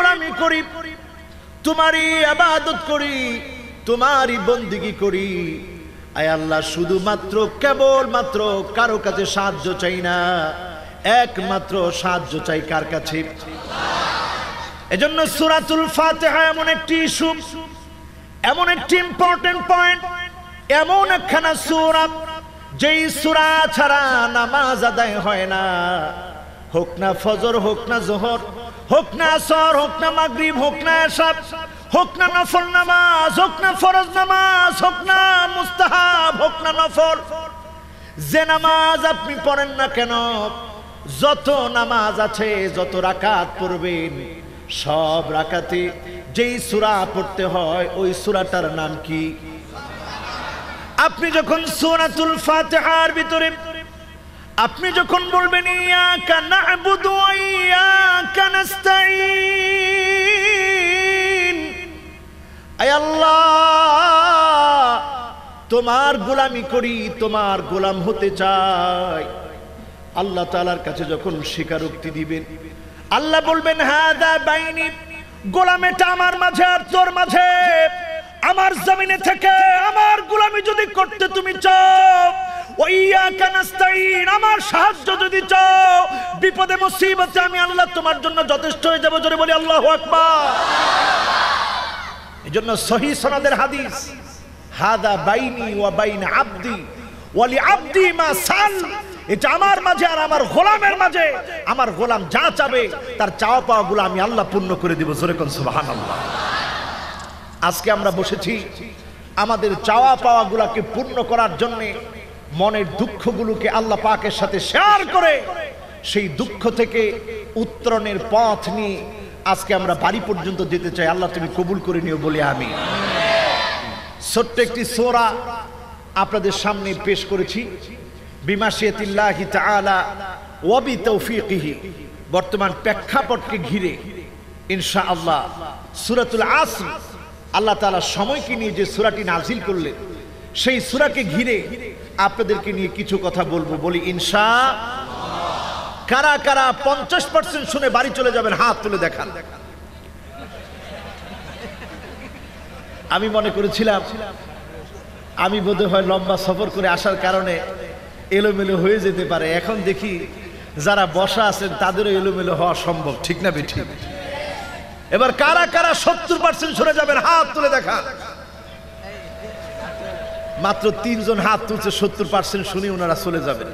গোলামি করি, তোমারই আবাদত করি, তোমারই বন্দিগি করি। আয় আল্লাহ, শুধুমাত্র কেবল মাত্র কারও কাছে সাহায্য চাই না, একমাত্র সাহায্য চাই কার কাছে? এজন্য সুরাতুল ফাতিহা এমন একটি ইস্যু, এমন একটি ইম্পর্টেন্ট পয়েন্ট এমন একখানা সূরা যেই সূরা ছাড়া নামাজ আদায় হয় না। হোক না ফজর, হোক না জোহর হোক না আসর, হোক না মাগরিব, হোক না এসব হোক না নফল নামাজ, হোক না ফরজ নামাজ, হোক না মুস্তাহাব, হোক না নফল। যে নামাজ আপনি পড়েন না কেন, যত নামাজ আছে, যত রাকাত পড়বেন, সব রাকাতে যেই সূরা পড়তে হয়, ওই সূরাটার নাম কি? আপনি যখন সূরাতুল ফাতিহার ভিতরে আপনি যখন বলবেন, ইয়াকা না'বুদু ওয়া ইয়াকা নাস্তাঈন, আয় আল্লাহ, তোমার গোলামি করি, তোমার গোলাম হতে চাই। আল্লাহ তাআলার কাছে যখন স্বীকারোক্তি দিবেন, আল্লাহ বলবেন, হাদা বাইনি গোলাম এটা আমার মাঝে আর তোর মাঝে। আমার জমিনে থেকে আমার গোলামি যদি করতে তুমি চাও আমার সাহায্য যদি চাও, বিপদে, মুসিবতে আমি আল্লাহ তোমার জন্য যথেষ্ট হয়ে যাব। জোরে বলি, আল্লাহু আকবার। এই জন্য সহি সনাদের হাদিস, হাদা বাইনি ওয়া বাইন আব্দি ওয়ালি আব্দি মা সাল এটা আমার মাঝে আর আমার গোলামের মাঝে, আমার গোলাম যা চাবে, তার চাওয়া পাওয়া গুলো আমি আল্লাহ পূর্ণ করে দিব। জোরে কোন সুবহানাল্লাহ। আজকে আমরা বসেছি আমাদের চাওয়া পাওয়া গুলাকে পূর্ণ করার জন্য মনের দুঃখগুলোকে আল্লাহ পাকের সাথে শেয়ার করে সেই দুঃখ থেকে উত্তরণের পথ নিয়ে আজকে আমরা বাড়ি পর্যন্ত যেতে চাই। আল্লাহ তুমি কবুল করে নিও বলে আমি। ছোট্ট একটি সোরা আপনাদের সামনে পেশ করেছি। বর্তমান প্রেক্ষাপটকে ঘিরে ইনশাআল্লাহ সূরাতুল আসর আল্লাহ তাআলা সময়কে নিয়ে যে সূরাটি নাজিল করলেন, সেই সূরাকে ঘিরে আপনাদেরকে নিয়ে কিছু কথা বলব, বলি ইনশা কারা কারা পঞ্চাশ পার্সেন্ট শুনে বাড়ি চলে যাবেন, হাত তুলে দেখান। আমি মনে করেছিলাম, আমি বোধ হয় লম্বা সফর করে আসার কারণে এলোমেলো হয়ে যেতে পারে। এখন দেখি যারা বসা আছেন, তাদেরও এলোমেলো হওয়া সম্ভব, ঠিক না, বেঠিক? এবার কারা কারা সত্তর পার্সেন্ট সরে যাবেন, হাত তুলে দেখা মাত্র তিনজন হাত তুলছে, সত্তর পার্সেন্ট শুনে ওনারা চলে যাবেন।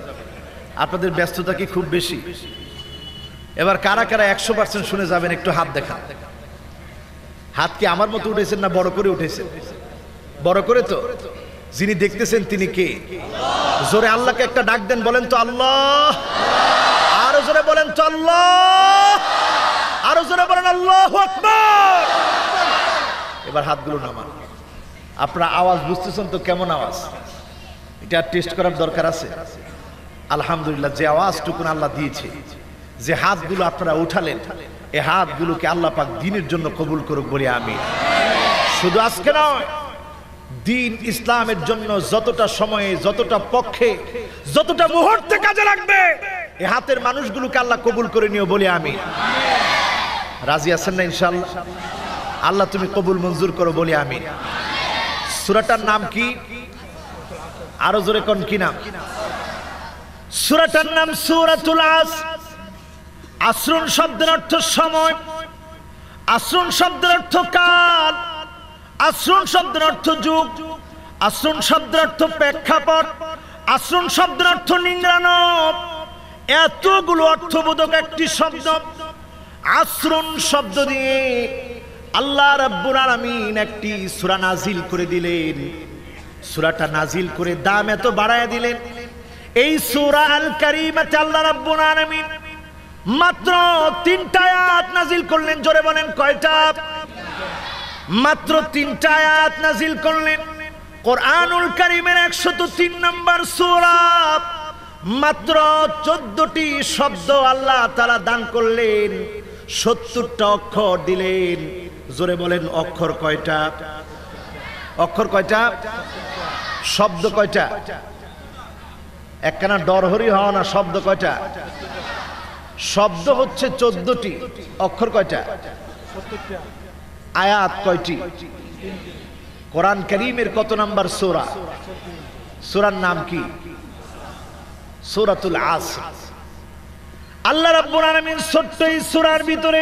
আপনাদের ব্যস্ততা কি খুব বেশি? এবার কারা কারা একশো পার্সেন্ট শুনে যাবেন, একটু হাত দেখা হাত কি আমার মতো উঠেছেন না বড় করে উঠেছেন? বড় করে তো? যিনি দেখতেছেন তিনি কে? জোরে আল্লাহকে একটা ডাক দেন, বলেন তো আল্লাহ। আরও জোরে বলেন তো আল্লাহ। আরও জোরে বলেন, আল্লাহ এবার হাতগুলো নামান। আপনারা আওয়াজ বুঝতেছেন তো কেমন আওয়াজ? এটা টেস্ট করার দরকার আছে। আলহামদুলিল্লাহ, যে আওয়াজটুকুন আল্লাহ দিয়েছে, যে হাতগুলো আপনারা উঠালেন এই হাতগুলোকে আল্লাহ পাক দিনের জন্য কবুল করুক বলে আমি শুধু আজকে নয়, দিন ইসলামের জন্য যতটা সময়ে, যতটা পক্ষে, যতটা মুহূর্তে কাজে লাগবে, এ হাতের মানুষগুলোকে আল্লাহ কবুল করে নিও বলে আমি রাজি আছেন না ইনশাল্লাহ আল্লাহ তুমি কবুল মঞ্জুর করো, বলি আমি সুরাটার নাম কি? আরও জোরে কোন কি নাম? সুরাটার নাম সুরাতুল আস। আশ্রণ শব্দের অর্থ সময়। আশ্রণ শব্দের অর্থ কাল। আশ্রণ শব্দের অর্থ যুগ। আশ্রণ শব্দের অর্থ প্রেক্ষাপট। আশ্রণ শব্দের অর্থ নিংড়ানো এতগুলো অর্থবোধক একটি শব্দ। আশ্রণ শব্দ দিয়ে আল্লাহ রাব্বুল আলামিন একটি সূরা নাজিল করে দিলেন। সূরাটা নাজিল করে দাম এত বাড়ায় দিলেন। এই সূরা আল কারীমাতে আল্লাহ রাব্বুল আলামিন মাত্র তিনটা আয়াত নাজিল করলেন। জোরে বলেন কয়টা? মাত্র তিনটা আয়াত নাজিল করলেন। কোরআনুল কারীমের 103 নম্বর সূরা। মাত্র চোদ্দটি শব্দ আল্লাহ তারা দান করলেন। সত্তরটা অক্ষর দিলেন। জোরে বলেন, অক্ষর কয়টা? অক্ষর কয়টা? শব্দ কয়টা? একখানা ডরহরি হওয়া না, শব্দ কয়টা? শব্দ হচ্ছে চোদ্দটি। অক্ষর কয়টা? আয়াত কয়টি? কোরআন করিমের কত নাম্বার সোরা? সোরার নাম কি? সূরাতুল আসর আল্লাহ রাব্বুল আলামিন ছোট্ট এই সূরার ভিতরে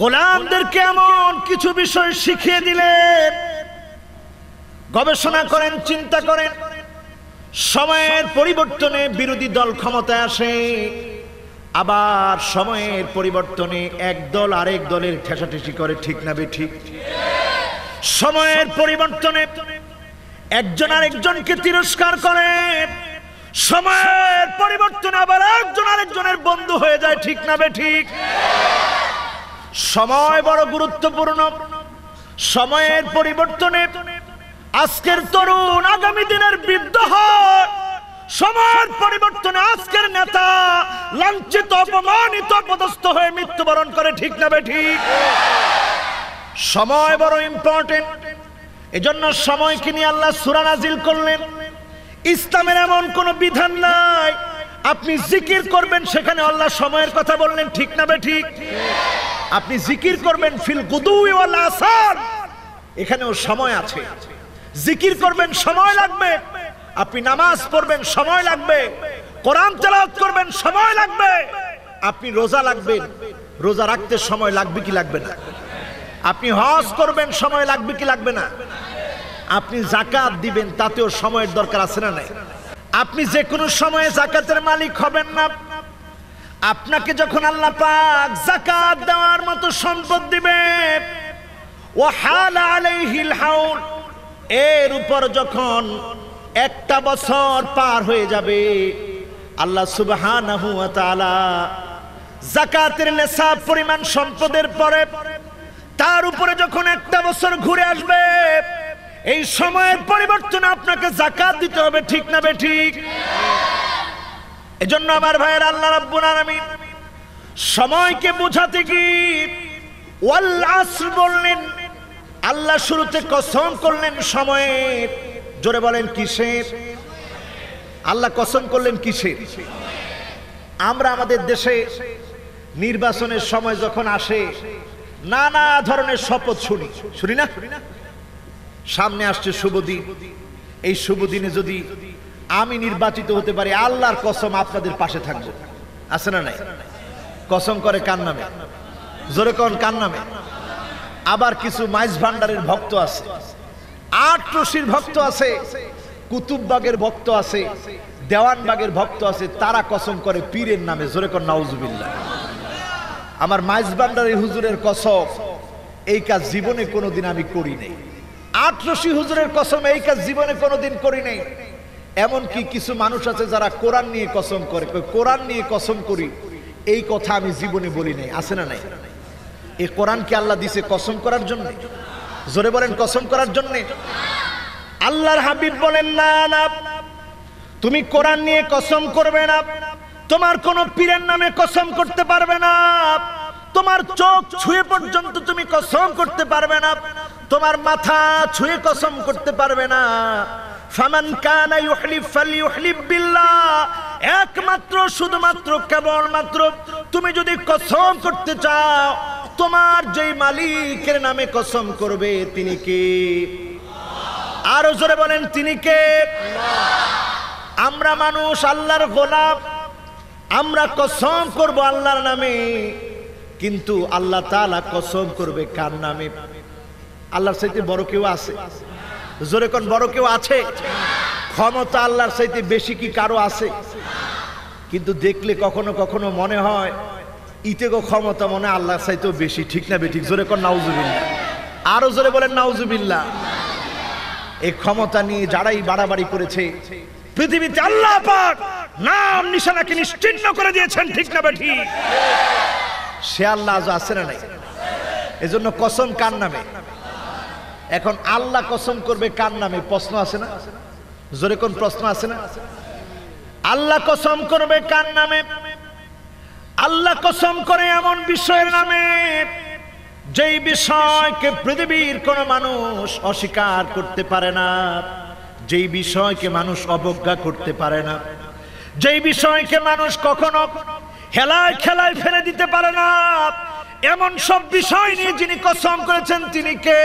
গোলামদেরকে এমন কিছু বিষয় শিখিয়ে দিলেন। গবেষণা করেন, চিন্তা করেন। সময়ের পরিবর্তনে বিরোধী দল ক্ষমতায় আসে। আবার সময়ের পরিবর্তনে এক দল আরেক দলের ঠেসাঠেসি করে, ঠিক না ঠিক? সময়ের পরিবর্তনে একজন আরেকজনকে তিরস্কার করে সময়ের পরিবর্তন আবার একজন আরেকজনের বন্ধু হয়ে যায়, ঠিক না বে ঠিক? সময় বড় গুরুত্বপূর্ণ। সময়ের পরিবর্তনে আজকের তরুণ আগামী দিনের বৃদ্ধ হয় সময়ের পরিবর্তনে আজকের নেতা লাঞ্ছিত, অপমানিত পদস্থ হয়ে মৃত্যুবরণ করে, ঠিক না ঠিক? সময় বড় ইম্পর্টেন্ট এজন্য সময়কে নিয়ে আল্লাহ সুরানাজিল করলেন। ইসলামের এমন কোন বিধান নাই। আপনি জিকির করবেন, সেখানে আল্লাহ সময়ের কথা বললেন, ঠিক না বে ঠিক? আপনি জিকির করবেন, ফিল আসার এখানেও সময় আছে। জিকির করবেন, সময় লাগবে। আপনি নামাজ পড়বেন, সময় লাগবে। কোরআন তেলাওয়াত করবেন, সময় লাগবে। আপনি রোজা লাগবেন রোজা রাখতে সময় লাগবে কি লাগবে না? আপনি হজ করবেন, সময় লাগবে কি লাগবে না? আপনি জাকাত দিবেন, তাতেও সময়ের দরকার আছে না নাই? আপনি যে কোনো সময়ে জাকাতের মালিক হবেন না। আপনাকে যখন আল্লাহ পাক জাকাত দেওয়ার মতো সম্পদ দিবে ও হাল আলাইহিল হাউল, এর উপর যখন একটা বছর পার হয়ে যাবে, আল্লাহ সুবহানাহু ওয়া তাআলা জাকাতের নেশাব পরিমাণ সম্পদের পরে, তার উপরে যখন একটা বছর ঘুরে আসবে এই সময়ের পরিবর্তনে আপনাকে জাকাত দিতে হবে, ঠিক না বে ঠিক? এজন্য আমার ভাইয়ের আল্লাহ রাব্বুল আলামিন সময়কে বোঝাতে কি ওয়াল আসর বললেন, আল্লাহ শুরুতে কসম করলেন সময়ের। জোরে বলেন, কিসের? আল্লাহ কসম করলেন কিসের? আমরা আমাদের দেশে নির্বাচনের সময় যখন আসে, নানা ধরনের শপথ শুনি। শুনি না? সামনে আসছে শুভ দিন। এই শুভ দিনে যদি আমি নির্বাচিত হতে পারি, আল্লাহর কসম আপনাদের পাশে থাকব। আছে না নাই? কসম করে কার নামে। জোরে কন কার নামে। আবার কিছু মাইজ ভান্ডারের ভক্ত আছে। আট রশির ভক্ত আছে কুতুববাগের ভক্ত আছে দেওয়ানবাগের ভক্ত আছে, তারা কসম করে পীরের নামে। জোরে কর নাউজুবিল্লাহ। আমার মাইজ ভান্ডারি হুজুরের কসম, এই কাজ জীবনে কোনোদিন আমি করি নাই। আট রশি হুজুরের কসম, এই কাজ জীবনে কোনোদিন করি নাই। এমনকি কিছু মানুষ আছে যারা কোরআন নিয়ে কসম করে। কোরআন নিয়ে কসম করি, এই কথা আমি জীবনে বলি নাই। আছে না নাই? এই কোরআনকে আল্লাহ দিছে কসম করার জন্য? জোরে বলেন, কসম করার জন্য? আল্লাহর হাবিব বলেন, না না, তুমি কোরআন নিয়ে কসম করবে না। তোমার কোন পীরের নামে কসম করতে পারবে না। তোমার চোখ ছুঁয়ে পর্যন্ত তুমি কসম করতে পারবে না। তোমার মাথা ছুঁয়ে কসম করতে পারবে না। ফামান কানা ইউহলিফ ফালিইউহলিফ বিল্লাহ। একমাত্র, শুধুমাত্র, কেবলমাত্র তুমি যদি কসম করতে চাও, তোমার যেই মালিকের নামে কসম করবে, তিনি কে? আরও জোরে বলেন, তিনি কে? আমরা মানুষ, আল্লাহর গোলাপ আমরা কসম করব আল্লাহর নামে। কিন্তু আল্লাহ তাআলা কসম করবে কার নামে? আল্লাহর চাইতে বড় কেউ আছে? জোরে কোন, বড় কেউ আছে? ক্ষমতা আল্লাহর চাইতে বেশি কি কারও আছে? কিন্তু দেখলে কখনো কখনো মনে হয়, ইতেগো ক্ষমতা মনে আল্লাহর চাইতেও বেশি। ঠিক না বেঠিক জোরে কোন, নাউজুবিল্লাহ। আরও জোরে বলেন, নাউজুবিল্লাহ। এই ক্ষমতা নিয়ে যারাই বাড়াবাড়ি করেছে, পৃথিবীতে আল্লাহ পাক নাম নিশানাকে নিশ্চিন্ন করে দিয়েছেন, ঠিক না বেঠি সে আল্লাহ আজ আছে না নাই? এজন্য কসম কার নামে? এখন আল্লাহ কসম করবে কার নামে? প্রশ্ন আছে না? জোরে কোন প্রশ্ন আছে না? আল্লাহ কসম করবে কার নামে? আল্লাহ কসম করে এমন বিষয়ের নামে যেই বিষয়কে পৃথিবীর কোন মানুষ অস্বীকার করতে পারে না, যেই বিষয়কে মানুষ অবজ্ঞা করতে পারে না, যেই বিষয়কে মানুষ কখনো হেলায় খেলায় ফেলে দিতে পারে না, এমন সব বিষয় নিয়ে যিনি কসম করেছেন তিনি কে?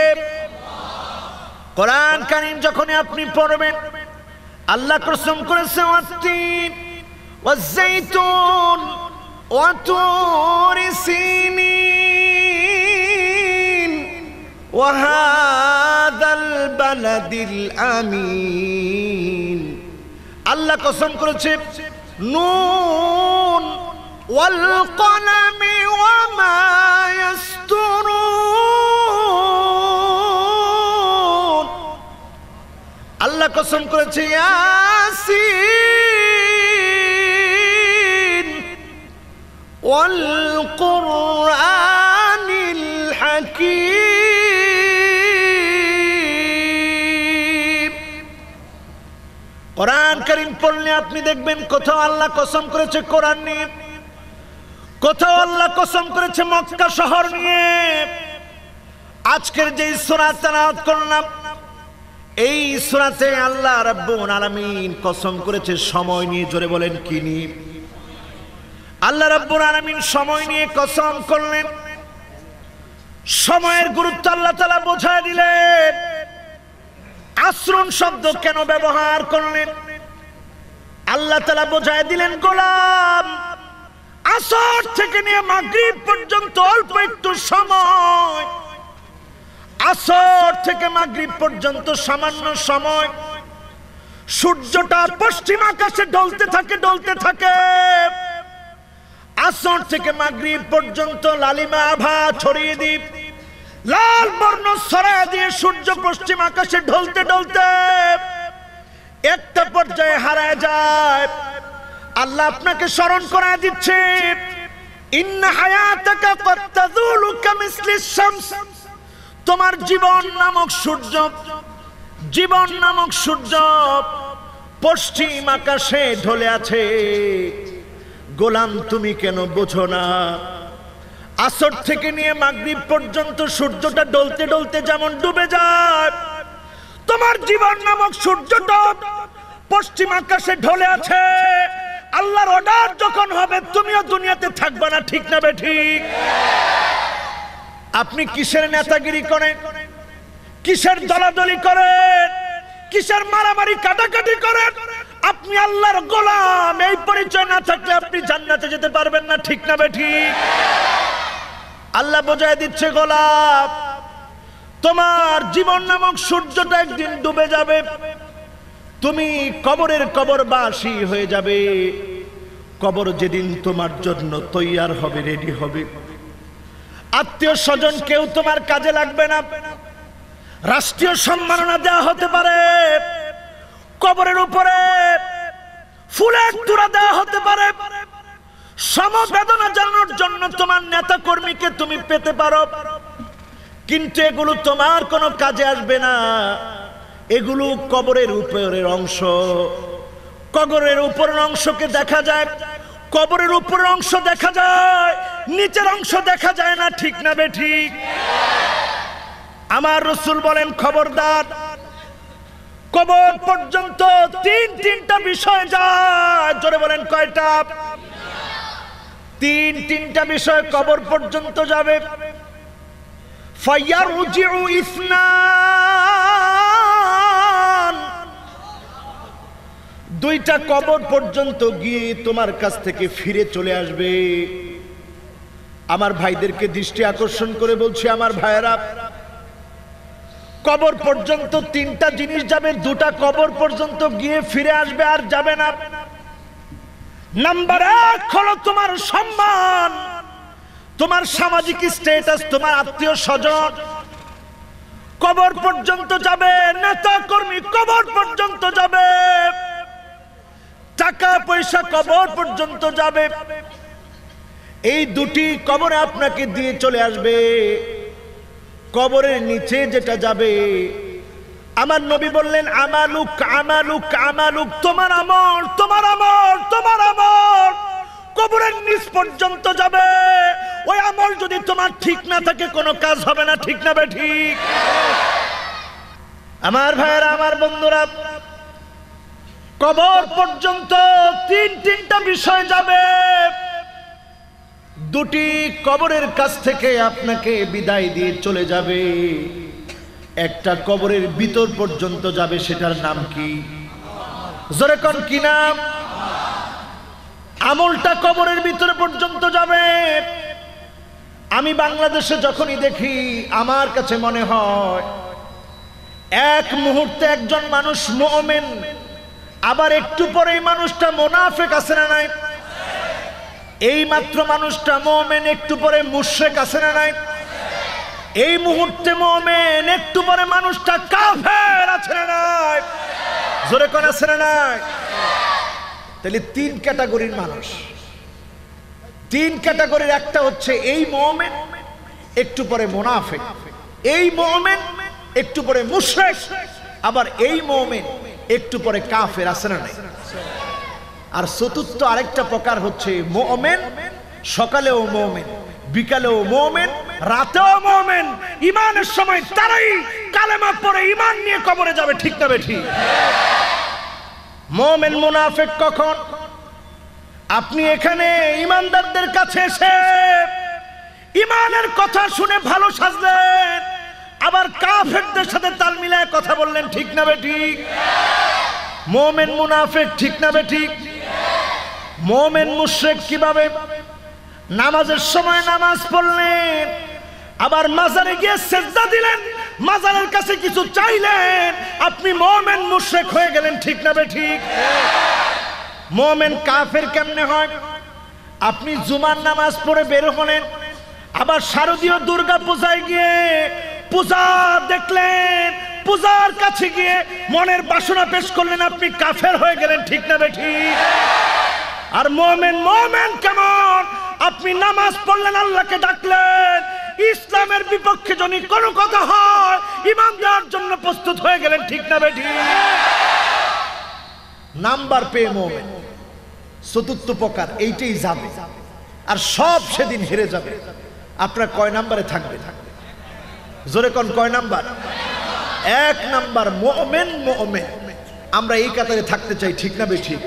কোরআন কারিম যখন আপনি পড়বেন, আল্লাহ কসম করেছে ওয়াত্তিন ওয়াজ্জাইতুন ওয়াতুর সিনিন, ওয়াহাদাল বালাদিল আমিন। আল্লাহ কসম করেছে, নুন ওয়াল কলামি ওয়ামা ইয়াসতুরুন। আল্লাহ কসম করেছে কোরআন কারীম পড়লে আপনি দেখবেন কোথাও আল্লাহ কসম করেছে কোরআন নিয়ে, কোথাও আল্লাহ কসম করেছে মক্কা শহর নিয়ে। আজকের যে সূরা তেলাওয়াত করলাম এই সূরাতে আল্লাহ রাব্বুল আলামিন কসম করেছে, সময় নিয়ে জোরে বলেন, কি নিয়ে? আল্লাহ রাব্বুল আলামিন সময় নিয়ে কসম করলেন। সময়ের গুরুত্ব আল্লাহ তাআলা বোঝায় দিলেন। আশ্রণ শব্দ কেন ব্যবহার করলেন? আল্লাহ তাআলা বোঝায় দিলেন, গোলাম, আসর থেকে নিয়ে মাগরিব পর্যন্ত অল্প একটু সময় আসর থেকে মাগরিব পর্যন্ত সামান্য সময় সূর্যটা পশ্চিম আকাশে ডলতে থাকে ডলতে থাকে। আসর থেকে মাগরিব পর্যন্ত লালিমা আভা ছড়িয়ে দ্বীপ লাল বর্ণ ছড়ায় দিয়ে সূর্য পশ্চিম আকাশে ঢলতে ঢলতে একটা পর্যায়ে হারায় যায়। আল্লাহ আপনাকে স্মরণ করা দিচ্ছে। ইন্না হায়াতাকা কদ তাযুলু কামিসলিস শামস। তোমার জীবন নামক সূর্য, জীবন নামক সূর্য পশ্চিম আকাশে ঢলে আছে। গোলাম, তুমি কেন বোঝো না? আসর থেকে নিয়ে মাগরিব পর্যন্ত সূর্যটা ডলতে ডলতে যেমন ডুবে যায়, তোমার জীবন নামক সূর্যটা পশ্চিম আকাশে ঢলে আছে। আল্লাহর অর্ডার যখন হবে, তুমিও দুনিয়াতে থাকবে না, ঠিক না বে ঠিক? আপনি কিসের নেতাগিরি করেন? কিসের দলাদলি করেন? কিসের মারামারি কাটাকাটি করেন? আপনি আল্লাহর গোলাম, এই পরিচয় না থাকলে আপনি জান্নাতে যেতে পারবেন না, ঠিক না বে ঠিক আল্লাহ বোঝায় দিচ্ছে গোলাপ, তোমার জীবন নামক সূর্যটা একদিন ডুবে যাবে। তুমি কবরের কবর কবরবাসী হয়ে যাবে। কবর যেদিন তোমার জন্য তৈয়ার হবে রেডি হবে। আত্মীয় স্বজন কেউ তোমার কাজে লাগবে না। রাষ্ট্রীয় সম্মাননা দেওয়া হতে পারে। কবরের উপরে ফুলের তুরা দেওয়া হতে পারে। সমবেদনা জানানোর জন্য তোমার নেতা কর্মীকে তুমি পেতে পারো। কিন্তু এগুলো তোমার কোনো কাজে আসবে না। এগুলো কবরের উপরের অংশ। কবরের উপরের অংশকে দেখা যায়। কবরের উপরের অংশ দেখা যায়, নিচের অংশ দেখা যায় না, ঠিক না বে ঠিক? আমার রসুল বলেন, খবরদার, কবর পর্যন্ত তিন, তিনটা বিষয় যায়। জোরে বলেন, কয়টা? তিন, তিনটা বিষয় কবর পর্যন্ত যাবে। ফাইয়ার উজিউ ইসনান দুইটা কবর পর্যন্ত গিয়ে তোমার কাছ থেকে ফিরে চলে আসবে। আমার ভাইদেরকে দৃষ্টি আকর্ষণ করে বলছি, আমার ভাইয়েরা, কবর পর্যন্ত তিনটা জিনিস যাবে, দুটা কবর পর্যন্ত গিয়ে ফিরে আসবে আর যাবে না। নাম্বার এক হলো তোমার সম্মান, তোমার সামাজিক স্ট্যাটাস তোমার আত্মীয় স্বজন। কবর পর্যন্ত যাবে, নেতা কর্মী কবর পর্যন্ত যাবে। টাকা পয়সা কবর পর্যন্ত যাবে। এই দুটি কবরে আপনাকে দিয়ে চলে আসবে। কবরের নিচে যেটা যাবে। আমার নবী বললেন, আমালুক আমালুক আমালুক, তোমার আমল তোমার আমল তোমার আমল কবরের নিচ পর্যন্ত যাবে। ওই আমল যদি তোমার ঠিক না থাকে, কোনো কাজ হবে না। ঠিক না বে, ঠিক? আমার ভাইয়েরা, আমার বন্ধুরা কবর পর্যন্ত তিন তিনটা বিষয় যাবে। দুটি কবরের কাছ থেকে আপনাকে বিদায় দিয়ে চলে যাবে। একটা কবরের ভিতর পর্যন্ত যাবে, সেটার নাম কি? জোরে কোন, কি নাম? আমলটা কবরের ভিতরে পর্যন্ত যাবে। আমি বাংলাদেশে যখনই দেখি, আমার কাছে মনে হয়, এক মুহূর্তে একজন মানুষ মোমেন আবার একটু পরে এই মানুষটা মোনাফেক আছে না নাই? এই মাত্র মানুষটা মোমেন, একটু পরে মুশ্রেক আছে না নাই? এই মুহূর্তে মোমেন, একটু পরে মানুষটা কাফের আছে না নাই? জোরে কোন, আছে না নাই? তাহলে তিন ক্যাটাগরির মানুষ। তিন ক্যাটাগরির একটা হচ্ছে এই মোমেন, একটু পরে মোনাফেক। এই মোমেন, একটু পরে মুশরেক। আবার এই মোমেন একটু পরে কাফের আছে না নাই? আর চতুর্থ আরেকটা প্রকার হচ্ছে মোমেন, সকালেও মোমেন, বিকালেও মোমেন, রাতেও মোমেন। ইমানের সময় তারাই কালেমা পরে ইমান নিয়ে কবরে যাবে, ঠিক না বেঠি? মোমেন মুনাফেক কখন? আপনি এখানে ইমানদারদের কাছে এসে ইমানের কথা শুনে ভালো সাজলেন। আবার কাফেরদের সাথে তাল মিলায় কথা বললেন, ঠিক না বেঠিক মোমেন মুনাফেক, ঠিক না বেঠিক মোমেন মুশ্রেক কীভাবে নামাজের সময় নামাজ পড়লেন? আবার মাজারে গিয়ে সেজদা দিলেন, মাজারের কাছে কিছু চাইলেন, আপনি মোমেন মুশ্রেক হয়ে গেলেন, ঠিক না বেঠিক মোমেন কাফের কেমনে হয়? আপনি জুমার নামাজ পড়ে বের হলেন, আবার শারদীয় দুর্গা পূজায় গিয়ে পূজা দেখলেন, পূজার কাছে গিয়ে মনের বাসনা পেশ করলেন, আপনি কাফের হয়ে গেলেন, ঠিক না বেঠি? আর মোমেন মোমেন কেমন? আপনি নামাজ পড়লেন, আল্লাহকে ডাকলেন, ইসলামের বিপক্ষে যদি কোনো কথা হয়, ইমান দেওয়ার জন্য প্রস্তুত হয়ে গেলেন, ঠিক না বেঠি? নাম্বার পেয়ে মোমেন। চতুর্থ প্রকার, এইটাই যাবে। আর সব সেদিন হেরে যাবে। আপনার কয় নাম্বারে থাকবে থাকবে জোরে কন, কয় নাম্বার? এক নাম্বার, মোমেন মোমেন। আমরা এই কাতারে থাকতে চাই, ঠিক না বেঠিক?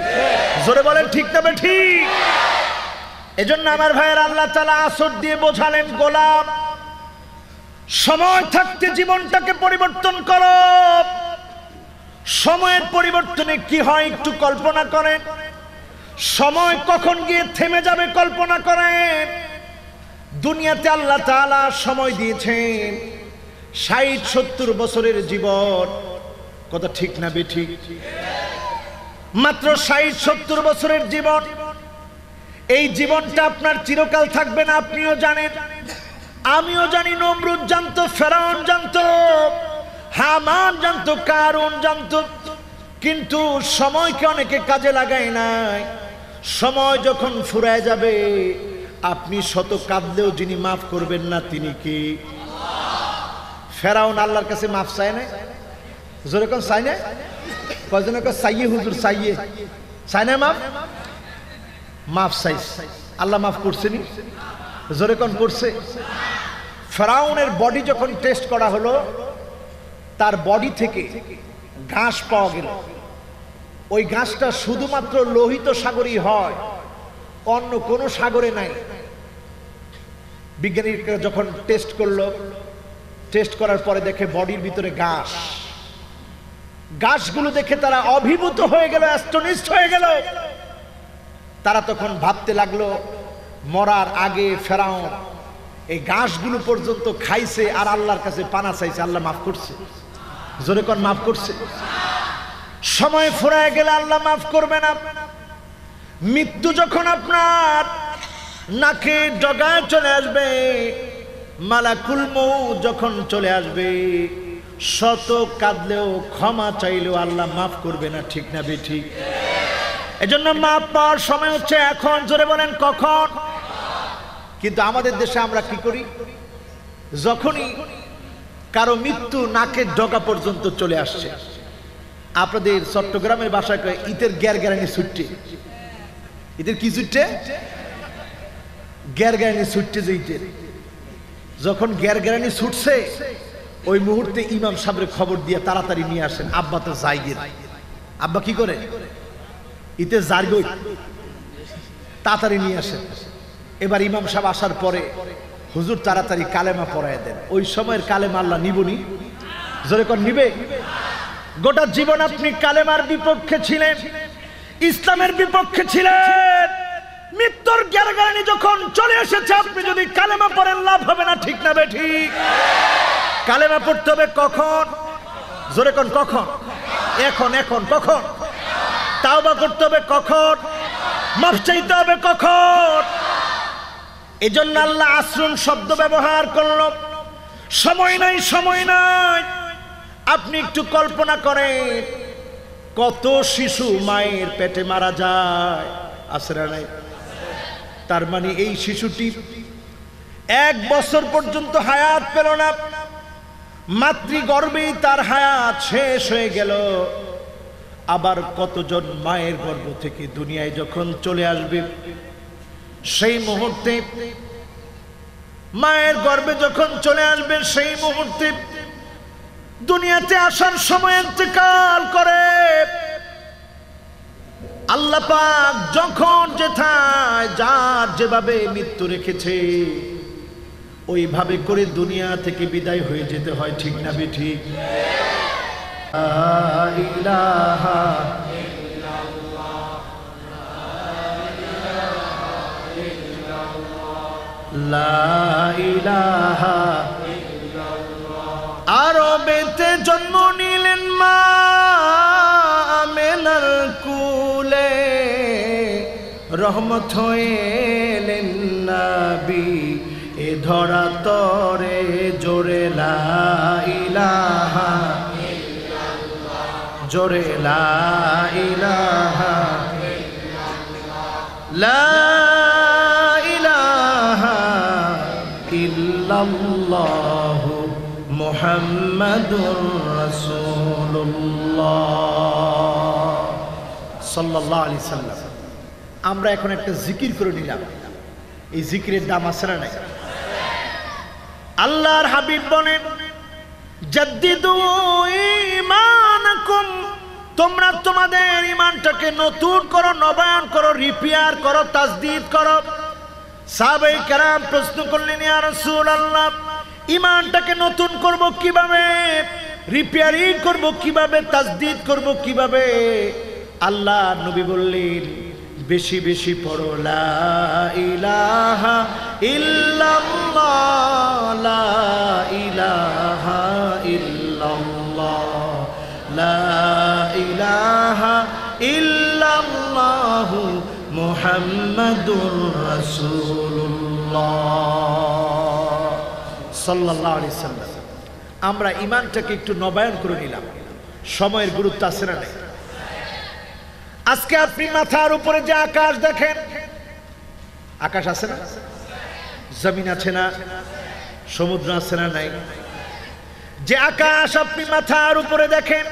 জোরে বলেন, ঠিক না বেঠিক? এজন্য আমার ভাইয়ের আল্লাহ তালা আসর দিয়ে বোঝালেন গোলাপ সময় থাকতে জীবনটাকে পরিবর্তন করো। সময়ের পরিবর্তনে কি হয় একটু কল্পনা করেন। সময় কখন গিয়ে থেমে যাবে কল্পনা করেন। দুনিয়াতে আল্লাহ তালা সময় দিয়েছেন। ষাট, সত্তর বছরের জীবন। কথা ঠিক না বেঠিক মাত্র ষাট, সত্তর বছরের জীবন। এই জীবনটা আপনার চিরকাল থাকবে না, আপনিও জানেন। আমিও জানি নমরুদ জানতো, ফেরাউন জানতো, হামান জানতো, কারুন জানতো। কিন্তু সময়কে অনেকে কাজে লাগায় নাই। সময় যখন ফুরায় যাবে, আপনি শত কাঁদলেও যিনি মাফ করবেন না, তিনি কি? ফেরাউন আল্লাহর কাছে মাফ চায় না জোরে কোন চাই না কয়জনে কয়, চাইয়ে হুজুর, চাইয়ে। চাই না মাফ? মাফ চাই আল্লাহ মাফ করছেনি জোরে কোন করছে? ফেরাউনের বডি যখন টেস্ট করা হলো, তার বডি থেকে ঘাস পাওয়া গেল। ওই ঘাসটা শুধুমাত্র লোহিত সাগরই হয়, অন্য কোনো সাগরে নাই। বিজ্ঞানীরা যখন টেস্ট করল টেস্ট করার পরে দেখে বডির ভিতরে ঘাস ঘাসগুলো দেখে তারা অভিভূত হয়ে গেল, অ্যাস্টনিস্ট হয়ে গেল। তারা তখন ভাবতে লাগল, মরার আগে ফেরাও এই ঘাসগুলো পর্যন্ত খাইছে আর আল্লাহর কাছে পানা চাইছে, আল্লাহ মাফ করছে। জোরে কন, মাফ করছে। সময় ফুরায় গেলে আল্লাহ মাফ করবে না। মৃত্যু যখন আপনার নাকে ডগায় চলে আসবে মালাকুল মৌ যখন চলে আসবে, শত কাঁদলেও ক্ষমা চাইলেও আল্লাহ মাফ করবে না, ঠিক না বে ঠিক? এজন্য মাফ পাওয়ার সময় হচ্ছে এখন, জোরে বলেন, কখন? কিন্তু আমাদের দেশে আমরা কি করি? যখনই কারও মৃত্যু নাকের ডগা পর্যন্ত চলে আসছে, আপনাদের চট্টগ্রামের বাসায় ঈদের গ্যার গ্যারানি ছুটছে। ঈদের কি ছুটছে? গ্যার গ্যারানি ছুটছে যে ঈদের যখন গ্যার গ্যারানি ছুটছে, ওই মুহূর্তে ইমাম সাহেবের খবর দিয়ে তাড়াতাড়ি নিয়ে আসেন আব্বা তো যাই আব্বা কি করে? ইতে জারগই। তাড়াতাড়ি নিয়ে আসেন। এবার ইমাম সাহেব আসার পরে হুজুর তাড়াতাড়ি কালেমা পড়ায় দেন। ওই সময়ের কালেমা আল্লাহ নিবনি জোরে কর, নিবে? গোটা জীবন আপনি কালেমার বিপক্ষে ছিলেন, ইসলামের বিপক্ষে ছিলেন। মৃত্যুর গ্যারগানি যখন চলে এসেছে, আপনি যদি কালেমা পড়েন, লাভ হবে না, ঠিক না ঠিক। কালেমা পড়তে হবে কখন? জোরে কোন, কখন? এখন এখন, কখন? তাওবা করতে হবে কখন? মাফ চাইতে হবে কখন? এজন্য আল্লাহ আশ্রম শব্দ ব্যবহার করল। সময় নাই সময় নাই। আপনি একটু কল্পনা করেন, কত শিশু মায়ের পেটে মারা যায়? আসরা নাই? তার মানে এই শিশুটি এক বছর পর্যন্ত হায়াত পেল না। মাতৃগর্ভেই তার হায়াত শেষ হয়ে গেল। আবার কতজন মায়ের গর্ভ থেকে দুনিয়ায় যখন চলে আসবে, সেই মুহূর্তে মায়ের গর্ভে যখন চলে আসবে, সেই মুহূর্তে দুনিয়াতে আসার সময় ইন্তেকাল করে। আল্লাহ পাক যখন যেথায় যার যেভাবে মৃত্যু রেখেছে, ওইভাবে করে দুনিয়া থেকে বিদায় হয়ে যেতে হয়, ঠিক না বে ঠিক? আরবেতে জন্ম নিলেন মা। রহমত হয়েলেন নাবি। এ ধরা তরে জোরে লা ইলাহা জোরে লা ইলাহা লা ইলাহা ইল্লাল্লাহু মুহাম্মাদুর রাসূলুল্লাহ। সাল্লাল্লাহু আলাইহি সাল্লাম। আমরা এখন একটা জিকির করে নিলাম। এই জিকিরের দাম না নাই? আল্লাহর হাবিব বলেন তোমরা তোমাদের ইমানটাকে নতুন করো, নবায়ন করো রিপেয়ার করো, তাজদিদ করো। সাহাবাই কারাম প্রশ্ন করলেন, ইয়া রাসূলুল্লাহ ইমানটাকে নতুন করব কীভাবে? রিপেয়ারিং করব কীভাবে? তাজদিদ করব কীভাবে? আল্লাহ নবী বললেন বেশি বেশি পড়ো, লা ইলাহা ইল্লাল্লাহ, লা ইলাহা ইল্লাল্লাহ, লা ইলাহা ইল্লাল্লাহু মুহাম্মাদুর রাসূলুল্লাহ। সাল্লাল্লাহু আলাইহি সাল্লাম। আমরা ইমানটাকে একটু নবায়ন করে নিলাম। সময়ের গুরুত্ব আছে না নাই? আজকে আপনি মাথার উপরে যে আকাশ দেখেন, আকাশ আছে না? জমিন আছে না? সমুদ্র আছে না নাই? যে আকাশ আপনি মাথার উপরে দেখেন,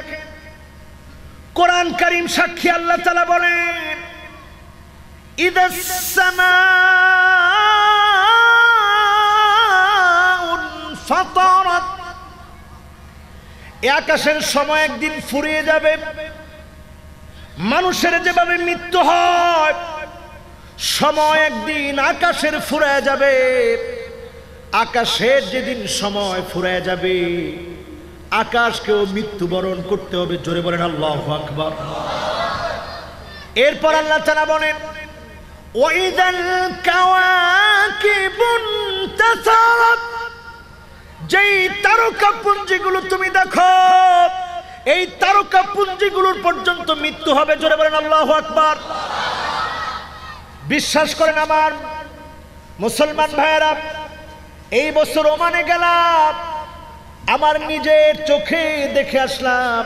কোরআন করিম সাক্ষী আল্লাহ তালা বলেন আকাশের সময় একদিন ফুরিয়ে যাবে। মানুষের যেভাবে মৃত্যু হয়, সময় একদিন আকাশের ফুরায় যাবে। আকাশের যেদিন সময় ফুরায় যাবে, আকাশকেও মৃত্যুবরণ করতে হবে। জোরে বলেন, আল্লাহ আকবর। এরপর আল্লাহ তারা বলেন যেই তারকা পুঞ্জিগুলো তুমি দেখো এই তারকা পুঞ্জিগুলোর পর্যন্ত মৃত্যু হবে, জোরে বলেন আল্লাহ আকবার। বিশ্বাস করেন আমার মুসলমান ভাইয়েরা, এই বছর ওমানে গেলাম, আমার নিজের চোখে দেখে আসলাম,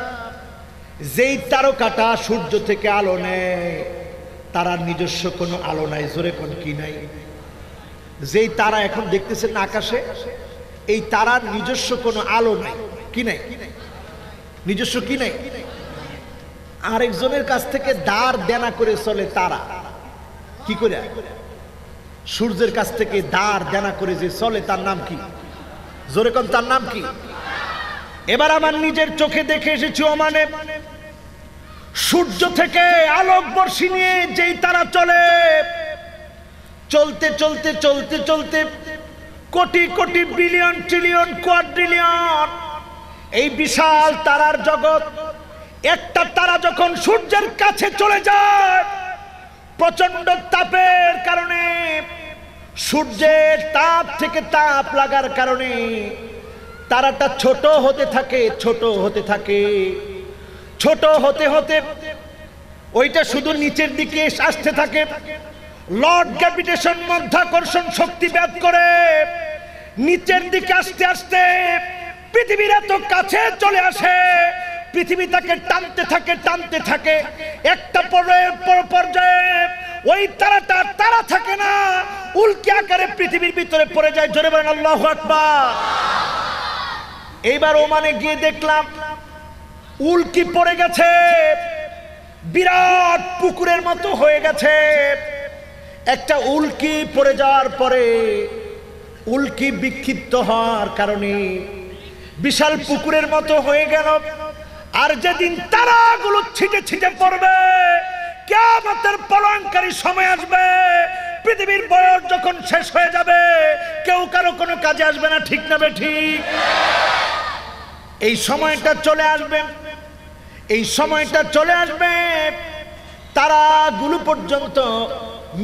যেই তারকাটা সূর্য থেকে আলো নেয় তারার নিজস্ব কোনো আলো নাই, জোরে কোন কি নাই? যেই তারা এখন দেখতেছেন আকাশে, এই তারার নিজস্ব কোনো আলো নাই, কি নাই? নিজস্ব কি নাই? আরেকজনের কাছ থেকে দাঁড় দেনা করে চলে তারা। কি করে? সূর্যের কাছ থেকে দাঁড় দেনা করে যে চলে, তার নাম কি? জোরে কম তার নাম কি? এবার আমার নিজের চোখে দেখে এসেছি ওমানে। সূর্য থেকে আলোক বর্ষী নিয়ে যেই তারা চলে, চলতে চলতে চলতে চলতে crore crore, billion, trillion, quadrillion এই বিশাল তারার জগৎ, একটা তারা যখন সূর্যের কাছে চলে যায় প্রচণ্ড তাপের কারণে, সূর্যের তাপ থেকে তাপ লাগার কারণে তারাটা ছোট হতে থাকে, ছোট হতে থাকে। ছোট হতে হতে ওইটা শুধু নিচের দিকে আসতে থাকে। লর্ড গ্র্যাভিটেশন মধ্যাকর্ষণ শক্তি ব্যাদ করে নিচের দিকে আসতে আসতে পৃথিবীর এত কাছে চলে আসে। পৃথিবী তাকে টানতে থাকে টানতে থাকে। একটা পর্যায়ে পর্যায়ে ওই তারাটা তারা থাকে না। উল্কি আকারে পৃথিবীর ভিতরে পড়ে যায়। জোরে বলেন, আল্লাহু আকবার। এইবার ওমানে গিয়ে দেখলাম, উল্কি পড়ে গেছে। বিরাট পুকুরের মতো হয়ে গেছে। একটা উল্কি পড়ে যাওয়ার পরে উল্কি বিক্ষিপ্ত হওয়ার কারণে বিশাল পুকুরের মতো হয়ে গেল। আর যেদিন তারাগুলো ছিটে ছিটে পড়বে কেমতের পলঙ্কারী সময় আসবে। পৃথিবীর বয়স যখন শেষ হয়ে যাবে, কেউ কারও কোনো কাজে আসবে না, ঠিক না ঠিক? এই সময়টা চলে আসবে, এই সময়টা চলে আসবে। তারাগুলো পর্যন্ত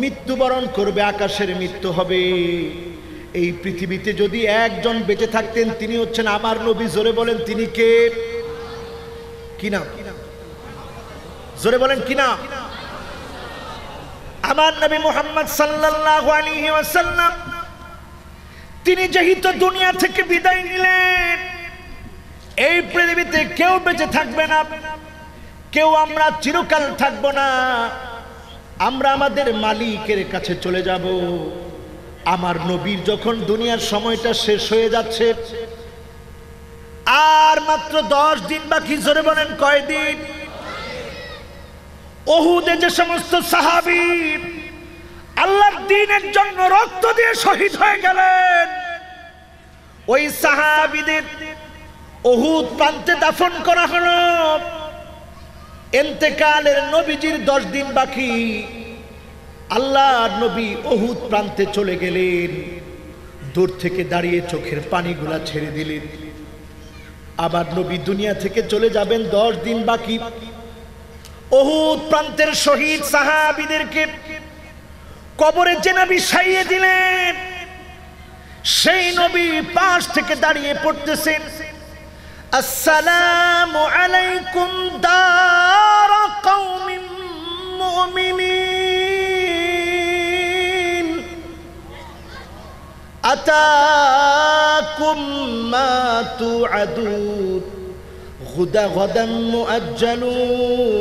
মৃত্যুবরণ করবে, আকাশের মৃত্যু হবে। এই পৃথিবীতে যদি একজন বেঁচে থাকতেন, তিনি হচ্ছেন আমার নবী। জোরে বলেন, তিনি কে? কি নাম? জোরে বলেন, কি নাম? আমার নবী মোহাম্মদ সাল্লাল্লাহু আলাইহি ওয়াসাল্লাম, তিনি যেহেতু দুনিয়া থেকে বিদায় নিলেন, এই পৃথিবীতে কেউ বেঁচে থাকবে না, কেউ আমরা চিরকাল থাকব না, আমরা আমাদের মালিকের কাছে চলে যাব। আমার নবীর যখন দুনিয়ার সময়টা শেষ হয়ে যাচ্ছে, আর মাত্র দশ দিন বাকি, জোরে বলেন কয়দিন? ওহুদে যে সমস্ত সাহাবি আল্লাহর দিনের জন্য রক্ত দিয়ে শহীদ হয়ে গেলেন। ওই সাহাবিদের ওহুদ প্রান্তে দাফন করা হলো। এন্তেকালের নবীজির দশ দিন বাকি। আল্লাহ নবী অহুদ প্রান্তে চলে গেলেন। দূর থেকে দাঁড়িয়ে চোখের পানিগুলা ছেড়ে দিলেন। আবার নবী দুনিয়া থেকে চলে যাবেন দশ দিন বাকি। অহুদ প্রান্তের শহীদ সাহাবিদেরকে কবরে জেনাবি সাইয়ে দিলেন, সেই নবী পাশ থেকে দাঁড়িয়ে পড়তেছেন। আসসালামু আলাইকুম দারা أتاكم ما توعدون غدا غدا مؤجلون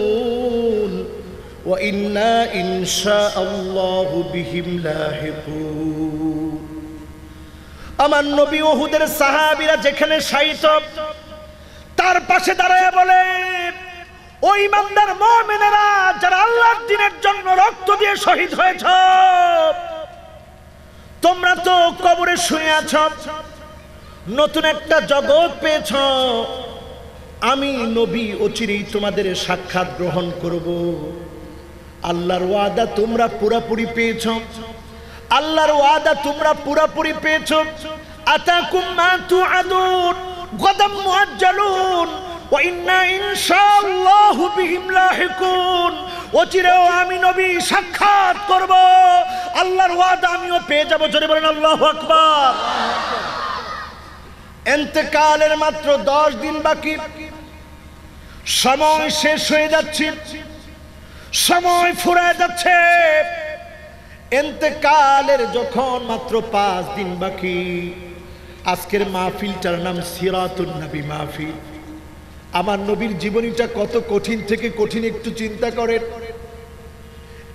وإنا إن شاء الله بهم لاحقون আমার নবী ওহুদের সাহাবীরা যেখানে শায়িত তার পাশে দাঁড়ায় বলে ওই ইমানদার মুমিনেরা যারা আল্লাহর দিনের জন্য রক্ত দিয়ে শহীদ হয়েছ তোমরা তো কবরে শুয়ে আছো, নতুন একটা জগৎ পেয়েছ। আমি নবী অচিরেই তোমাদের সাক্ষাৎ গ্রহণ করব। আল্লাহর ওয়াদা তোমরা পুরাপুরি পেয়েছ। আল্লাহর ওয়াদা তোমরা পুরাপুরি পেয়েছ। আতাকুম মা তুআদুন গদাম মুআজ্জালুন। আমি নবী সাক্ষাৎ আমিও পেয়ে এন্তেকালের মাত্র দশ দিন বাকি। সময় শেষ হয়ে যাচ্ছে। সময় ফুরায় যাচ্ছে। এন্তেকালের যখন মাত্র পাঁচ দিন বাকি, আজকের মাহফিলটার নাম সিরাতুন নবী মাহফিল। আমার নবীর জীবনীটা কত কঠিন থেকে কঠিন একটু চিন্তা করেন।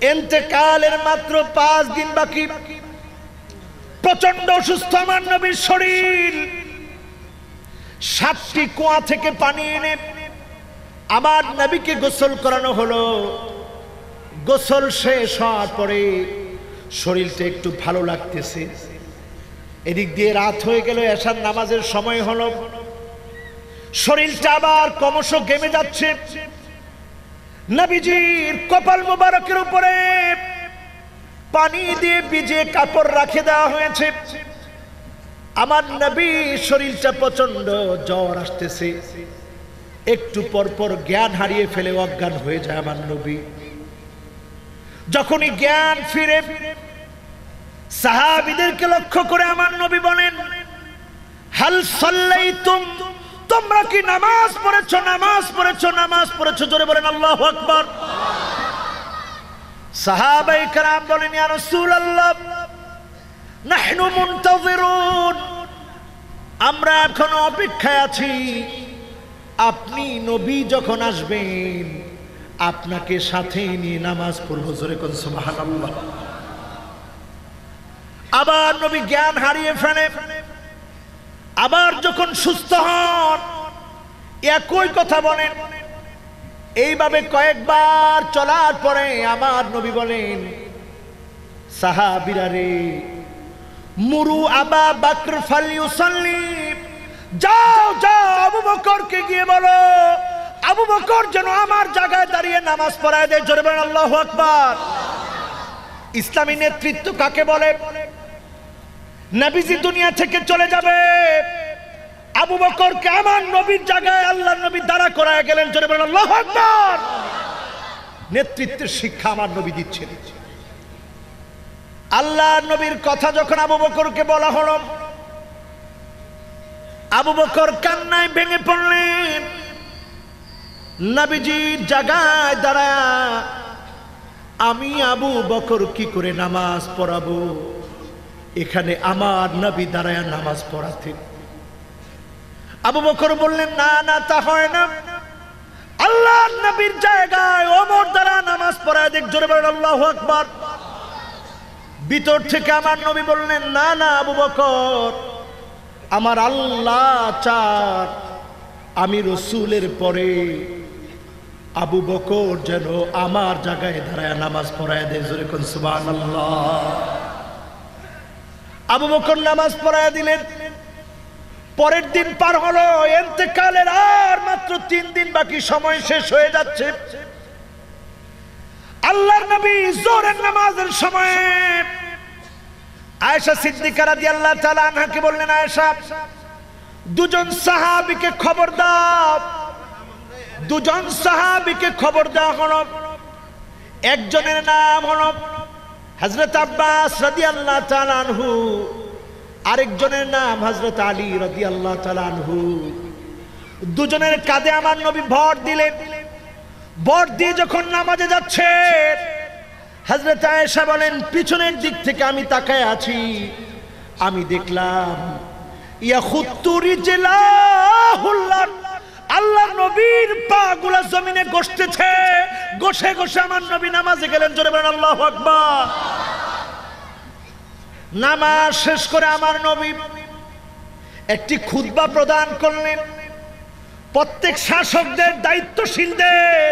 এন্তেকালের মাত্র পাঁচ দিন বাকি। প্রচণ্ড অসুস্থ আমার নবীর শরীর। সাতটি কুয়া থেকে পানি এনে আমার নবীকে গোসল করানো হলো। গোসল শেষ হওয়ার পরে শরীরটা একটু ভালো লাগতেছে। এদিক দিয়ে রাত হয়ে গেল এসার নামাজের সময় হলো। শরীরটা আবার ক্রমশ গেমে যাচ্ছে। নবীজির কপাল মোবারকের উপরে পানি দিয়ে ভিজে কাপড় রাখে দেওয়া হয়েছে। আমার নবী শরীরটা প্রচণ্ড জ্বর আসতেছে। একটু পর পর জ্ঞান হারিয়ে ফেলে অজ্ঞান হয়ে যায় আমার নবী। যখনই জ্ঞান ফিরে, সাহাবিদেরকে লক্ষ্য করে আমার নবী বলেন, হাল সাল্লাইতুম তোমরা কি নামাজ পড়েছো নামাজ পড়েছো নামাজ পড়েছো? জোরে বলেন, আল্লাহ আকবর। সাহাবাই কারাম বলেন, ইয়া রাসূলুল্লাহ, নাহনু মুনতাজিরুন। আমরা এখন অপেক্ষায় আছি। আপনি নবী যখন আসবেন, আপনাকে সাথে নিয়ে নামাজ পড়ব। জোরে কোন সুবহানাল্লাহ। আবার নবী জ্ঞান হারিয়ে ফেলে ফেলে আবার যখন সুস্থ হন, একই কথা বলেন। এইভাবে কয়েকবার চলার পরে আমার নবী বলেন সাহাবিরা রে মুরু আবা বাকর ফালিউসাল্লি, যাও যাও, আবু বকরকে গিয়ে বলো, আবু বকর যেন আমার জায়গায় দাঁড়িয়ে নামাজ পড়ায় দেয়। জোরে আল্লাহু আকবার। ইসলামী নেতৃত্ব কাকে বলে? নবীজি দুনিয়া থেকে চলে যাবে। আবু বকরকে আমার নবীর জায়গায় আল্লাহ নবী দাঁড়া করায় গেলেন, জোরে বলেন আকবার! নেতৃত্বের শিক্ষা আমার নবী দিচ্ছেন। আল্লাহ নবীর কথা যখন আবু বকরকে বলা হলো, আবু বকর কান্নায় ভেঙে পড়লেন। নবীজির জায়গায় দাঁড়ায়, আমি আবু বকর কি করে নামাজ পড়াবো? এখানে আমার নবী দাঁড়ায় নামাজ পড়াতেন। আবু বকর বললেন, না না, তা হয় না। আল্লাহ নবীর জায়গায় ওমর দ্বারা নামাজ পড়ায় দেখ, জোরে বলেন, আল্লাহু আকবার। ভিতর থেকে আমার নবী বললেন, না না, আবু বকর, আমার আল্লাহ চার আমি রসুলের পরে আবু বকর যেন আমার জায়গায় দাঁড়ায় নামাজ পড়ায় দেয়, জোরে কোন, সুবহানাল্লাহ। আবু বকর নামাজ পড়ায় দিলেন। পরের দিন পার হলো এতেকালের আর মাত্র তিন দিন বাকি সময় শেষ হয়ে যাচ্ছে। আল্লাহর নবী জোরের নামাজের সময় আয়েশা সিদ্দিকা রাদিয়াল্লাহু তাআলা আনহাকে বললেন, আয়েশা, দুজন সাহাবীকে খবর দাও। দুজন সাহাবীকে খবর দেওয়া হলো। একজনের নাম হলো হযরত আব্বাস রদি আল্লাহ আনহু, আরেকজনের নাম হযরত আলী রদি আল্লাহ আনহু। দুজনের কাঁধে আমার নবী ভর দিলেন। ভর দিয়ে যখন নামাজে যাচ্ছে, হযরত আয়েশা বলেন, পিছনের দিক থেকে আমি তাকায় আছি। আমি দেখলাম ইয়াখুত্তুরি জেলাহুল্লাহ আল্লাহ নবীর পা গুলা জমিনে গসতেছে গোসে গোসে আমার নবী নামাজে গেলেন, জোরে বলেন, আল্লাহু আকবার। নামাজ শেষ করে আমার নবী একটি খুতবা প্রদান করলেন। প্রত্যেক শাসকদের দায়িত্বশীলদের,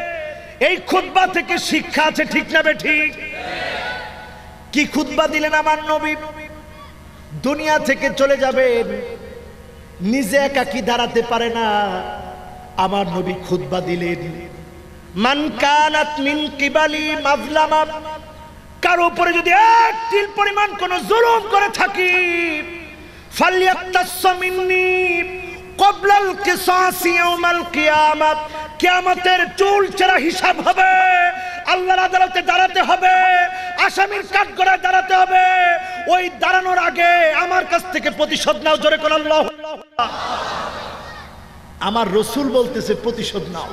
এই খুতবা থেকে শিক্ষা আছে ঠিক না ঠিক কি খুতবা দিলেন আমার নবী? দুনিয়া থেকে চলে যাবেন, নিজে একাকি দাঁড়াতে পারে না। আমার নবী খুতবা দিলেন। মান কিবালি কার যদি এক তিল পরিমাণ করে কবলাল চুল চেরা হিসাব হবে, আল্লাহর আদালতে দাঁড়াতে হবে, আসামির কাঠ কাঠগড়ায় দাঁড়াতে হবে। ওই দাঁড়ানোর আগে আমার কাছ থেকে প্রতিশোধ নাও জোরে কোন আমার রসুল বলতেছে, প্রতিশোধ নাও।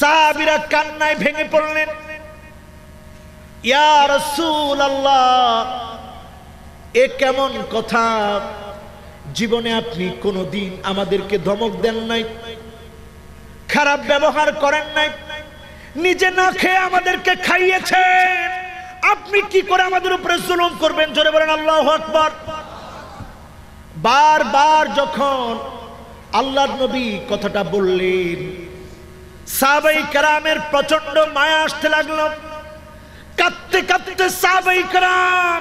সাহাবিরা কান্নায় ভেঙে পড়লেন। ইয়া রসুল আল্লাহ এ কেমন কথা? জীবনে আপনি কোনোদিন আমাদেরকে ধমক দেন নাই, খারাপ ব্যবহার করেন নাই, নিজে না খেয়ে আমাদেরকে খাইয়েছেন। আপনি কি করে আমাদের উপরে জুলুম করবেন? জোরে বলেন, আল্লাহ আকবর। বারবার যখন আল্লাহ নবী কথাটা বললেন। সাবাই কারামের প্রচণ্ড মায়া আসতে লাগল। কাঁদতে কাঁদতে সাবাই কারাম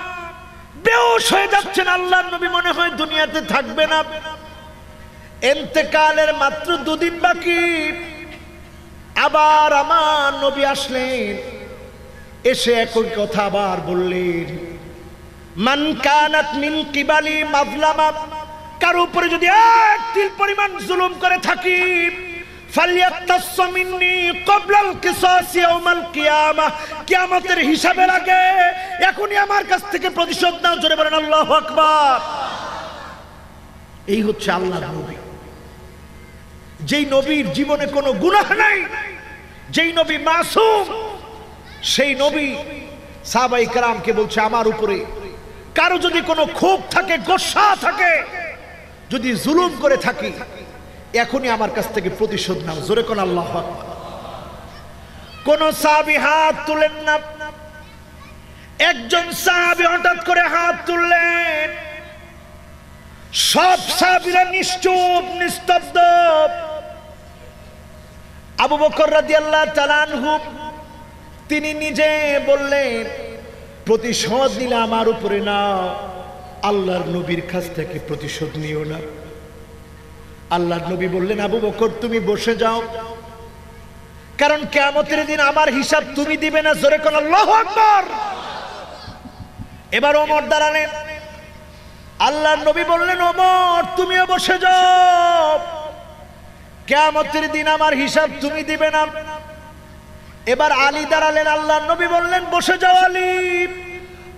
বেউস হয়ে যাচ্ছেন। আল্লাহ নবী মনে হয় দুনিয়াতে থাকবে না। এন্তেকালের মাত্র দুদিন বাকি। আবার আমার নবী আসলেন। এসে একই কথা আবার বললেন। মান কানাত মিন কিবালি মাযলামা কার উপরে যদি এক তিল পরিমাণ জুলুম করে থাকি এখনই আমার কাছ থেকে আল্লাহু এই হচ্ছে নবী। যেই নবীর জীবনে কোনো গুনাহ নাই, যেই নবী মাসুম, সেই নবী সাহাবাই কালামকে বলছে, আমার উপরে। কারও যদি কোনো ক্ষোভ থাকে, গোসা থাকে যদি জুলুম করে থাকি, এখনই আমার কাছ থেকে প্রতিশোধ নাও। জোরে কোন আল্লাহ কোন সাহাবি হাত তুলেন না। একজন সাহাবি হঠাৎ করে হাত তুললেন। সব সাহাবিরা নিশ্চুপ, নিস্তব্ধ। আবু বকর তাআলা আনহু, তিনি নিজে বললেন, প্রতিশোধ নিলে আমার উপরে না আল্লাহর নবীর কাছ থেকে প্রতিশোধ নিও না। আল্লাহর নবী বললেন, আবু বকর, তুমি বসে যাও। কারণ কেমতের দিন আমার হিসাব তুমি দিবে না, জোরে কোন এবার ওমর দাঁড়ালেন। আল্লাহর নবী বললেন, ওমর, তুমিও বসে যাও। কেমতের দিন আমার হিসাব তুমি দিবে না। এবার আলী দাঁড়ালেন, আল্লাহর নবী বললেন, বসে যাও আলী।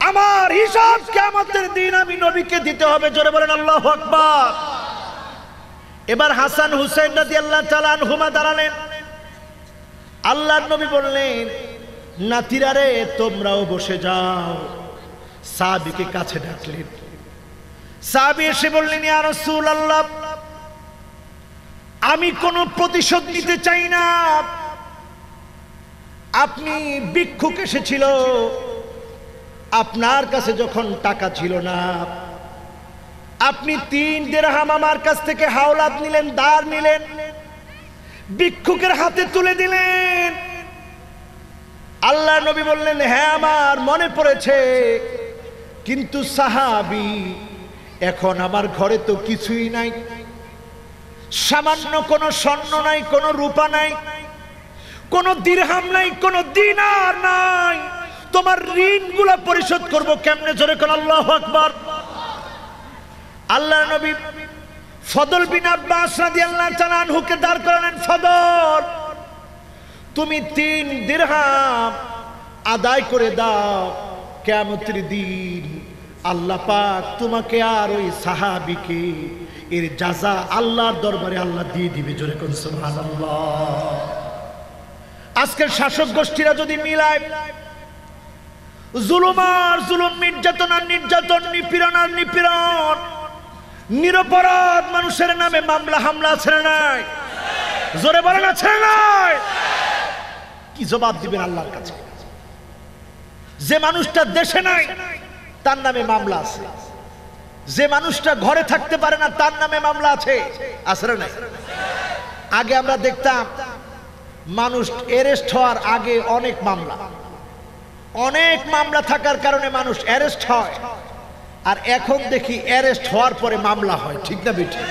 আমার হিসাব কেমতের দিন আমি নবীকে দিতে হবে, জোরে বলেন আল্লাহ আকবার। এবার হাসান হুসেন রাদি আল্লাহ চালান হুমা দাঁড়ালেন। আল্লাহর নবী বললেন নাতিরারে তোমরাও বসে যাও। সাবিকে কাছে ডাকলেন। সাবি এসে বললেন, ইয়া রাসূল আল্লাহ আমি কোনো প্রতিশোধ নিতে চাই না। আপনি ভিক্ষুক এসেছিল আপনার কাছে যখন টাকা ছিল না, আপনি তিন দেড়হাম আমার কাছ থেকে হাওলাত নিলেন দাঁড় নিলেন, ভিক্ষুকের হাতে তুলে দিলেন। আল্লাহ নবী বললেন হ্যাঁ আমার মনে পড়েছে, কিন্তু সাহাবি এখন আমার ঘরে তো কিছুই নাই। সামান্য কোনো স্বর্ণ নাই, কোনো রূপা নাই, কোনো দিরহাম নাই, কোনো দিনার নাই। তোমার ঋণগুলো পরিশোধ করব কেমনে? জোরে কোন আল্লাহ আকবার। আল্লাহ নবী ফদল বিন আব্বাস রাদিয়াল্লাহু তাআলা আনহুকে দাঁড় করালেন, ফদল, তুমি তিন দিরহাম আদায় করে দাও কিয়ামতের দিন। আল্লাহ পাক তোমাকে আর ওই সাহাবীকে এর জাযা আল্লাহর দরবারে আল্লাহ দিয়ে দিবে। জোরে কোন সুবহানাল্লাহ। আজকের শাসক গোষ্ঠীরা যদি মিলায় জুলুমার জুলুম, নির্যাতন আর নির্যাতন, নিপীড়ন আর নিপীড়ন। নিরপরাধ মানুষের নামে মামলা, হামলা না নাই। জোরে বলেন না, ছেড়ে নাই। কি জবাব দিবেন আল্লাহর কাছে? যে মানুষটা দেশে নাই, তার নামে মামলা আছে। যে মানুষটা ঘরে থাকতে পারে না, তার নামে মামলা আছে। আছে নাই? আগে আমরা দেখতাম, মানুষ অ্যারেস্ট হওয়ার আগে অনেক মামলা। অনেক মামলা থাকার কারণে মানুষ অ্যারেস্ট হয়। আর এখন দেখি অ্যারেস্ট হওয়ার পরে মামলা হয়, ঠিক না বেঠি?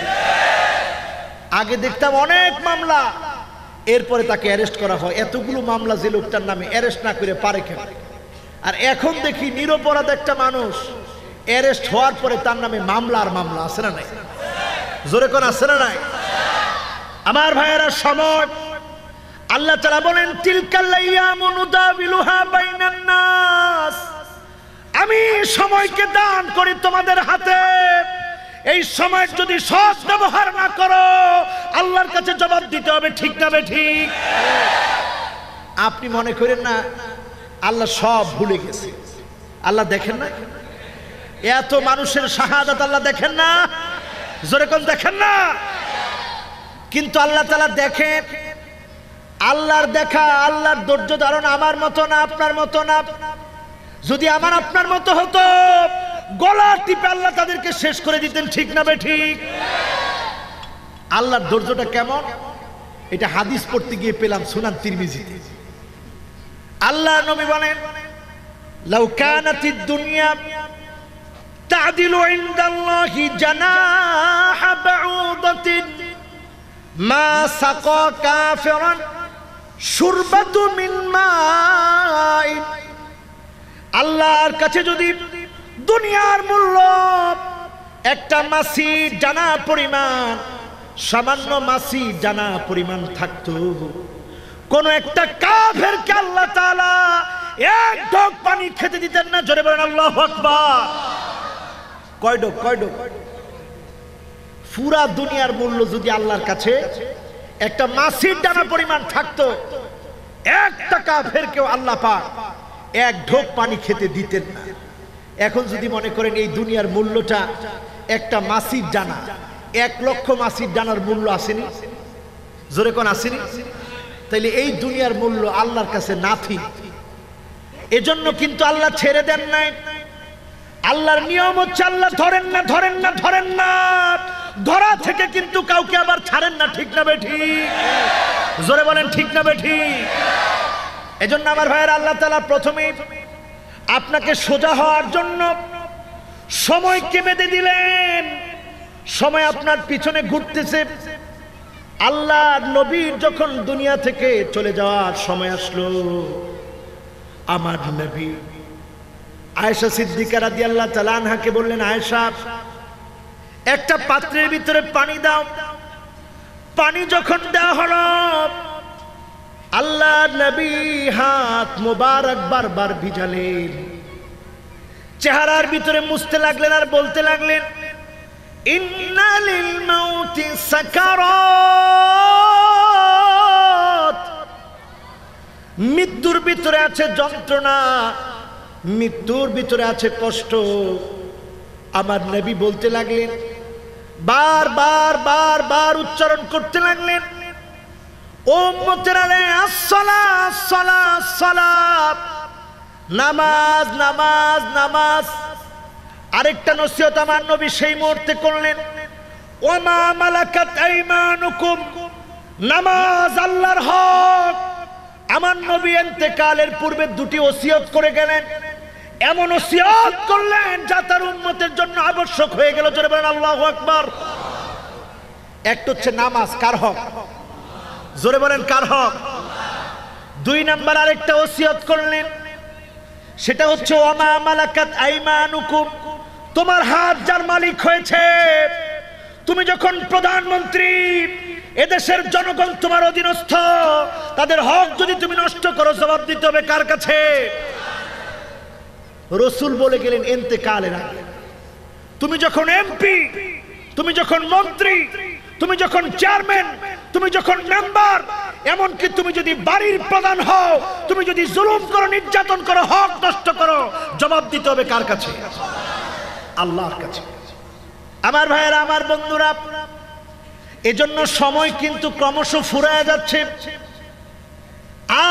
আগে দেখতাম অনেক মামলা, এরপরে তাকে অ্যারেস্ট করা হয়। এতগুলো মামলা যে লোকটার নামে অ্যারেস্ট না করে পারে কেন? আর এখন দেখি নিরপরাধ একটা মানুষ অ্যারেস্ট হওয়ার পরে তার নামে মামলা আর মামলা, আছে না নাই? জোরে কোন আছে না নাই? আমার ভাইয়েরা, সময় আল্লাহ তারা বলেন আমি সময়কে দান করি তোমাদের হাতে। এই সময় যদি সৎ ব্যবহার না করো, আল্লাহর কাছে জবাব দিতে হবে, ঠিক না ঠিক? আপনি মনে করেন না, আল্লাহ সব ভুলে গেছে। আল্লাহ দেখেন না? এত মানুষের শাহাদাত আল্লাহ দেখেন না? জোরে দেখেন না? কিন্তু আল্লাহ তালা দেখেন আল্লাহর দেখা, আল্লাহর ধৈর্য ধারণ আমার মতো না, আপনার মতো না। যদি আমার আপনার মতো হতো গলার টিপে আল্লাহ তাদেরকে শেষ করে দিতেন, ঠিক না বে ঠিক? আল্লাহর ধৈর্যটা কেমন? এটা হাদিস পড়তে গিয়ে পেলাম সুনান তিরমিজি আল্লাহ নবী বলেন লাউকানাতি দুনিয়া তাদিলু ইনদাল্লাহি জানাহা বাউদাতিন, মা সাকা কাফিরান আল্লাহর কাছে যদি দুনিয়ার মূল্য, একটা মাসি জানা পরিমাণ, সামান্য মাসি জানা পরিমাণ থাকতো, কোন একটা কাফেরকে আল্লাহ তাআলা এক ঢোক পানি খেতে দিতেন না, জোরে বলেন আল্লাহু আকবার। কয় ঢোক কয় ঢোক? পুরা দুনিয়ার মূল্য যদি আল্লাহর কাছে একটা মাসির দানা পরিমাণ থাকতো। এক টাকা ফের কেউ আল্লাহ পাক এক ঢোক পানি খেতে দিতেন না। এখন যদি মনে করেন এই দুনিয়ার মূল্যটা একটা মাসির ডানা, এক লক্ষ মাসির ডানার মূল্য আসেনি? জোরে কোন আসেনি? তাইলে এই দুনিয়ার মূল্য আল্লাহর কাছে নাথি এজন্য কিন্তু আল্লাহ ছেড়ে দেন নাই। আল্লাহর নিয়ম হচ্ছে আল্লাহ ধরেন না ধরেন না ধরেন না। ধরা থেকে কিন্তু কাউকে আবার ছাড়েন না, ঠিক না বেঠি জোরে বলেন, ঠিক না বেঠি এজন্য আমার ভাইয়ের আল্লাহ তালা প্রথমে আপনাকে সোজা হওয়ার জন্য সময়কে বেঁধে দিলেন? সময় আপনার পিছনে ঘুরতেছে। আল্লাহ নবীর যখন দুনিয়া থেকে চলে যাওয়ার সময় আসলো, আমার নবী আয়েশা সিদ্দিকা রাদিয়াল্লাহু তাআলা আনহাকে বললেন, আয়েশা, একটা পাত্রের ভিতরে পানি দাও। পানি যখন দেওয়া হলো আল্লাহ নবী হাত মোবারক বারবার ভিজালেন। চেহারার ভিতরে মুছতে লাগলেন আর বলতে লাগলেন ইন্না লিল মাউতি সাকারাত। মৃত্যুর ভিতরে আছে যন্ত্রণা। মৃত্যুর ভিতরে আছে কষ্ট। আমার নবী বলতে লাগলেন, বার বার বার বার উচ্চারণ করতে লাগলেন ও মোতেরালে আসসালা আসসালা আসসালা। নামাজ নামাজ নামাজ। আরেকটা নসিহত আমার নবী সেই মুহূর্তে করলেন, ওমা মালাকাত আইমানুকুম। নামাজ আল্লাহর হক। আমার নবী এতেকালের পূর্বে দুটি ওসিয়ত করে গেলেন এমন ওসিয়ত করলেন যা তার উন্মতের জন্য আবশ্যক হয়ে গেল। জোরে বলেন, আল্লাহ আকবার। একটা হচ্ছে নামাজ, কার হক? জোরে বলেন, কার হক? দুই নাম্বার আরেকটা ওসিয়ত করলেন, সেটা হচ্ছে ওমা মালাকাত আইমানুকুম। তোমার হাত যার মালিক হয়েছে, তুমি যখন প্রধানমন্ত্রী, এদেশের জনগণ তোমার অধীনস্থ, তাদের হক যদি তুমি নষ্ট করো, জবাব দিতে হবে কার কাছে? রসুল বলে গেলেন এনতে কালের আগে তুমি যখন এমপি, তুমি যখন মন্ত্রী, তুমি যখন চেয়ারম্যান, তুমি যখন মেম্বার, এমনকি তুমি যদি বাড়ির প্রধান হও, তুমি যদি জুলুম করো, নির্যাতন করো, হক নষ্ট করো, জবাব দিতে হবে কার কাছে? আল্লাহর কাছে। আমার ভাইয়েরা, আমার বন্ধুরা, এজন্য সময় কিন্তু ক্রমশ ফুরায় যাচ্ছে।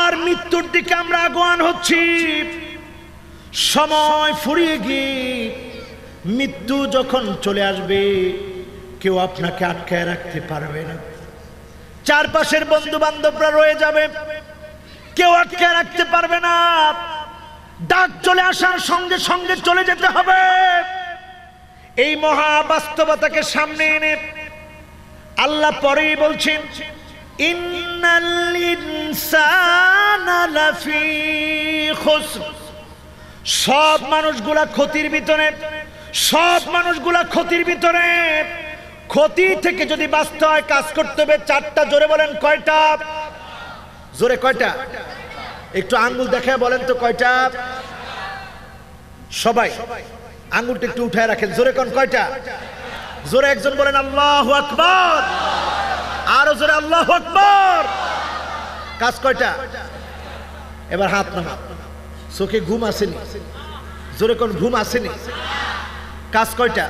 আর মৃত্যুর দিকে আমরা আগুয়ান হচ্ছি। সময় ফুরিয়ে গিয়ে মৃত্যু যখন চলে আসবে, কেউ আপনাকে আটকায় রাখতে পারবে না। চারপাশের বন্ধু বান্ধবরা রয়ে যাবে, কেউ আটকায় রাখতে পারবে না। ডাক চলে আসার সঙ্গে সঙ্গে চলে যেতে হবে। এই মহা বাস্তবতাকে সামনে এনে আল্লাহ পরেই বলছেন, ইন্নাল ইনসানা লাফি খুসর। সব মানুষগুলা ক্ষতির ভিতরে, সব মানুষগুলা ক্ষতির ভিতরে। ক্ষতি থেকে যদি বাঁচতে হয়, কাজ করতে হবে, চারটা জোরে বলেন কয়টা? জোরে কয়টা? একটু আঙ্গুল দেখে বলেন তো কয়টা? সবাই, আঙ্গুলটা একটু উঠায় রাখেন। জোরে কোন কয়টা? জোরে একজন বলেন, আল্লাহ আকবর। আরও জোরে, আল্লাহ আকবর। কাজ কয়টা? এবার হাত নামা চোখে ঘুম আসেনি। জোরে কোন ঘুম আসেনি? কাজ কয়টা?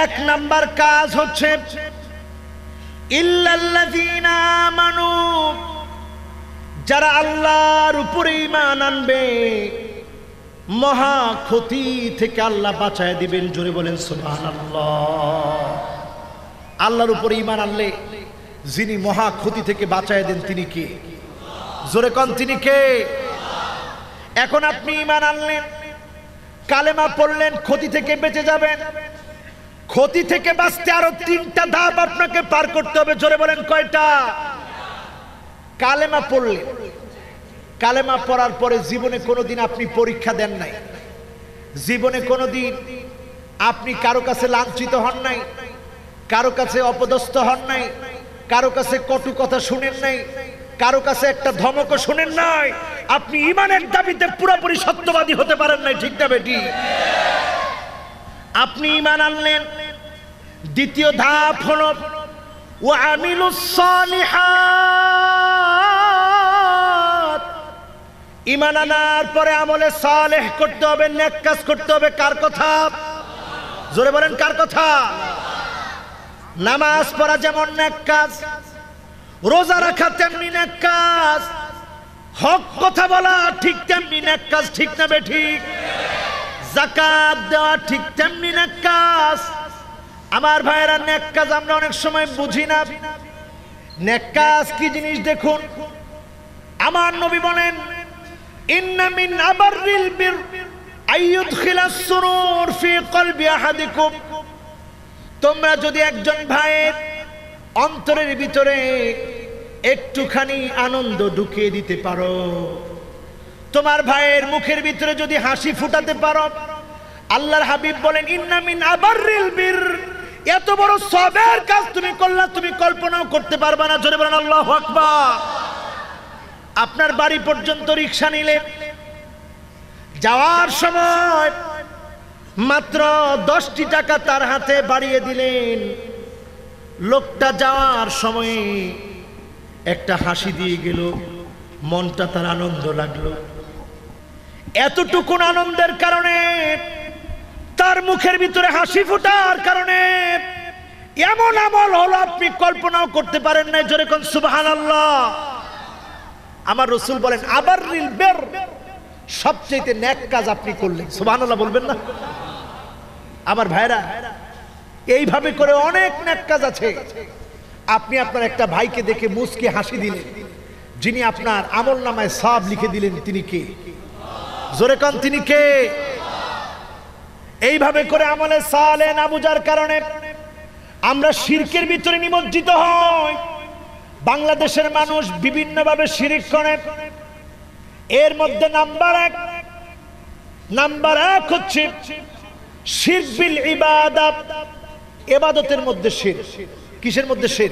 এক নাম্বার কাজ হচ্ছে যারা আল্লাহর উপরে ইমান আনবে, মহা ক্ষতি থেকে আল্লাহ বাঁচায় দিবেন, জোরে বলেন সুবহানাল্লাহ। আল্লাহর উপরে ইমান আনলে যিনি মহা ক্ষতি থেকে বাঁচায় দেন তিনি কে? জোরে কন, তিনি কে? এখন আপনি ইমান আনলেন, কালেমা পড়লেন, ক্ষতি থেকে বেঁচে যাবেন। ক্ষতি থেকে বাঁচতে আরও তিনটা ধাপ আপনাকে পার করতে হবে, জোরে বলেন কয়টা? কালেমা পড়লেন। কালেমা পড়ার পরে জীবনে কোনোদিন আপনি পরীক্ষা দেন নাই। জীবনে কোনোদিন আপনি কারও কাছে লাঞ্ছিত হন নাই, কারও কাছে অপদস্থ হন নাই, কারও কাছে কটু কথা শুনেন নাই কারও কাছে একটা ধমকও শুনেন নাই। আপনি ইমানের দাবিতে পুরোপুরি সত্যবাদী হতে পারেন নাই, ঠিক না বেটি? আপনি ইমান আনলেন। দ্বিতীয় ধাপ হল ও ইমান আনার পরে আমলে সালেহ করতে হবে, নেক কাজ করতে হবে, কার কথা? জোরে বলেন, কার কথা? নামাজ পড়া যেমন নেক কাজ রোজা রাখা তেমনি নেক কাজ। হক কথা বলা ঠিক তেমনি নেক কাজ, ঠিক না ঠিক জাকাত দেওয়া ঠিক তেমনি নেক কাজ। আমার ভাইয়েরা, নেক কাজ আমরা অনেক সময় বুঝি না। নেক কাজ কি জিনিস দেখুন? আমার নবী বলেন, ইন্না মিন আবাররিল বির আইয়ুদখিলাস সুরুর ফি কলবি আহাদিকুম। তোমরা যদি একজন ভাইয়ের অন্তরের ভিতরে একটুখানি আনন্দ ঢুকিয়ে দিতে পারো। তোমার ভাইয়ের মুখের ভিতরে যদি হাসি ফুটাতে পারো, আল্লাহর হাবিব বলেন, ইন্না মিন আবাররিল এত বড় সবের কাজ তুমি করলা, তুমি কল্পনাও করতে পারবে না। জোরে বলেন, আল্লাহু আকবার। আপনার বাড়ি পর্যন্ত রিক্সা নিলে যাওয়ার সময় মাত্র দশটি টাকা তার হাতে বাড়িয়ে দিলেন। লোকটা যাওয়ার সময়ে একটা হাসি দিয়ে গেল, মনটা তার আনন্দ লাগল। এতটুকুন আনন্দের কারণে, তার মুখের ভিতরে হাসি ফোটার কারণে এমন আমল হলো আপনি কল্পনাও করতে পারেন না যেরকম সুবাহান আল্লাহ আমার রসুল বলেন, আবার রিল বের। সবচেয়ে ন্যাক কাজ আপনি করলেন। সুবহানাল্লাহ বলবেন না? আমার ভাইরা এইভাবে করে অনেক ন্যাক কাজ আছে। আপনি আপনার একটা ভাইকে দেখে মুসকে হাসি দিলেন। যিনি আপনার আমল নামায় সাব লিখে দিলেন, তিনি কে? জোরে কন, তিনি কে? এইভাবে করে আমলে সালে না বুঝার কারণে আমরা শিরকের ভিতরে নিমজ্জিত হয় বাংলাদেশের মানুষ বিভিন্নভাবে শিরিক করে। এর মধ্যে নাম্বার এক নাম্বার এক হচ্ছে শিরবিল ইবাদত। এবাদতের মধ্যে শির। কিসের মধ্যে শির?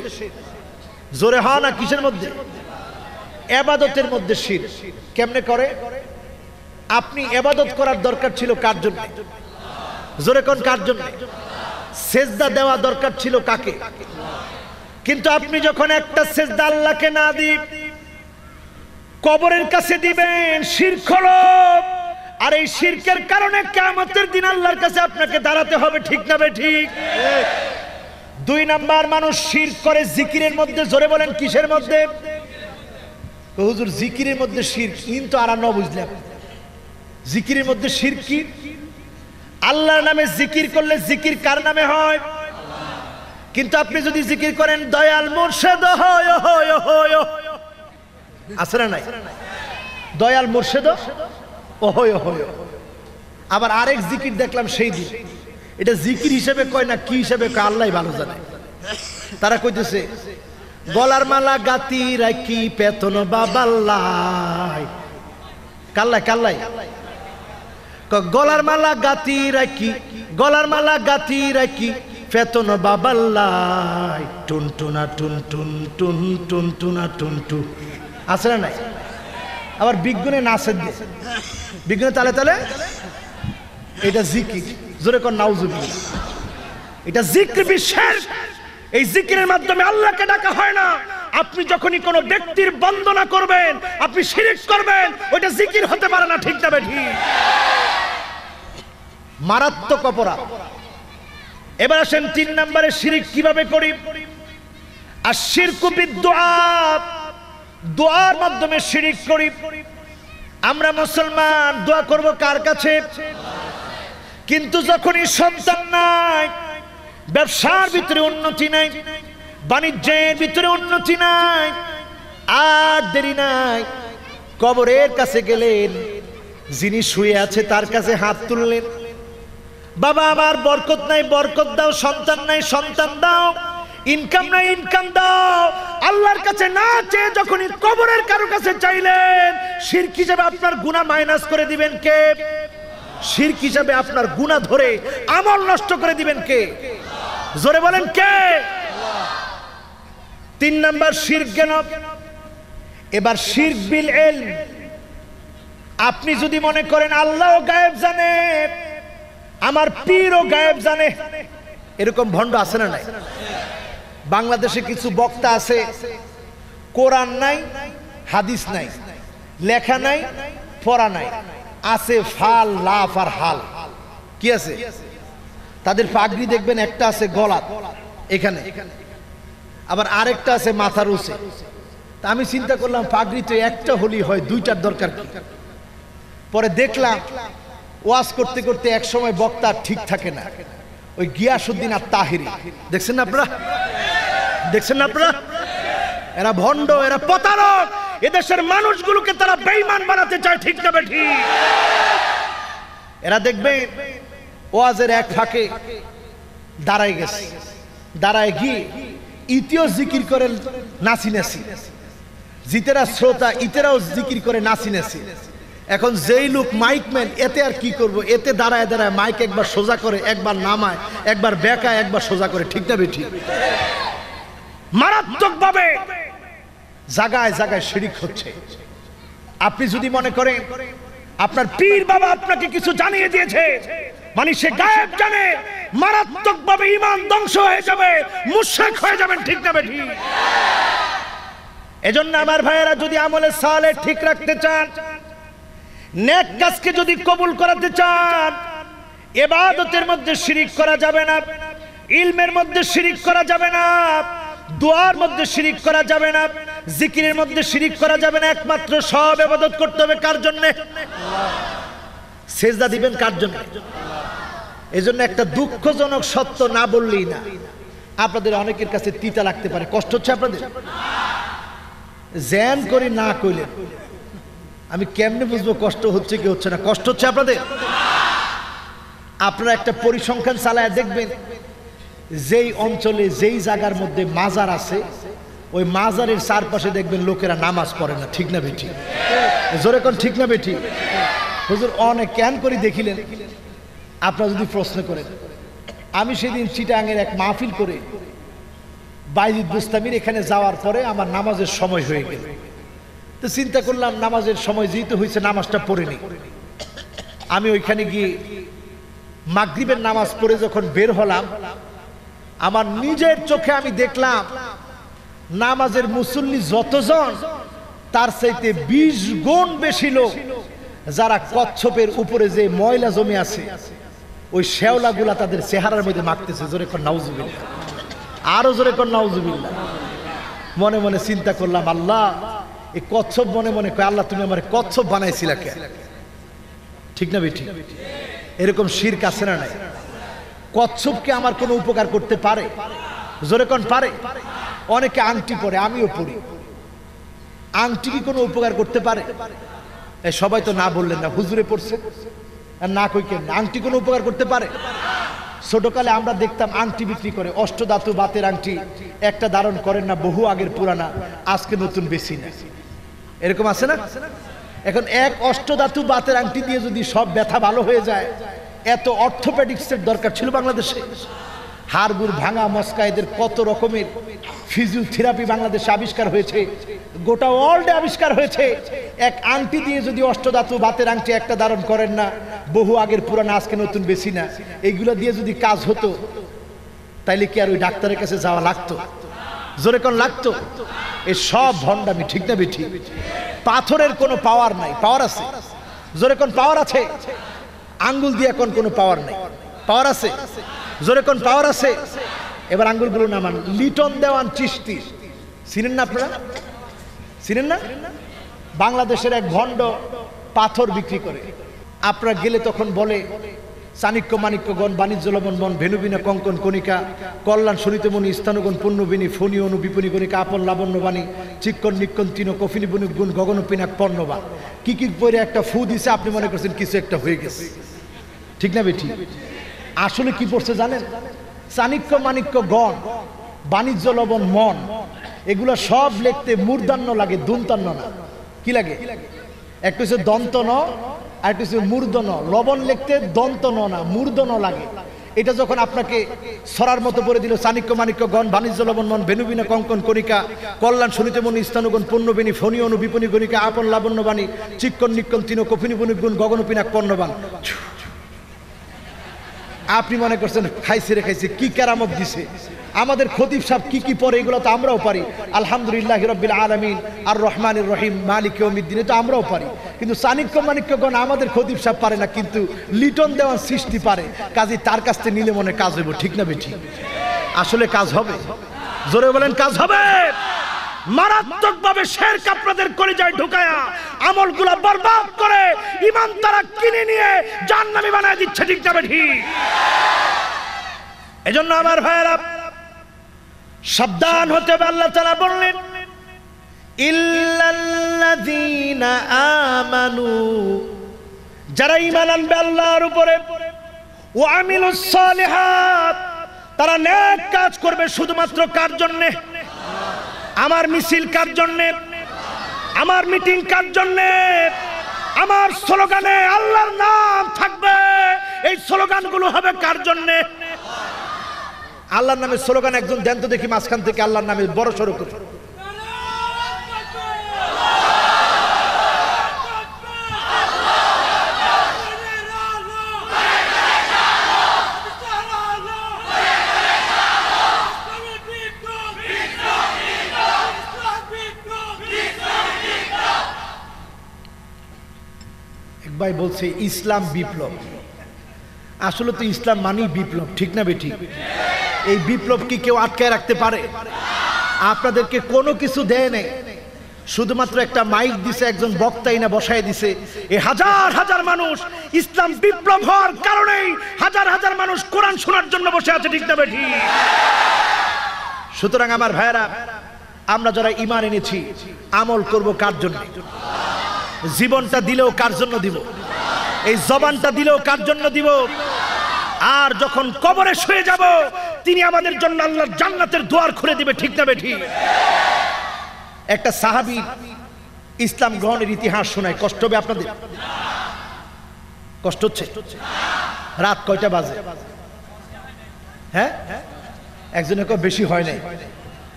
জোরে হয় না কিসের মধ্যে? এবাদতের মধ্যে শির। কেমনে করে? আপনি এবাদত করার দরকার ছিল কার জন্য? জোরে কোন কার জন্য? সেজদা দেওয়া দরকার ছিল কাকে? কিন্তু আপনি যখন একটা সেজদা আল্লাহকে না দিই কবরের কাছে দিবেন হলো আর এই শিরকের কারণে কিয়ামতের দিন আল্লাহর কাছে আপনাকে দাঁড়াতে হবে, ঠিক না ঠিক? দুই নাম্বার, মানুষ শির করে জিকিরের মধ্যে, জোরে বলেন, কিসের মধ্যে? হুজুর, জিকিরের মধ্যে শির কিন্তু আর ন বুঝলাম জিকিরের মধ্যে শির কি? আল্লাহর নামে জিকির করলে জিকির কার নামে হয়? কিন্তু আপনি যদি জিকির করেন, দয়াল মুর্শেদ আছে না নাই? দয়াল মুর্শেদ? আবার আরেক জিকির দেখলাম সেই দিন। এটা জিকির হিসেবে কয় না কি হিসেবে কয় আল্লাহ ভালো জানে। তারা কইতেছে, গলার মালা গাতি রাখি পেতন বাবাল্লাই কাল্লাই কাল্লাই গলার মালা গাতি রাখি গলার মালা গাতি রাখি ফেতন বাবাল্লাই টুন টুনা টুন টুন টুন টুন টুনা টুন টু আছে না নাই? আবার বিজ্ঞানে নাচের দিয়ে বিজ্ঞানে তালে তালে? এটা জিকির। জোরে কর নাউজুবি এটা জিক্র বিশ্বের এই জিকিরের মাধ্যমে আল্লাহকে ডাকা হয় না। আপনি যখনই কোনো ব্যক্তির বন্দনা করবেন, আপনি শিরিক করবেন, ওইটা জিকির হতে পারে না, ঠিক না ঠিক মারাত্মক অপরাধ। এবার আসেন তিন নম্বরে শিরিক কীভাবে করি? আর শিরকুপি দোয়া দোয়ার মাধ্যমে শিরিক করি। আমরা মুসলমান, দোয়া করব কার কাছে? কিন্তু যখনই সন্তান নাই, ব্যবসার ভিতরে উন্নতি নাই, বাণিজ্যের ভিতরে উন্নতি নাই, আর দেরি নাই, কবরের কাছে গেলেন, যিনি শুয়ে আছে তার কাছে হাত তুললেন। বাবা, আমার বরকত নাই, বরকত দাও, সন্তান নাই, সন্তান দাও। ইনকাম নাই ইনকাম দাও। আল্লাহর কাছে না চেয়ে যখনই কবরের কারও কাছে চাইলেন, শিরক হিসেবে আপনার গুনাহ মাইনাস করে দিবেন কে? শিরক হিসাবে আপনার গুনাহ ধরে আমল নষ্ট করে দিবেন কে? জোরে বলেন কে? তিন নাম্বার, শিরক জ্ঞান এবার শিরক বিল এলম। আপনি যদি মনে করেন আল্লাহ গায়েব জানে, আমার পীরও গায়েব জানে, এরকম ভণ্ড আছে না নাই? বাংলাদেশে কিছু বক্তা আছে, কোরআন নাই, হাদিস নাই, লেখা নাই, পড়া নাই, আছে ফাল, লাফ আর হাল। কি আছে? তাদের পাগড়ি দেখবেন, একটা আছে গলাত এখানে। আবার আরেকটা আছে মাথার উচে। তা আমি চিন্তা করলাম পাগড়ি তো একটা হলি হয়, দুইটার দরকার কি? পরে দেখলাম, ওয়াজ করতে করতে এক সময় বক্তা ঠিক থাকে না। ওই গিয়াসুদ্দিন আর তাহিরি। দেখছেন আপনারা? দেখছেন আপনারা? এরা ভণ্ড, এরা প্রতারক। এদেশের মানুষগুলোকে তারা বেঈমান বানাতে চায়, ঠিক না বেঠি? এরা দেখবে, ওয়াজের এক ফাঁকে দাঁড়ায় গেছে। দাঁড়ায় গিয়ে ইতিও জিকির করে নাচি নাচি। জিতেরা শ্রোতা ইতেরাও জিকির করে নাচি নাচি। এখন যেই লোক মাইক ম্যান এতে আর কি করব? এতে দাঁড়ায় দাঁড়ায় মাইক একবার সোজা করে, একবার নামায়, একবার বেকায়, একবার সোজা করে, ঠিক না বেঠি? মারাত্মক ভাবে জায়গায় জায়গায় শিরিক হচ্ছে। আপনি যদি মনে করেন আপনার পীর বাবা আপনাকে কিছু জানিয়ে দিয়েছে মানে সে গায়েব জানে মারাত্মক ভাবে ইমান ধ্বংস হয়ে যাবে মুশেক হয়ে যাবেন ঠিক না বেঠি। এজন্য আমার ভাইয়েরা, যদি আমলে সালে ঠিক রাখতে চান, নেক কাজকে যদি কবুল করাতে চান, এবাদতের মধ্যে শিরিক করা যাবে না, ইলমের মধ্যে শিরিক করা যাবে না। দোয়ার মধ্যে শিরিক করা যাবে না, জিকিরের মধ্যে শিরিক করা যাবে না, একমাত্র সব এবাদত করতে হবে কার জন্য? সেজদা দিবেন কার জন্য? এজন্য একটা দুঃখজনক সত্য না বললেই না। আপনাদের অনেকের কাছে তিতা লাগতে পারে, কষ্ট হচ্ছে আপনাদের? জ্যান করি না কইলেন আমি কেমনে বুঝব কষ্ট হচ্ছে কি হচ্ছে না? কষ্ট হচ্ছে আপনাদের? আপনারা একটা পরিসংখ্যান চালায় দেখবেন যেই অঞ্চলে যেই জায়গার মধ্যে মাজার আছে, ওই মাজারের চারপাশে দেখবেন লোকেরা নামাজ পড়ে না, ঠিক না বেঠি? জোরে কোন ঠিক না বেঠি? হুজুর, অনেক ক্যান করে দেখিলেন। আপনারা যদি প্রশ্ন করেন, আমি সেদিন চিটাঙের এক মাহফিল করে বাইজিদ বুস্তামির এখানে যাওয়ার পরে আমার নামাজের সময় হয়ে গেল। তো চিন্তা করলাম, নামাজের সময় যেহেতু হয়েছে, নামাজটা পড়েনি আমি ওইখানে গিয়ে মাগরিবের নামাজ পড়ে যখন বের হলাম আমার নিজের চোখে আমি দেখলাম, নামাজের মুসল্লি যতজন, তার চাইতে বিশ গুণ বেশি লোক যারা কচ্ছপের উপরে যে ময়লা জমে আছে, ওই শ্যাওলাগুলা তাদের চেহারার মধ্যে মাখতেছে। জোরে কর নাউজুবিল্লা আরও জোরে কর নাউজুবিল্লা মনে মনে চিন্তা করলাম, আল্লাহ, এই কচ্ছপ মনে মনে কয়, আল্লাহ, তুমি আমার কচ্ছপ বানাইছিলা কে? ঠিক না বেঠি? এরকম শির কাছে না নাই? কচ্ছপকে আমার কোনো উপকার করতে পারে? জোরে কোন পারে? অনেকে আংটি পরে, আমিও পড়ি আংটি কি কোনো উপকার করতে পারে? সবাই তো না বললেন না, হুজুরে পড়ছে। না কই কেন আংটি কোনো উপকার করতে পারে? ছোটকালে আমরা দেখতাম আংটি বিক্রি করে, অষ্টধাতু বাতের আংটি। একটা ধারণ করেন না, বহু আগের পুরানা, আজকে নতুন বেশি না। এরকম আছে না? এখন এক অষ্টধাতু বাতের আংটি দিয়ে যদি সব ব্যথা ভালো হয়ে যায় এত অর্থোপেডিক্সের দরকার ছিল বাংলাদেশে। হাড়গুড় ভাঙা মস্কা এদের কত রকমের ফিজিওথেরাপি বাংলাদেশে আবিষ্কার হয়েছে। গোটা ওয়ার্ল্ডে আবিষ্কার হয়েছে। এক আংটি দিয়ে যদি অষ্টধাতু বাতের আংটি একটা ধারণ করেন না, বহু আগের পুরানো, আজকে নতুন বেশি না। এইগুলো দিয়ে যদি কাজ হতো, তাইলে কি আর ওই ডাক্তারের কাছে যাওয়া লাগতো? জোরে কোন লাগতো? এই সব ভণ্ডামি, ঠিক না বেঠি? পাথরের কোনো পাওয়ার নাই পাওয়ার আছে। জোরে কোন পাওয়ার আছে? আঙ্গুল দিয়ে এখন কোনো পাওয়ার নেই। পাওয়ার আছে? জোরে কোন পাওয়ার আছে? এবার আঙ্গুলগুলো নামান। লিটন দেওয়ান চিস্তি চিনেন না আপনারা? চিনেন না? বাংলাদেশের এক ভণ্ড পাথর বিক্রি করে। আপনারা গেলে তখন বলে চাণিক্য মাণিক্যগণ বাণিজ্য, লবণ, বন ভেনুবিনা কঙ্কন, কণিকা, কল্যাণ সরিতমণি স্থানগণ পুণ্যবিনী ফণি, অনু, বিপণী, কণিকা, আপন, লাবণ্য, বাণী, চিক্কন, নিক্কন তিন কফিনি গুণ, গগন, পিনাক পণ্যবা কি কি পরে একটা ফু দিছে, আপনি মনে করছেন কিছু একটা হয়ে গেছে। ঠিক না বেঠি আসলে কি পড়ছে জানেন? চাণিক্য মাণিক্য গণ, বাণিজ্য, লবণ, মন, এগুলো সব লিখতে মূর্ধান্য লাগে দুন্তান্ন না। কি লাগে? একটা হচ্ছে দন্ত ন আর হচ্ছে মূর্ধন লবণ লিখতে দন্ত ন না মূর্ধন লাগে। এটা যখন আপনাকে সরার মতো করে দিল চাণিক্য মাণিক্য গণ, বাণিজ্য লবণ মন, বেনুবিনা কঙ্কন কণিকা, কল্যাণ সুনীতে মনি স্থানুগণ পণ্যবিনী, ফণী অনু বিপণী গণিকা, আপন লাবণ্য বাণী, চিক্কন নিক্কন তিন কফিনী বণিগুণ গগনপিনাক পণ্যবান আপনি মনে করছেন, খাইছে রে খাইছে, কি কেরামত দিছে? আমাদের খতিব সাহেব কি কি পরে, এগুলো তো আমরাও পারি। আলহামদুলিল্লাহ রব্বিল আলমিন আর রহমানুর রহিম, মালিক ওমিদ্দিন তো আমরাও পারি। কিন্তু চাণিক্য মানিক্যগণ আমাদের খতিব সাহেব পারে না, কিন্তু লিটন দেওয়ার সৃষ্টি পারে। কাজে তার কাছ থেকে নিলে মনে কাজ হইব, ঠিক না বেঠি আসলে কাজ হবে। জোরে বলেন, কাজ হবে। মারাত্মক ভাবে শের কাপড়াদের কলিজায় ঢুকায়া আমলগুলা বরবাদ করে ইমান তারা কিনে নিয়ে জান্নামি বানায় দিচ্ছে, ঠিক যাবে ঠিক? এজন্য আমার ভাইয়েরা সাবধান হতে হবে, আল্লাহ তাআলা বললেন, ইল্লাল্লাযীনা আমানু। যারা ঈমান আনবে আল্লাহর উপরে ও আমিলুস সালিহাত। তারা নেক কাজ করবে শুধুমাত্র কার জন্যে? আমার মিছিল কার জন্যে? আমার মিটিং কার জন্যে? আমার স্লোগানে আল্লাহর নাম থাকবে। এই স্লোগানগুলো হবে কার জন্যে? আল্লাহর নামে স্লোগান, একজন দেন তো দেখি মাঝখান থেকে আল্লাহর নামে বড় সড়ো করে। ভাই বলছে, ইসলাম বিপ্লব। আসলে তো ইসলাম মানেই বিপ্লব, ঠিক না বেঠিক? এই বিপ্লব কি কেউ আটকায় রাখতে পারে। আপনাদেরকে কোনো কিছু দেয় নেই। শুধুমাত্র একটা মাইক দিছে, একজন বক্তাই না, বসায় দিছে। এই হাজার হাজার মানুষ ইসলাম বিপ্লব হওয়ার কারণেই হাজার হাজার মানুষ কোরআন শোনার জন্য বসে আছে, ঠিক না বেঠি সুতরাং আমার ভাইয়েরা, আমরা যারা ইমান এনেছি, আমল করব কার জন্য? জীবনটা দিলেও কার জন্য দিব? এই জবানটা দিলেও কার জন্য দিব? আর যখন কবরে শুয়ে যাব তিনি আমাদের জন্য আল্লাহর জান্নাতের দুয়ার খুলে দিবে, ঠিক না বেঠি? একটা সাহাবি ইসলাম গ্রহণের ইতিহাস শোনায়, কষ্ট হবে আপনাদের? কষ্ট হচ্ছে? রাত কয়টা বাজে? হ্যাঁ? একজনের কেউ বেশি হয় নাই।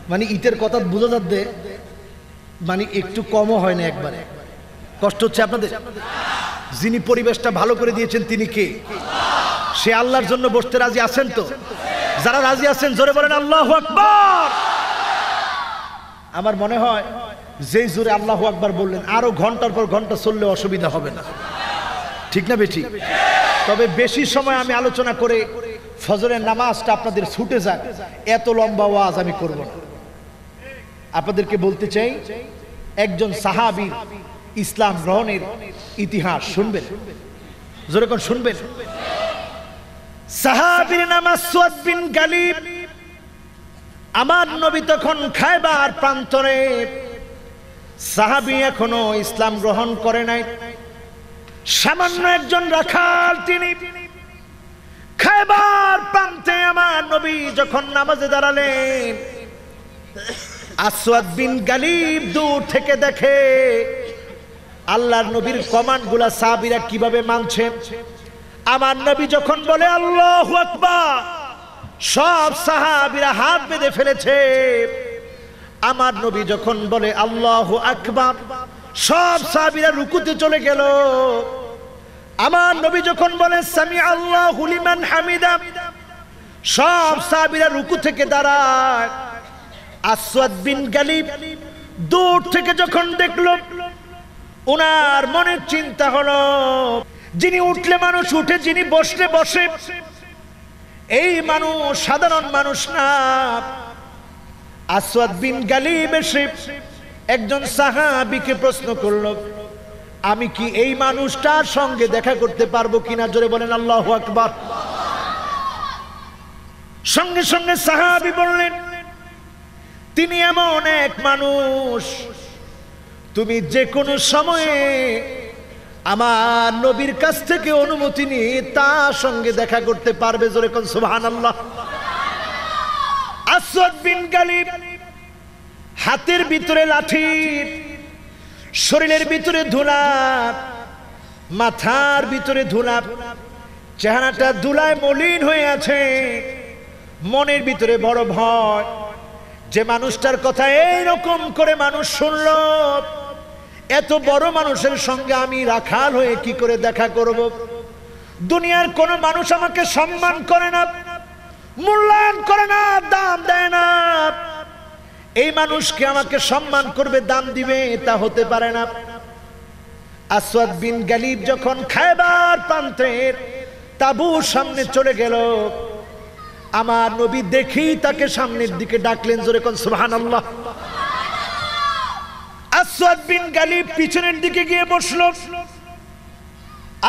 মানে ইটের কথা বোঝা যাচ্ছে মানে একটু কমও হয় না একবারে। কষ্ট হচ্ছে আপনাদের? যিনি পরিবেশটা ভালো করে দিয়েছেন তিনি কে? সে আল্লাহর জন্য বসতে রাজি আছেন তো? যারা রাজি আছেন, জোরে বলেন আল্লাহ আকবর। আমার মনে হয়, যেই জোরে আল্লাহ আকবার বললেন, আরও ঘণ্টার পর ঘণ্টা চললে অসুবিধা হবে না। ঠিক না বেঠি? তবে বেশি সময় আমি আলোচনা করে ফজরের নামাজটা আপনাদের ছুটে যাক, এত লম্বা ওয়াজ আমি করব না। আপনাদেরকে বলতে চাই, একজন সাহাবীর ইসলাম গ্রহণের ইতিহাস শুনবেন? যেরকম শুনবেন? সাহাবীর নাম আসওয়াদ বিন গালিব। আমার নবী তখন খায়বার প্রান্তরে। সাহাবী এখনও ইসলাম গ্রহণ করে নাই। সামান্য একজন রাখাল তিনি। খায়বার প্রান্তে আমার নবী যখন নামাজে দাঁড়ালেন, আসওয়াদ বিন গালিব দূর থেকে দেখে, আল্লাহর নবীর কমান্ডগুলা সাহাবিরা কীভাবে মানছে আমার নবী যখন বলে, আল্লাহ সব সাহাবিরা হাত বেঁধে ফেলেছে। আমার নবী যখন বলে, আল্লাহ আকবার, সব সাহাবিরা রুকুতে চলে গেল। আমার নবী যখন বলে সামি আল্লাহ হুলিমান হামিদা, সব সাহাবিরা রুকু থেকে দাঁড়ায়। আসওয়াদ বিন গালিব দূর থেকে যখন দেখল ওনার মনে চিন্তা হলো যিনি উঠলে মানুষ উঠে, যিনি বসলে বসে। এই মানুষ সাধারণ মানুষ না। আসওয়াদ বিন গালিব একজন সাহাবিকে প্রশ্ন করল, আমি কি এই মানুষটার সঙ্গে দেখা করতে পারব কিনা? জোরে বলেন, আল্লাহ আকবার। সঙ্গে সঙ্গে সাহাবি বললেন, তিনি এমন এক মানুষ, তুমি যে কোনো সময়ে আমার নবীর কাছ থেকে অনুমতি নিয়ে তার সঙ্গে দেখা করতে পারবে জোরে কোন সুবহান আল্লাহ হাতের ভিতরে লাঠি, শরীরের ভিতরে ধুলা, মাথার ভিতরে ধুলা, চেহারাটা ধুলায় মলিন হয়ে আছে, মনের ভিতরে বড় ভয়। যে মানুষটার কথা এইরকম করে মানুষ শুনল এত বড় মানুষের সঙ্গে আমি রাখাল হয়ে কি করে দেখা করব? দুনিয়ার কোন মানুষ আমাকে সম্মান করে না, মূল্যায়ন করে না, দাম দেয় না। এই মানুষকে আমাকে সম্মান করবে, দাম দিবে, তা হতে পারে না। আসওয়াদ বিন গালিব যখন খায়বার প্রান্তের তাবুর সামনে চলে গেল, আমার নবী দেখি তাকে সামনের দিকে ডাকলেন, জোরে কোন, সুবহানাল্লাহ। আসওয়াদ বিন গালিব পিছনের দিকে গিয়ে বসল।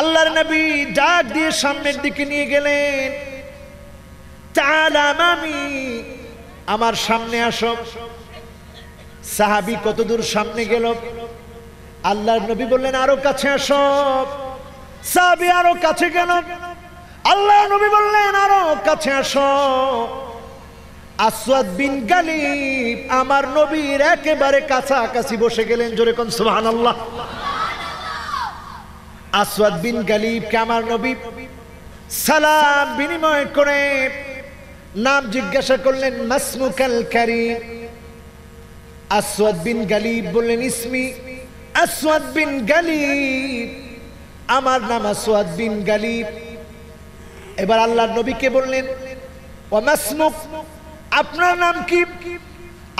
আল্লাহর নবী ডাক দিয়ে সামনের দিকে নিয়ে গেলেন। আমার সামনে আসো। সাহাবী কতদূর সামনে গেল? আল্লাহর নবী বললেন, আরও কাছে আসো। সাহাবী আরও কাছে গেল। আল্লাহ নবী বললেন, আরও কাছে আসো। আসওয়াদ বিন গালিব আমার নবীর একেবারে কাছাকাছি বসে গেলেন জোরে কোন সুবহানাল্লাহ। আসওয়াদ বিন গালিবকে আমার নবী সালাম বিনিময় করে নাম জিজ্ঞাসা করলেন মাসমুকাল কারিম। আসওয়াদ বিন গালিব বললেন, ইসমি আসওয়াদ বিন গালিব আমার নাম আসওয়াদ বিন গালিব এবার আল্লাহর নবীকে বললেন ও মাসমুক আপনার নাম কি?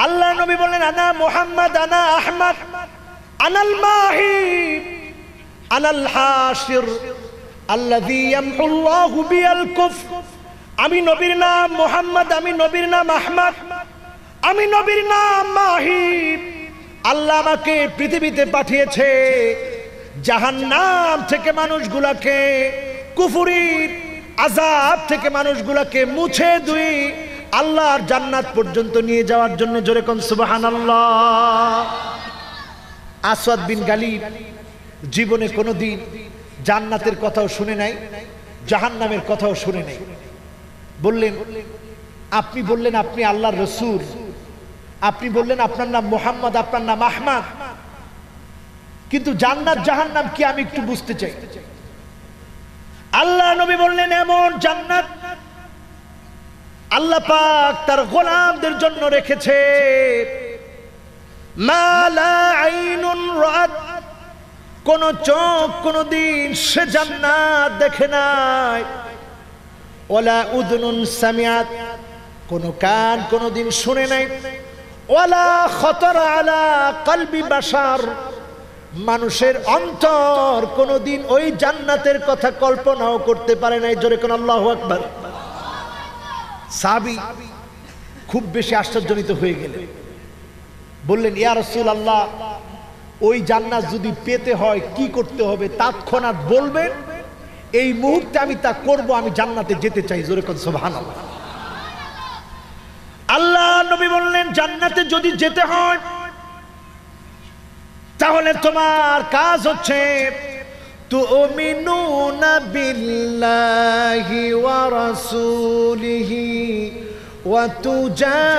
আল্লাহ নবী বলেন, আনা মোহাম্মদ, আনা আহমদ, আনাল মাহিব আনাল হাসির আল্লাযী ইয়ামহুল্লাহু বিয়াল কুফর। আমি নবীর নাম মোহাম্মদ, আমি নবীর নাম আহমদ, আমি নবীর নাম মাহিব আল্লাহ আমাকে পৃথিবীতে পাঠিয়েছে জাহান্নাম থেকে মানুষগুলাকে কুফুরির আজাব থেকে মানুষগুলাকে মুছে দুই আল্লাহর জান্নাত পর্যন্ত নিয়ে যাওয়ার জন্য জোরে কোন সুবহানাল্লাহ। আসাদ বিন গালিব জীবনে কোনোদিন জান্নাতের কথাও শুনে নাই, জাহান্নামের কথাও শুনে নাই। বললেন, আপনি বললেন আপনি আল্লাহর রসুল, আপনি বললেন আপনার নাম মোহাম্মদ, আপনার নাম আহমদ। কিন্তু জান্নাত, জাহান্নাম কি আমি একটু বুঝতে চাই? আল্লাহ নবী বললেন, এমন জান্নাত আল্লাহ পাক তার গোলামদের জন্য রেখেছে। কোন চোখ কোন দিন সে জান্নাত দেখে নাই। ওলা উদনুন সামিয়াত কোন কান কোন দিন শুনে নাই। ওলা খতর আলা কলবি বাসার মানুষের অন্তর কোনদিন ওই জান্নাতের কথা কল্পনাও করতে পারে নাই। জোরে কোন আল্লাহ আকবার। সাবি খুব বেশি আশ্চর্যজনিত হয়ে গেলেন। বললেন, ইয়া রসুল আল্লাহ ওই জান্নাত যদি পেতে হয় কি করতে হবে তৎক্ষণাৎ বলবেন? এই মুহূর্তে আমি তা করব, আমি জান্নাতে যেতে চাই। জোরে কোন সোভান আল্লাহ নবী বললেন, জান্নাতে যদি যেতে হয়, তাহলে তোমার কাজ হচ্ছে تؤمنون بالله ورسوله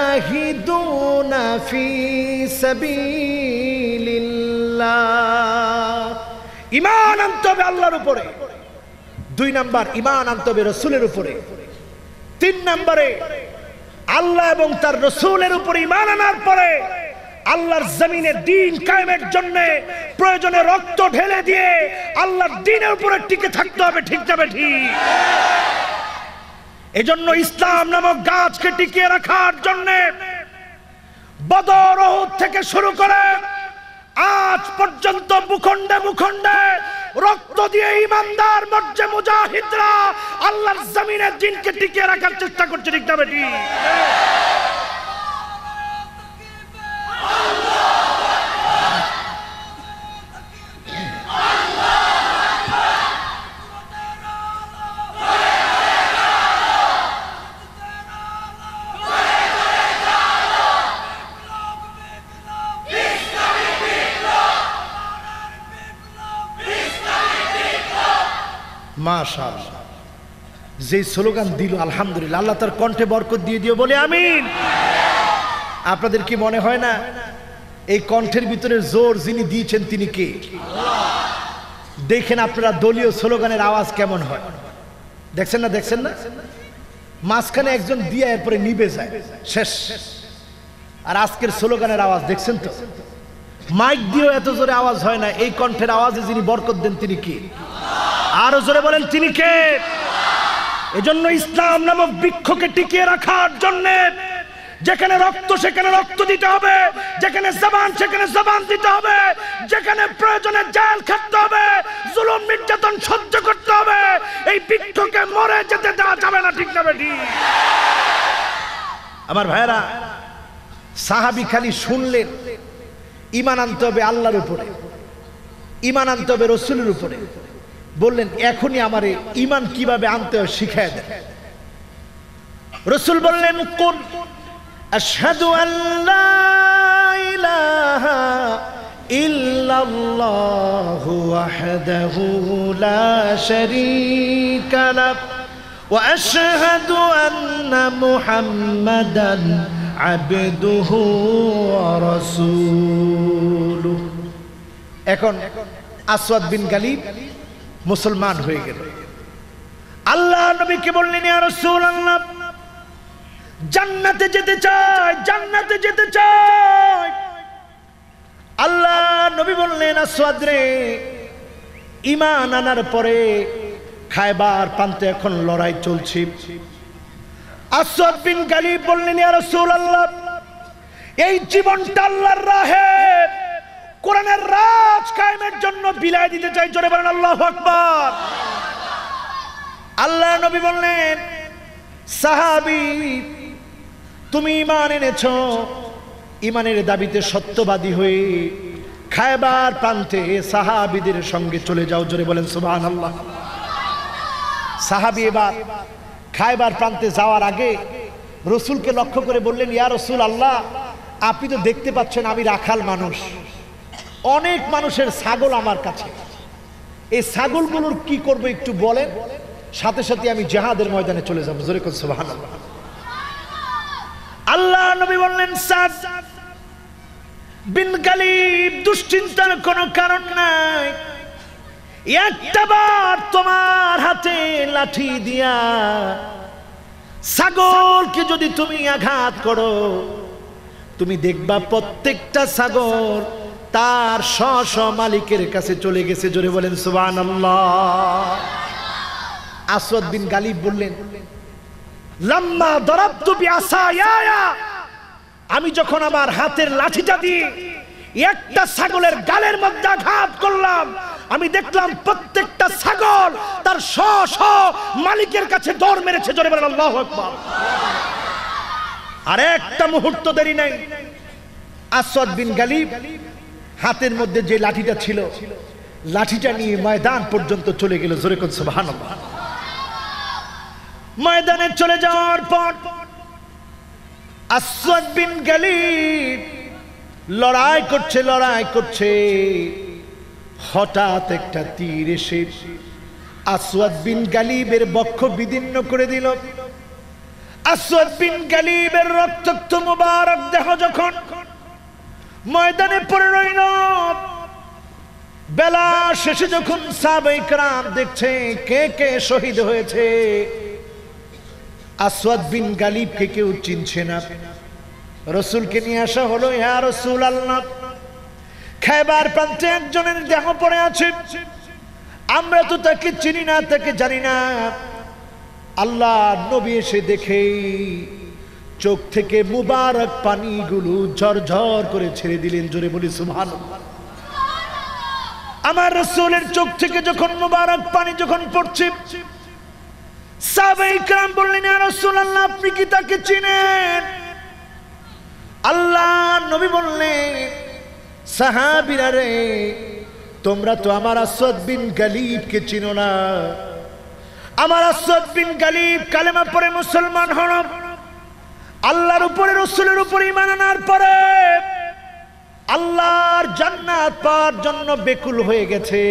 وتجاهدون في سبيل الله ইমান আনতে হবে আল্লাহর উপরে দুই নাম্বার ইমান আনতে হবে রসুলের উপরে তিন নম্বরে আল্লাহ এবং তার রসুলের উপরে ইমান আনার পরে আল্লাহর জমিনে দিন কায়েমের জন্য প্রয়োজনে রক্ত ঢেলে দিয়ে আল্লাহর দিনের উপরে টিকে থাকতে হবে, ঠিক যাবে ঠিক? এজন্য ইসলাম নামক গাছকে টিকিয়ে রাখার জন্য বদর থেকে শুরু করে আজ পর্যন্ত মুখণ্ডে মুখণ্ডে রক্ত দিয়ে ইমানদার মর্যে মুজাহিদরা আল্লাহর জমিনের দিনকে টিকিয়ে রাখার চেষ্টা করছে, ঠিক যাবে ঠিক? যে স্লোগান দিল আলহামদুলিল্লাহ আল্লাহ তার কণ্ঠে বরকত দিয়ে দিও বলে আমিন। আপনাদের কি মনে হয় না? এই কণ্ঠের ভিতরে জোর যিনি দিয়েছেন তিনি কে? দেখেন আপনারা দলীয় স্লোগানের আওয়াজ কেমন হয়। দেখছেন না দেখছেন না? মাঝখানে একজন দিয়ে এরপরে নিবে যায়। শেষ। আর আজকের স্লোগানের আওয়াজ, দেখছেন তো? মাইক দিয়েও এত জোরে আওয়াজ হয় না। এই কণ্ঠের আওয়াজে যিনি বরকত দেন তিনি কে? আরও জোরে বলেন, তিনি কে? এজন্য ইসলাম নামক বৃক্ষকে টিকিয়ে রাখার জন্য যেখানে রক্ত, সেখানে রক্ত দিতে হবে। যেখানে জবান, সেখানে জবান দিতে হবে। যেখানে প্রয়োজনে জাল খাটতে হবে। জুলুম, নির্যাতন সহ্য করতে হবে। এই বৃক্ষকে মরে যেতে দেওয়া যাবে না, ঠিক না বেটি? আমার ভাইরা সাহাবি খালি শুনলেন ইমান আনতে হবে আল্লাহর উপরে ইমান আনতে হবে রসুলের উপরে। বললেন, এখনই আমারে ইমান কীভাবে আনতে হয় শিখায় দেন। রসুল বললেন, কোন আশহাদু আল্লা ইলাহা ইল্লাল্লাহু ওয়াহদাহু লা শারীকা লাহ واشهد ان محمدا عبده ورسوله এখন আসওয়াদ বিন গালিব মুসলমান হয়ে গেল আল্লাহ নবীকে বললেন ইয়া রাসূলুল্লাহ জান্নাতে যেতে চায়, জান্নাতে যেতে চায়। আল্লাহ নবী বললেন, আসওয়াদ রে, ঈমান আনার পরে খায়বার প্রান্তে এখন লড়াই চলছে। আসওয়াদ বিন গালিব বললেন, ইয়া রাসূলুল্লাহ, এই জীবনটা আল্লাহর রাহে। কোরআনের রাজ কায়েমের জন্য বিলাই দিতে চাই, জোরে বলেন আল্লাহু আকবার। আল্লাহ নবী বললেন, সাহাবী তুমি ইমান এনেছ। ইমানের দাবিতে সত্যবাদী হয়ে খায়বার প্রান্তে সাহাবিদের সঙ্গে চলে যাও, জোরে বলেন সুবহানাল্লাহ। সাহাবি এবার খায়বার প্রান্তে যাওয়ার আগে রসুলকে লক্ষ্য করে বললেন, ইয়া রসুল আল্লাহ আপনি তো দেখতে পাচ্ছেন আমি রাখাল মানুষ। অনেক মানুষের ছাগল আমার কাছে। এই ছাগলগুলোর কি করব একটু বলেন। সাথে সাথে আমি জাহাদের ময়দানে চলে যাব, জোরে কোন সুবহানাল্লাহ। আল্লাহ নবী বললেন, সাদ বিন গালিব দুশ্চিন্তার কোনো কারণ নাই। একটাবার তোমার হাতে লাঠি দিয়া ছাগলকে যদি তুমি আঘাত করো, তুমি দেখবা প্রত্যেকটা ছাগল তার স্ব মালিকের কাছে চলে গেছে। জোরে বলেন সুবান আসদ বিন গালিব বললেন লাম্মা দরাবতু বিআসায়া আমি যখন আমার হাতের লাঠিটা দিয়ে একটা ছাগলের গালের মধ্যে আঘাত করলাম, আমি দেখলাম প্রত্যেকটা ছাগল তার স স মালিকের কাছে দৌড় মেরেছে, জোরে বলেন আল্লাহু আকবার। আর একটা মুহূর্ত দেরি নাই। আসদ বিন গালিব হাতের মধ্যে যে লাঠিটা ছিল, লাঠিটা নিয়ে ময়দান পর্যন্ত চলে গেল, জোরে কোন সুবহানাল্লাহ। ময়দানে চলে যাওয়ার পর আসওয়াদ বিন গালিব লড়াই করছে লড়াই করছে। হঠাৎ একটা তীর এসে আসওয়াদ বিন গালিবের বক্ষ বিদীর্ণ করে দিল। আসওয়াদ বিন গালিবের রক্তাক্ত মুবারক দেহ যখন ময়দানে পড়ে রইল, বেলা শেষে যখন সাবেকরাম দেখছে কে কে শহীদ হয়েছে আসওয়াদ বিন গালিবকে কেউ চিনছে না। রসুলকে নিয়ে আসা হলো হ্যাঁ রসুল আল্লাহ খাইবার প্রান্তে একজনের দেহ পড়ে আছে। আমরা তো তাকে চিনি না, তাকে জানি না। আল্লাহ নবী এসে দেখে চোখ থেকে মুবারক পানিগুলো ঝরঝর করে ছেড়ে দিলেন, জোরে বলি সুভান আমার রসুলের চোখ থেকে যখন মুবারক পানি যখন পড়ছে বললেন চিনেন? আল্লাহ নবী বললেন রে, তোমরা তো আমার বিন গালিবকে চিনো না। আমার বিন গালিব কালেমা পরে মুসলমান হন আল্লাহর উপরে, রসুলের উপরে ইমান আনার পরে আল্লাহর জান্নাত পাওয়ার জন্য বেকুল হয়ে গেছে।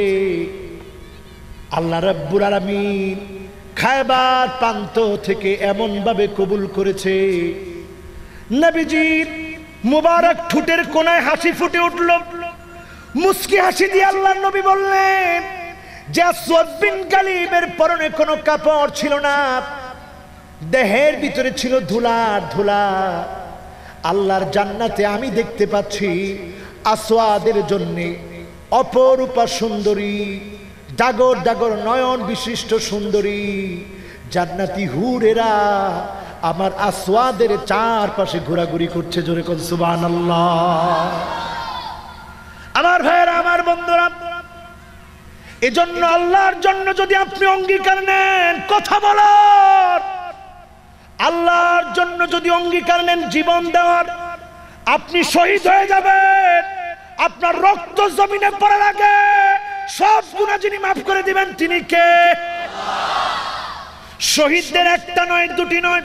আল্লাহ রব্বুর আলামিন খায়বার প্রান্ত থেকে এমন ভাবে কবুল করেছে। মুবারক ঠুটের কোনায় হাসি ফুটে উঠল। মুস্কি হাসি দিয়ে আল্লাহ নবী বললেন, যে আসওয়াদ বিন গালিবের পরনে কোনো কাপড় ছিল না। দেহের ভিতরে ছিল ধুলার ধুলা। আল্লাহর জান্নাতে আমি দেখতে পাচ্ছি আসওয়াদের জন্য অপরূপা সুন্দরী ডাগর ডাগর নয়ন বিশিষ্ট সুন্দরী, জান্নাতি হুরেরা, আমার আসওয়াদের চারপাশে ঘোরাঘুরি করছে জোরে কোন সুবহানাল্লাহ। আমার ভাইয়েরা, আমার বন্ধুরা, এজন্য আল্লাহর জন্য যদি আপনি অঙ্গীকার নেন, কথা বলার। আল্লাহর জন্য যদি অঙ্গীকার নেন, জীবন দেওয়ার, আপনি শহীদ হয়ে যাবেন। আপনার রক্ত জমিনে পড়ার আগে সব গুণা যিনি মাফ করে দিবেন, তিনি কে? শহীদদের একটা নয়, দুটি নয়।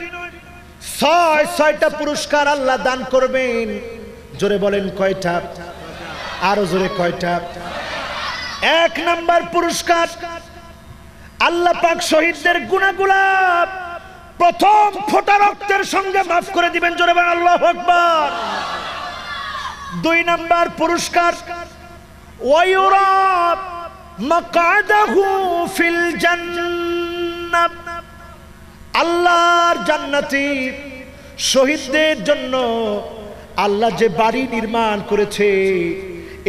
ছয়, ছয়টা পুরস্কার আল্লাহ দান করবেন। জোরে বলেন কয়টা? আরও জোরে কয়টা? এক নাম্বার পুরস্কার, আল্লাহ পাক শহীদদের গুণাগুলা প্রথম ফোটা রক্তের সঙ্গে মাফ করে দিবেন, জোরে বলেন আল্লাহ আকবার। দুই নাম্বার পুরস্কার ওয়ায়ুরাব মাকাদাহু ফিল জান্নাত আল্লাহর জান্নাতি শহীদদের জন্য আল্লাহ যে বাড়ি নির্মাণ করেছে,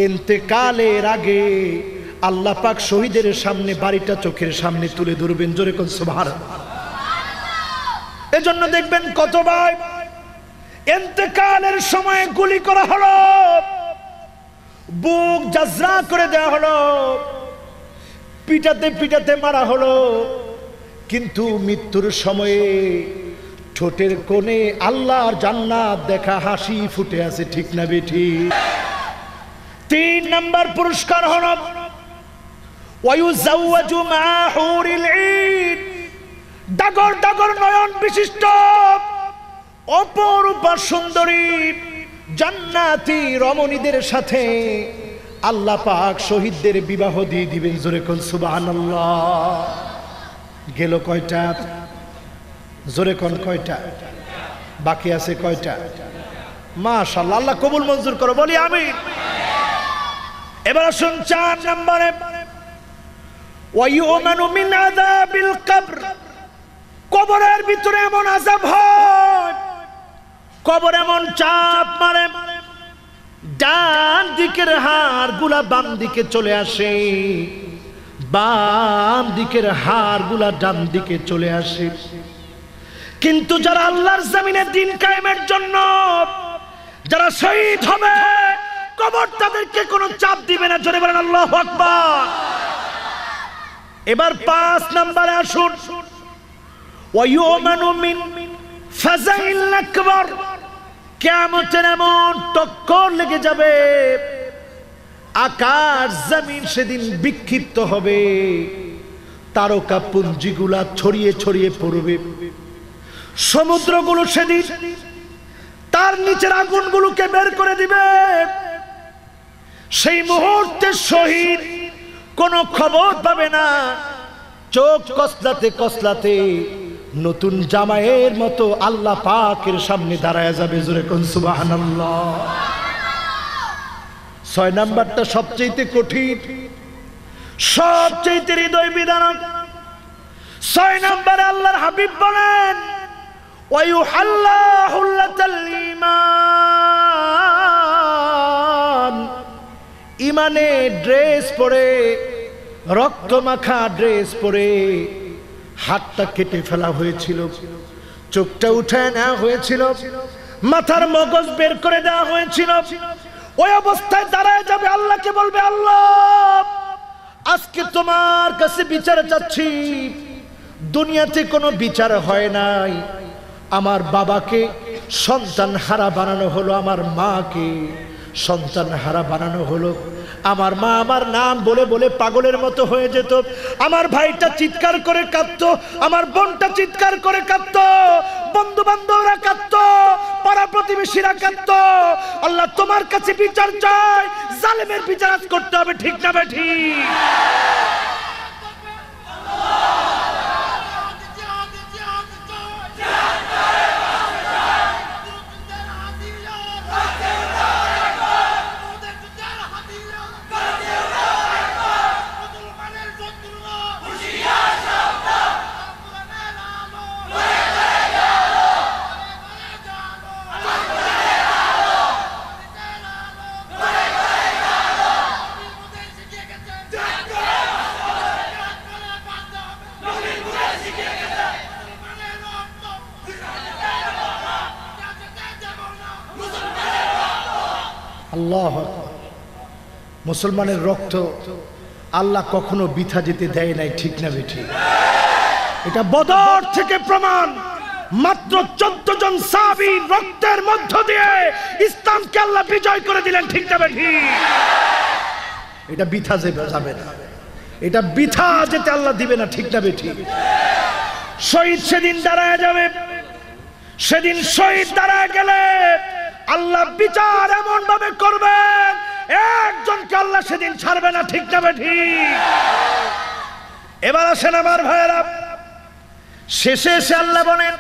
এন্তেকালের আগে আল্লাহ পাক শহীদের সামনে বাড়িটা চোখের সামনে তুলে ধরবেন। জোরে কোন সুবহান এজন্য দেখবেন কতবার এন্তেকালের সময় গুলি করা হলো। বুক জাজরা করে দেওয়া হলো। পিটাতে পিটাতে মারা হলো। কিন্তু মৃত্যুর সময়ে ঠোঁটের কোণে আল্লাহর জান্নাত দেখা হাসি ফুটে আছে, ঠিক না বেঠি? তিন নাম্বার পুরস্কার হল ডাগর ডাগর নয়ন বিশিষ্ট, অপরূপা সুন্দরী। জান্নাতি রমণীদের সাথে আল্লাহ পাক শহীদদের বিবাহ দিয়ে দিবেন জোরে কোন সুবহানাল্লাহ। গেল কয়টা? জোরে কোন কয়টা? বাকি আছে কয়টা? মাশাআল্লাহ, আল্লাহ কবুল মঞ্জুর করো, বলি আমি এবার আসুন চার নম্বরে। কবরের ভিতরে এমন আযাব হয়। কবর এমন চাপ মারে, ডান দিকের হাড়গুলা বাম দিকে চলে আসে, বাম দিকের হাড়গুলা ডান দিকে চলে আসে। কিন্তু যারা আল্লাহর জমিনে দিন কায়েমের জন্য, যারা শহীদ হবে, কবর তাদেরকে কোনো চাপ দিবে না। জোরে বলেন, আল্লাহ আকবার। এবার পাঁচ নাম্বারে আসুন। ওয়ায়ুমানু মিন ফাজাইল আকবার। কিয়ামতের এমন টক্কর লেগে যাবে, আকাশ জমিন সেদিন বিক্ষিপ্ত হবে তারকা পুঞ্জিগুলা ছড়িয়ে ছড়িয়ে পড়বে। সমুদ্রগুলো সেদিন তার নিচের আগুনগুলোকে বের করে দিবে। সেই মুহূর্তে শহীদ কোনো খবর পাবে না, চোখ কসলাতে কসলাতে নতুন জামাইয়ের মতো আল্লাহ পাকের সামনে দাঁড়ায় যাবে, জোরে কোন সুবহানাল্লাহ। ছয় নাম্বারটা সবচেয়ে কঠিন সবচেয়ে হৃদয় বিধারক ছয় নাম্বারে আল্লাহর হাবিব বলেন ইমানে ড্রেস পরে রক্ত মাখা ড্রেস পরে হাতটা কেটে ফেলা হয়েছিল। চোখটা উঠে নেওয়া হয়েছিল। মাথার মগজ বের করে দেওয়া হয়েছিল। ওই অবস্থায় দাঁড়ায় যাবে, আল্লাহকে বলবে, আল্লাহ, আজকে তোমার কাছে বিচার চাচ্ছি। দুনিয়াতে কোনো বিচার হয় নাই। আমার বাবাকে সন্তান হারা বানানো হলো, আমার মাকে সন্তান হারা বানানো হলো। আমার মা আমার নাম বলে বলে পাগলের মতো হয়ে যেত। আমার ভাইটা চিৎকার করে কাঁদত, আমার বোনটা চিৎকার করে কাঁদত বন্ধু বান্ধবরা কাঁদত, পাড়া প্রতিবেশীরা কাঁদত। আল্লাহ তোমার কাছে বিচার চাই জালেমের বিচার করতে হবে, ঠিক না বে মুসলমানের রক্ত আল্লাহ কখনো বিথা যেতে দেয় নাই, ঠিক না বেঠি? এটা বদর থেকে প্রমাণ। মাত্র চোদ্দ জন সাবি রক্তের মধ্য দিয়ে ইসলামকে আল্লাহ বিজয় করে দিলেন, ঠিক না বেঠি? এটা বিথা যাবে না। এটা বিথা যেতে আল্লাহ দিবে না, ঠিক না বেঠি? শহীদ সেদিন দাঁড়ায় যাবে। সেদিন শহীদ দাঁড়ায় গেলে আল্লাহ বিচার এমন ভাবে করবেন একজনকে আল্লাহ সেদিন ছাড়বে না, ঠিক যাবে ঠিক? এবার আসেন আমার ভাইয়েরা। শেষে এসে আল্লাহ বলেন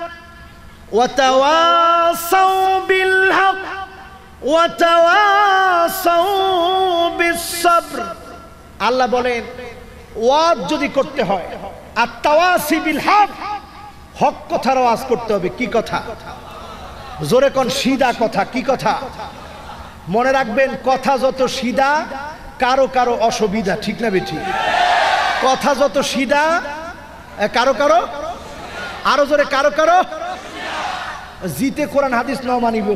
আল্লাহ বলেন, ওয়াজ যদি করতে হয় আর তাওয়াসি বিল হক হক কথার আওয়াজ করতে হবে, কি কথা? জোরে কোন, সিদা কথা, কি কথা? মনে রাখবেন কথা যত সিদা কারও কারও অসুবিধা ঠিক না বেঠি? কথা যত এ, কারও কারও? আরও জোরে কারও কারও? জিতে কোরআন হাদিস ন মানিব।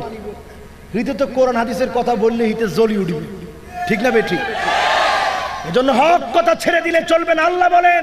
হিতে তো কোরআন হাদিসের কথা বললে হিতে জ্বলি উঠবে। ঠিক না বেঠি? এজন্য হক কথা ছেড়ে দিলে চলবে না আল্লাহ বলেন।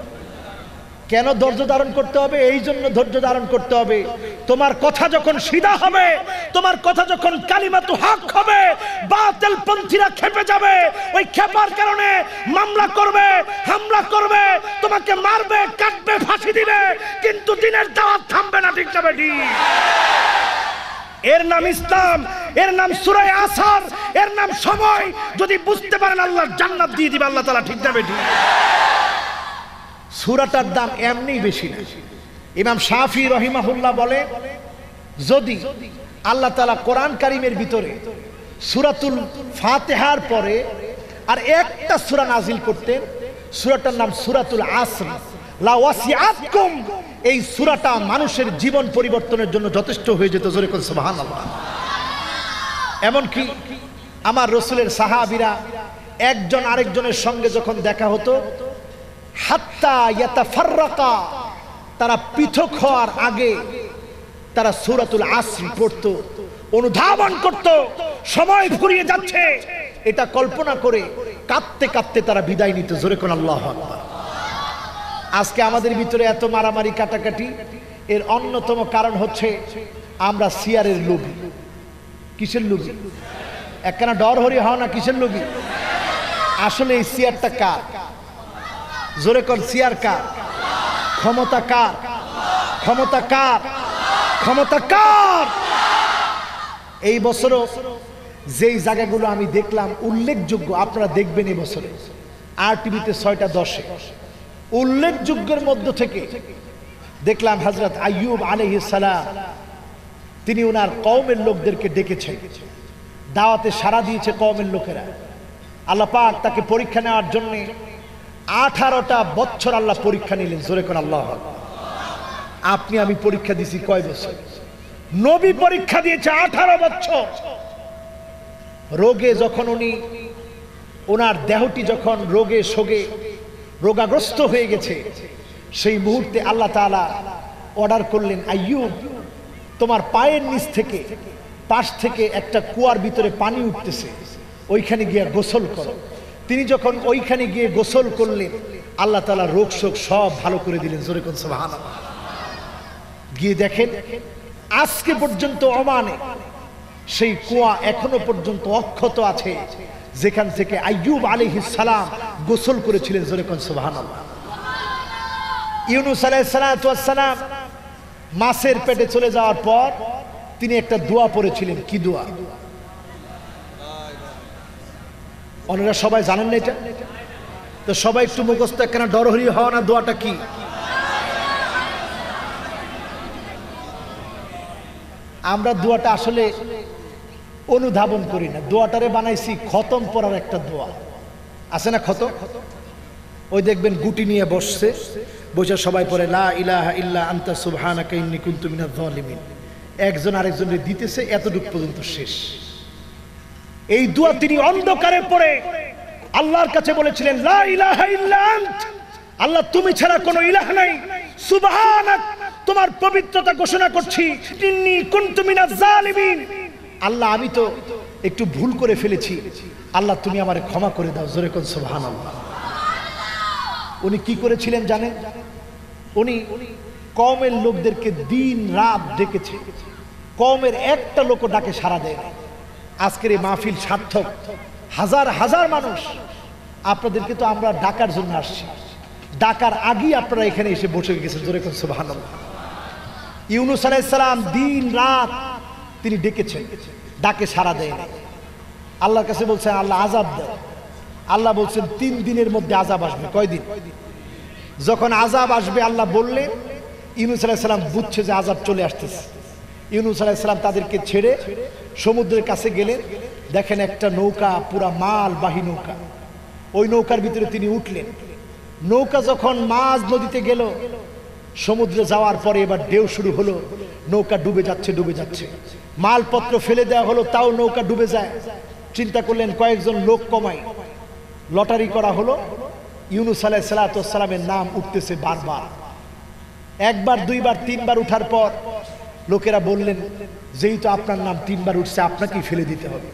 কেন ধৈর্য ধারণ করতে হবে? এই জন্য ধৈর্য ধারণ করতে হবে। তোমার কথা যখন সিধা হবে, তোমার কথা যখন কালিমাতু হক হবে, বাতিল পন্থীরা খেপে যাবে। ওই খেপার কারণে মামলা করবে, হামলা করবে, তোমাকে মারবে, কাটবে, ফাঁসি দিবে, কিন্তু দিনের দাওয়াত থামবে না, ঠিক যাবে এর নাম ইসলাম, এর নাম সুরায় আসার, এর নাম সময়। যদি বুঝতে পারেন, আল্লাহ জান্নাত দিয়ে দিবে, আল্লাহ তালা ঠিক যাবে ঠিক সুরাটার দাম এমনি বেশি না। ইমাম শাফি রহিমাহুল্লাহ বলে, যদি আল্লাহ তালা কোরআন কারিমের ভিতরে সুরাতুল ফাতেহার পরে আর একটা সুরা নাজিল করতেন, সুরাটার নাম সুরাতুল আসর। এই সুরাটা মানুষের জীবন পরিবর্তনের জন্য যথেষ্ট হয়ে যেত, জোরে এমনকি আমার রসুলের সাহাবিরা একজন আরেকজনের সঙ্গে যখন দেখা হতো হাত্তা ইয়াতাফাররাকা। তারা পৃথক হওয়ার আগে তারা সূরাতুল আসর পড়ত, অনুধাবন করত, সময় ফুরিয়ে যাচ্ছে। এটা কল্পনা করে কাঁদতে কাঁদতে তারা বিদায় নিত, জোরে কোন আল্লাহ আজকে আমাদের ভিতরে এত মারামারি, কাটাকাটি, এর অন্যতম কারণ হচ্ছে আমরা সিয়ারের লোভী। কিসের লোভী? একখানা ডর হরি হওয়া না, কিসের লোভী? আসলে এই সিয়ারটা কার? জোরে কর সিয়ার কার? ক্ষমতা কার? ক্ষমতা কার? ক্ষমতা কার? এই বছরও যেই জায়গাগুলো আমি দেখলাম, উল্লেখযোগ্য, আপনারা দেখবেন এই বছরে। আর টিভিতে ছয়টা দশে। উল্লেখযোগ্যের মধ্য থেকে দেখলাম হজরত আইয়ুব আলহ সালাম, তিনি ওনার কওমের লোকদেরকে ডেকেছেন। দাওয়াতে সারা দিয়েছে কওমের লোকেরা। আল্লাহ পাক তাকে পরীক্ষা নেওয়ার জন্য আঠারোটা বছর আল্লাহ পরীক্ষা নিলেন, জোরে কোন আল্লাহ আপনি, আমি পরীক্ষা দিছি কয় বছর? নবী পরীক্ষা দিয়েছে আঠারো বছর। রোগে যখন উনি, ওনার দেহটি যখন রোগে সোগে রোগাগ্রস্ত হয়ে গেছে, সেই মুহূর্তে আল্লাহ তাআলা অর্ডার করলেন, আইয়ুব, তোমার পায়ের নিচ থেকে, পাশ থেকে একটা কুয়ার ভিতরে পানি উঠতেছে, ওইখানে গিয়ে গোসল করো। তিনি যখন ওইখানে গিয়ে গোসল করলেন, আল্লাহ তালা রোগ শোক সব ভালো করে দিলেন, জোরে কোন সুবহানাল্লাহ। গিয়ে দেখেন, আজকে পর্যন্ত অমানে, সেই কুয়া এখনও পর্যন্ত অক্ষত আছে, যেখান থেকে আইয়ুব আলাইহিস সালাম গোসল করেছিলেন, জোরে কোন সুবহানাল্লাহ। ইউনুস আলাইহিস মাছের পেটে চলে যাওয়ার পর তিনি একটা দোয়া পড়েছিলেন, কি দোয়া? অনেরা সবাই জানেন না এটা। তো সবাই একটু মুখস্থ একখানা ডরহরি হওয়া না দোয়াটা কি? আমরা দোয়াটা আসলে অনুধাবন করি না। দোয়াটারে বানাইছি খতম পড়ার একটা দোয়া। আছে না খতম? ওই দেখবেন গুটি নিয়ে বসছে, বসে সবাই পরে লা ইলাহা ইল্লা আন্তা সুবহানাকা ইন্নী কুনতু মিনাজ জালিমিন একজন আরেকজনের দিতেছে, এতটুক পর্যন্ত শেষ। এই দোয়া তিনি অন্ধকারে পড়ে। আল্লাহর কাছে বলেছিলেন আল্লাহ, তুমি ছাড়া কোনো ইলাহ নাই। সুবহানাক, তোমার পবিত্রতা ঘোষণা করছি। আল্লাহ, আমি তো একটু ভুল করে ফেলেছি। আল্লাহ, তুমি আমারে ক্ষমা করে দাও। জোরে কোন সুবহানাল্লাহ। উনি কি করেছিলেন জানেন? উনি কমের লোকদেরকে দিন রাত ডেকেছে। কমের একটা লোক ডাকে সারা দেয় না। আজকের এই মাহফিল সার্থক। হাজার হাজার মানুষ। আপনাদেরকে তো আমরা ডাকার জন্য আসছি। ডাকার আগেই আপনারা এখানে এসে বসে গেছেন। জোরে কোন, সুবহানাল্লাহ। ইউনুস আলাইসালাম দিন, রাত তিনি ডেকেছেন। ডাকে সারা দেয় আল্লাহর কাছে বলছেন, আল্লাহ আজাব দেয় আল্লাহ বলছেন, তিন দিনের মধ্যে আজাব আসবে। কয়দিন? যখন আজাব আসবে, আল্লাহ বললেন, ইউনুস আলাইসালাম বুঝছে যে আজাব চলে আসতেছে। ইউনুস আলাইসালাম তাদেরকে ছেড়ে সমুদ্রের কাছে গেলেন দেখেন একটা নৌকা, পুরা মালবাহী নৌকা। ওই নৌকার ভিতরে তিনি উঠলেন। নৌকা যখন মাঝ নদীতে গেল, সমুদ্রে যাওয়ার পরে এবার ঢেউ শুরু হলো। নৌকা ডুবে যাচ্ছে ডুবে যাচ্ছে। মালপত্র ফেলে দেওয়া হলো, তাও নৌকা ডুবে যায়। চিন্তা করলেন কয়েকজন লোক কমাই লটারি করা হলো। ইউনুস আলাহ সালাতামের নাম উঠতেছে বারবার। একবার, দুইবার, তিনবার উঠার পর লোকেরা বললেন যেহেতু আপনার নাম তিনবার উঠছে, আপনাকেই ফেলে দিতে হবে।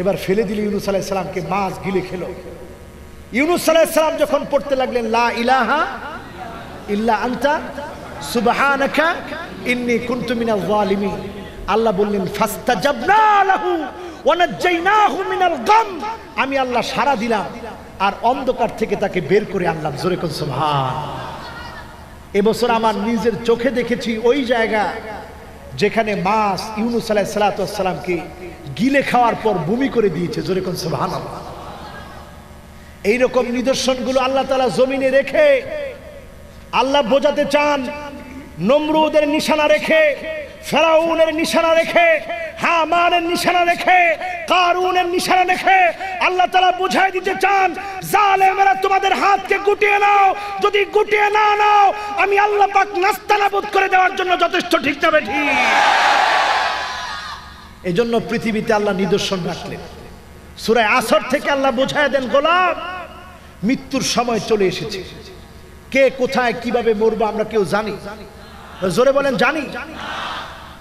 এবার ফেলে দিলে ইউনুস আলাহ সালামকে মাছ গিলে খেলো। ইউনুস আলাহ সালাম যখন পড়তে লাগলেন, লা ইলাহা ইল্লা আন্তা, সুবহানাকা ইন্নী কুনতু মিনাল জালিমিন আল্লাহ বললেন, ফাস্তাজাবনা লাহু ওয়া নাজ্জাইনাহু মিনাল গাম। আমি আল্লাহ সারা দিলাম আর অন্ধকার থেকে তাকে বের করে আনলাম। জোরে কোন সুবহান। এবছর আমার নিজের চোখে দেখেছি, ওই জায়গা যেখানে মাছ ইউনুস আলাহ সালাতামকে গিলে খাওয়ার পর বমি করে দিয়েছে, জোরে কোন সুবহান এইরকম নিদর্শনগুলো আল্লাহ তালা জমিনে রেখে, আল্লাহ বোঝাতে চান, নমরুদের নিশানা রেখে, ফেরাউনের নিশানা রেখে হামানের নিশানা রেখে, কারুনের নিশানা রেখে আল্লাহ তালা বুঝাই দিতে চান, জালেমেরা তোমাদের হাতকে গুটিয়ে নাও, যদি গুটিয়ে না নাও, আমি আল্লাহ পাক নাস্তানাবুদ করে দেওয়ার জন্য যথেষ্ট ঠিক যাবে ঠিক এই জন্য পৃথিবীতে আল্লাহ নিদর্শন রাখলেন সুরায় আসর থেকে আল্লাহ বোঝায় দেন, গোলাম, মৃত্যুর সময় চলে এসেছে। কে কোথায়, কীভাবে মরবো আমরা কেউ জানি? জোরে বলেন, জানি।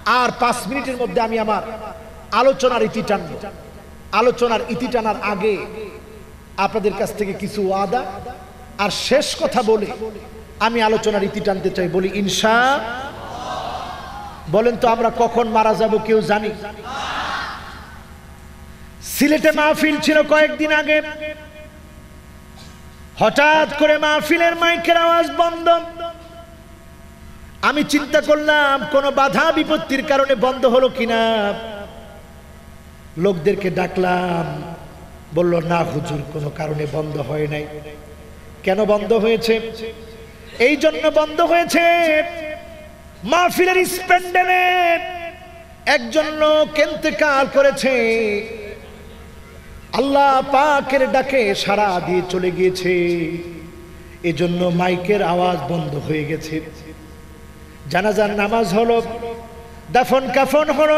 আর পাঁচ মিনিটের মধ্যে আমি আমার আলোচনার ইতি টানব। আলোচনার ইতি টানার আগে আপনাদের কাছ থেকে কিছু ওয়াদা। আর শেষ কথা বলে আমি আলোচনার ইতি টানতে চাই, বলি ইনসা বলেন তো আমরা কখন মারা যাব কেউ জানি? সিলেটে মাহফিল ছিল কয়েকদিন আগে। হঠাৎ করে মাহফিলের মাইকের আওয়াজ বন্ধ। আমি চিন্তা করলাম, কোন বাধা বিপত্তির কারণে বন্ধ হলো কিনা? লোকদেরকে ডাকলাম, বলল, না হুজুর, কোনো কারণে বন্ধ হয় নাই। কেন বন্ধ হয়েছে? এই জন্য বন্ধ হয়েছে, মাহফিলের স্প্যান্ডেলে একজন লোক কেন্তেকাল করেছে। আল্লাহ পাকের ডাকে সারা দিয়ে চলে গিয়েছে। এজন্য মাইকের আওয়াজ বন্ধ হয়ে গেছে। জানাজার নামাজ হলো, দাফন কাফন হলো,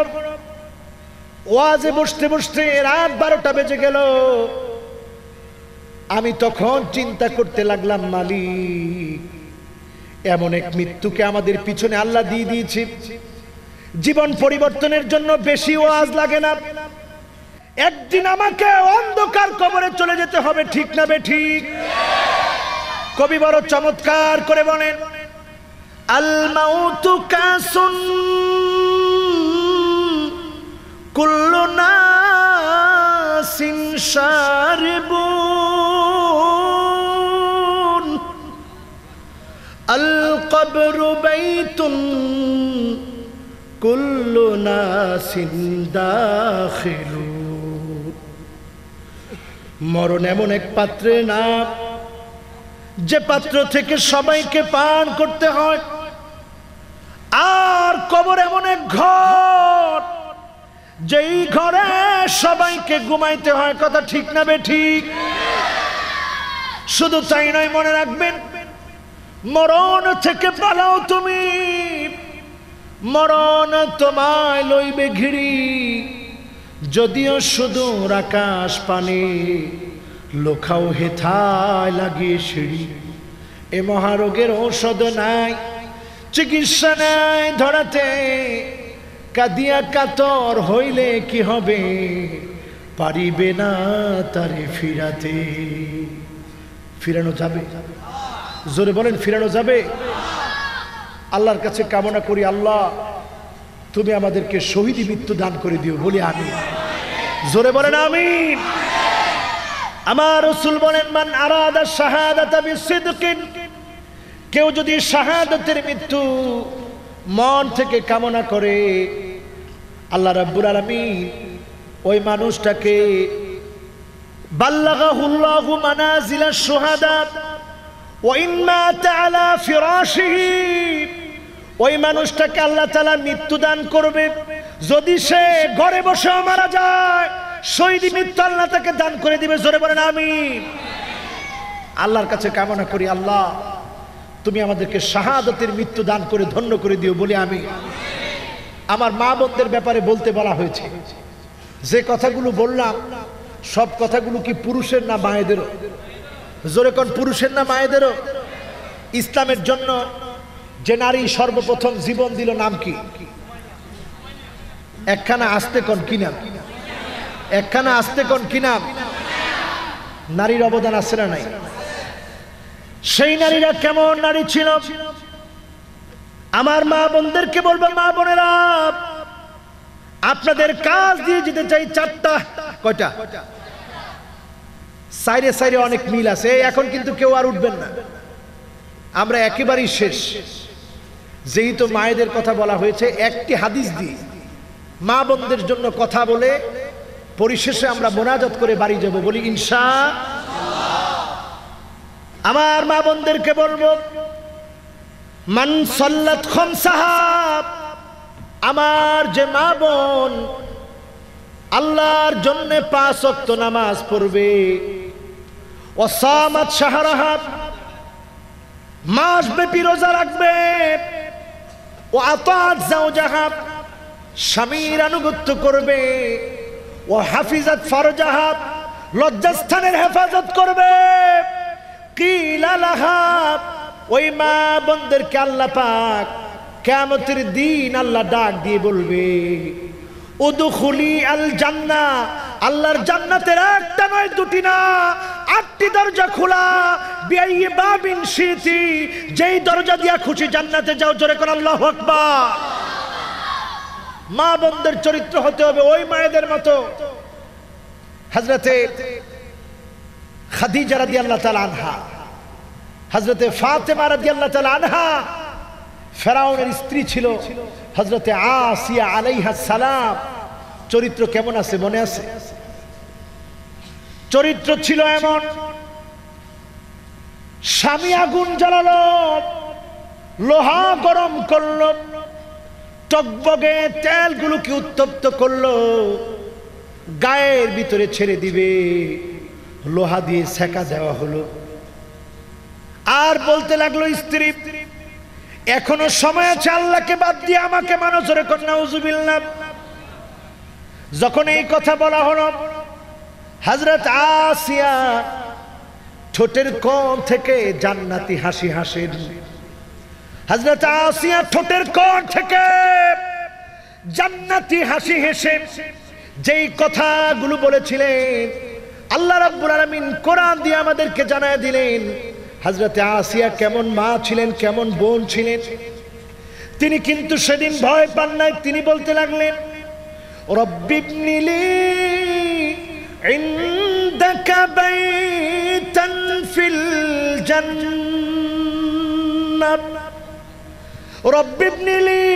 ওয়াজে বসতে বসতে রাত বারোটা বেজে গেল। আমি তখন চিন্তা করতে লাগলাম, মালিক, এমন এক মৃত্যুকে আমাদের পিছনে আল্লাহ দিয়ে দিয়েছি। জীবন পরিবর্তনের জন্য বেশি ওয়াজ লাগে না। একদিন আমাকে অন্ধকার কবরে চলে যেতে হবে, ঠিক না বে ঠিক? কবি বড় চমৎকার করে বলেন কবরু বাইতুন, কুল্লু নাসিন দাখিলুন। মরণ এমন এক পাত্রে নাম, যে পাত্র থেকে সবাইকে পান করতে হয়। আর কবর এমন এক ঘর, যেই ঘরে সবাইকে ঘুমাইতে হয়, কথা ঠিক না বে ঠিক? শুধু তাই নয়, মনে রাখবেন, মরণ থেকে পালাও তুমি। মরণ তোমায় লইবে ঘিরি, যদিও সুদূর আকাশ পানে, লোখাও হেথায় লাগিয়ে সিঁড়ি। এ মহারোগের ঔষধ নাই চিকিৎসা নাই ধরাতে। কাদিয়া কাতর হইলে কি হবে? পারিবে না তারে ফিরাতে। ফিরানো যাবে। জোরে বলেন, ফিরানো যাবে। আল্লাহর কাছে কামনা করি, আল্লাহ, তুমি আমাদেরকে শহীদি মৃত্যু দান করে দিও, বলি আমি জোরে বলেন আমি আমার রসুল বলেন, মান আরাদা শাহাদাতা বিসিদকিন কেউ যদি শাহাদতের মৃত্যু মন থেকে কামনা করে, আল্লাহ রাব্বুল আলামিন ওই মানুষটাকে বাল্লাগাহুল্লাহু মানাজিলা শুহাদা, ওয়া ইন মাতা আলা ফিরাশিহি, ওই মানুষটাকে আল্লাহ তাআলা মৃত্যু দান করবে। যদি সে ঘরে বসে মারা যায়, শহীদ মৃত্যু আল্লাহ তাকে দান করে দিবে। জোরে বলেন, আমিন। আল্লাহর কাছে কামনা করি, আল্লাহ। তুমি আমাদেরকে শাহাদতের মৃত্যু দান করে ধন্য করে দিও বলে আমি আমার মা বোনদের ব্যাপারে বলতে বলা হয়েছে। যে কথাগুলো বললাম, সব কথাগুলো কি পুরুষের না মায়েদেরও? জোরে কোন পুরুষের না মায়েদেরও? ইসলামের জন্য যে নারী সর্বপ্রথম জীবন দিল নাম কি? একখানা আসতে কোন কি নাম? একখানা আসতে কোন কি নাম? নারীর অবদান আছে না নাই? সেই নারীরা কেমন নারী ছিল? আমার মা বোনদেরকে বলব, মা বোনেরা, আপনাদের কাজ দিয়ে যেতে চাই চারটা, কয়টা? সাইরে সাইরে অনেক মিল আছে, এখন কিন্তু কেউ আর উঠবেন না। আমরা একেবারেই শেষ। যেহেতু মায়েদের কথা বলা হয়েছে, একটি হাদিস দিয়ে মা বোনদের জন্য কথা বলে, পরিশেষে আমরা মোনাজত করে বাড়ি যাব, বলি, ইনশা আমার মা বোনদেরকে বলব, মান সল্লাত খমসাহাব আমার যে মা বোন, আল্লাহর জন্য পাঁচ অক্ত নামাজ পড়বে। ওসামাত শাহরাহাব মাস ব্যাপী রোজা রাখবে। ও আতাত জাওজাহাব স্বামীর আনুগত্য করবে। ও হাফিজাত ফরজাহাব লজ্জাস্থানের হেফাজত করবে। ওই মা বোনদেরকে আল্লাহ পাক কেমতের দিন আল্লাহ ডাক দিয়ে বলবে দুটি না, আটটি দরজা খোলা। যাও, জোরে মা বোনদের চরিত্র হতে হবে ওই মায়েদের মতো। হজরতে খাদিজা রাদিয়াল্লাহু তাআলা আনহা। হজরতে ফাতেমা ফেরাউনের স্ত্রী ছিল হজরতে আসিয়া আলাইহা সালাম। চরিত্র কেমন আছে মনে আছে? চরিত্র ছিল এমন, স্বামী আগুন জ্বালালো, লোহা গরম করল, টকবগে তেলগুলোকে উত্তপ্ত করল, গায়ের ভিতরে ছেড়ে দিবে, লোহা দিয়ে সেকা দেওয়া হলো। আর বলতে লাগল, স্ত্রী, এখনও সময় আছে, আল্লাহকে বাদ দিয়ে আমাকে মানুষ কন্যা যখন এই কথা বলা হলো হজরত আসিয়া ঠোঁটের কোণ থেকে জান্নাতি হাসি হাসেন হজরত আসিয়া ঠোঁটের কোণ থেকে জান্নাতি হাসি হেসে যেই কথাগুলো বলেছিলেন, আল্লাহ রাব্বুল আলামিন কোরআন দিয়ে আমাদেরকে জানায় দিলেন হজরতে আসিয়া কেমন মা ছিলেন, কেমন বোন ছিলেন? তিনি কিন্তু সেদিন ভয় পান নাই, তিনি বলতে লাগলেন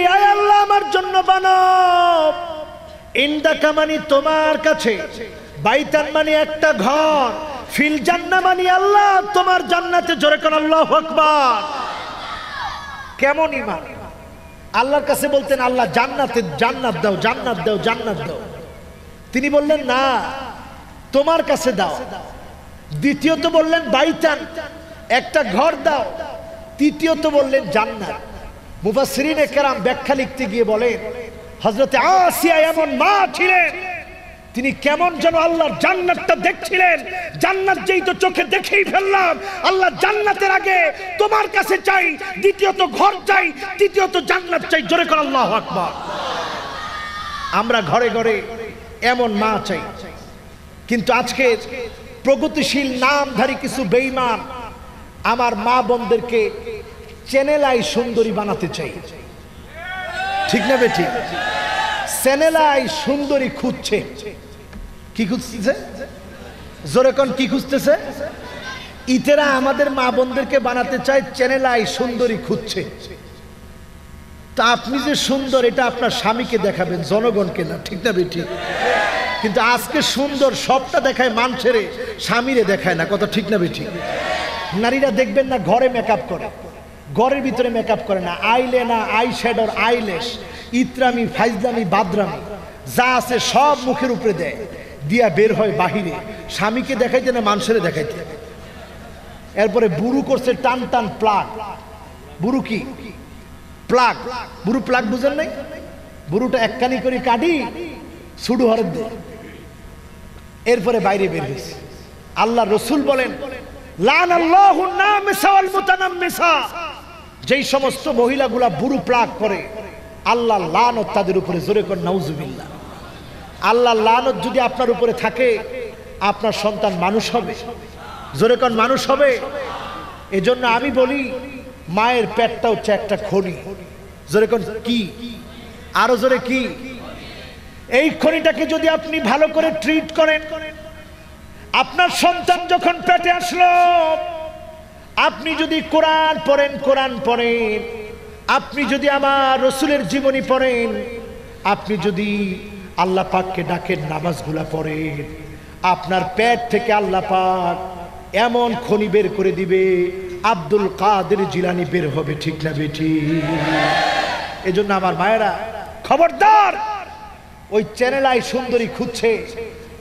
আয় আমার জন্য বানাও। ইনদাকা মানে তোমার কাছে, বাইতান মানে একটা ঘর। ফিল জান্না মানি আল্লাহ, তোমার জান্নাতে জোরে কোন, আল্লাহ আকবার। কেমন ইমান আল্লাহর কাছে বলতেন, আল্লাহ, জান্নাতে জান্নাত দাও জান্নাত দাও জান্নাত দাও। তিনি বললেন, না, তোমার কাছে দাও। দ্বিতীয়ত বললেন, বাইতান, একটা ঘর দাও। তৃতীয়ত বললেন, জান্নাত। মুফাসসিরিনে কেরাম ব্যাখ্যা লিখতে গিয়ে বলেন, হযরতে আসিয়া এমন মা ছিলেন তিনি কেমন যেন আল্লাহর জান্নাতটা দেখছিলেন। জান্নাত যেই তো চোখে দেখেই ফেললাম। আল্লাহ জান্নাতের আগে তোমার কাছে চাই, দ্বিতীয়ত ঘর চাই, তৃতীয়ত জান্নাত চাই। জোরে কর, আল্লাহ আকবার। আমরা ঘরে ঘরে এমন মা চাই। কিন্তু আজকে প্রগতিশীল নামধারী কিছু বেইমান আমার মা বোনদেরকে চ্যানেলাই সুন্দরী বানাতে চাই। ঠিক না বে ঠিক? চ্যানেলাই সুন্দরী খুঁজছে। কি খুঁজতেছে? জোরে কোন, কি খুঁজতেছে? ইতেরা আমাদের মা বোনদেরকে বানাতে চায় চ্যানেলাই সুন্দরী খুঁজছে। তা আপনি যে সুন্দর, এটা আপনার স্বামীকে দেখাবেন, জনগণকে না, ঠিক না বেটি? কিন্তু আজকে সুন্দর সবটা দেখায় মানুষেরে স্বামীরে দেখায় না কত ঠিক না বেটি? নারীরা দেখবেন না ঘরে মেকআপ করে, ঘরের ভিতরে মেকআপ করে না, আইলে না আই শ্যাডোর আইলেস ইত্রামি, ফাইজলামি, বাদরামি, যা আছে সব মুখের উপরে দেয়। দিয়া বের হয় বাহিরে। স্বামীকে দেখাইতে না মানুষের দেখাইতে? এরপরে বুড়ু করছে টান টান প্লাগ। বুড়ু কি? প্লাগ। বুড়ু প্লাগ বুঝেন নাই? বুড়ুটা এককানি করে কাটি, সুডু হরদ দে। এরপরে বাইরে বের হয়েছে আল্লাহ রসুল বলেন লান যেই সমস্ত মহিলাগুলা বুড়ু প্লাগ করে, আল্লাহ লানত তাদের উপরে জোরে কর, নাউজুবিল্লাহ। আল্লাহ লানত যদি আপনার উপরে থাকে, আপনার সন্তান মানুষ হবে। জোরে কর মানুষ হবে। এজন্য আমি বলি, মায়ের পেটটা হচ্ছে একটা খনি। জোরে কর কি? আরও জোরে কি? এই খনিটাকে যদি আপনি ভালো করে ট্রিট করেন, আপনার সন্তান যখন পেটে আসলো, আপনি যদি কোরআন পড়েন কোরআন পড়েন, আপনি যদি আমার রসুলের জীবনী পড়েন, আপনি যদি আল্লাহ পাককে ডাকেন, নামাজগুলা পড়েন। আপনার পেট থেকে আল্লাহ পাক এমন খনি বের করে দিবে, আব্দুল কাদের জিলানি বের হবে, ঠিক না বেঠি এজন্য আমার মায়েরা, খবরদার! ওই চ্যানেল আই সুন্দরী খুঁজছে,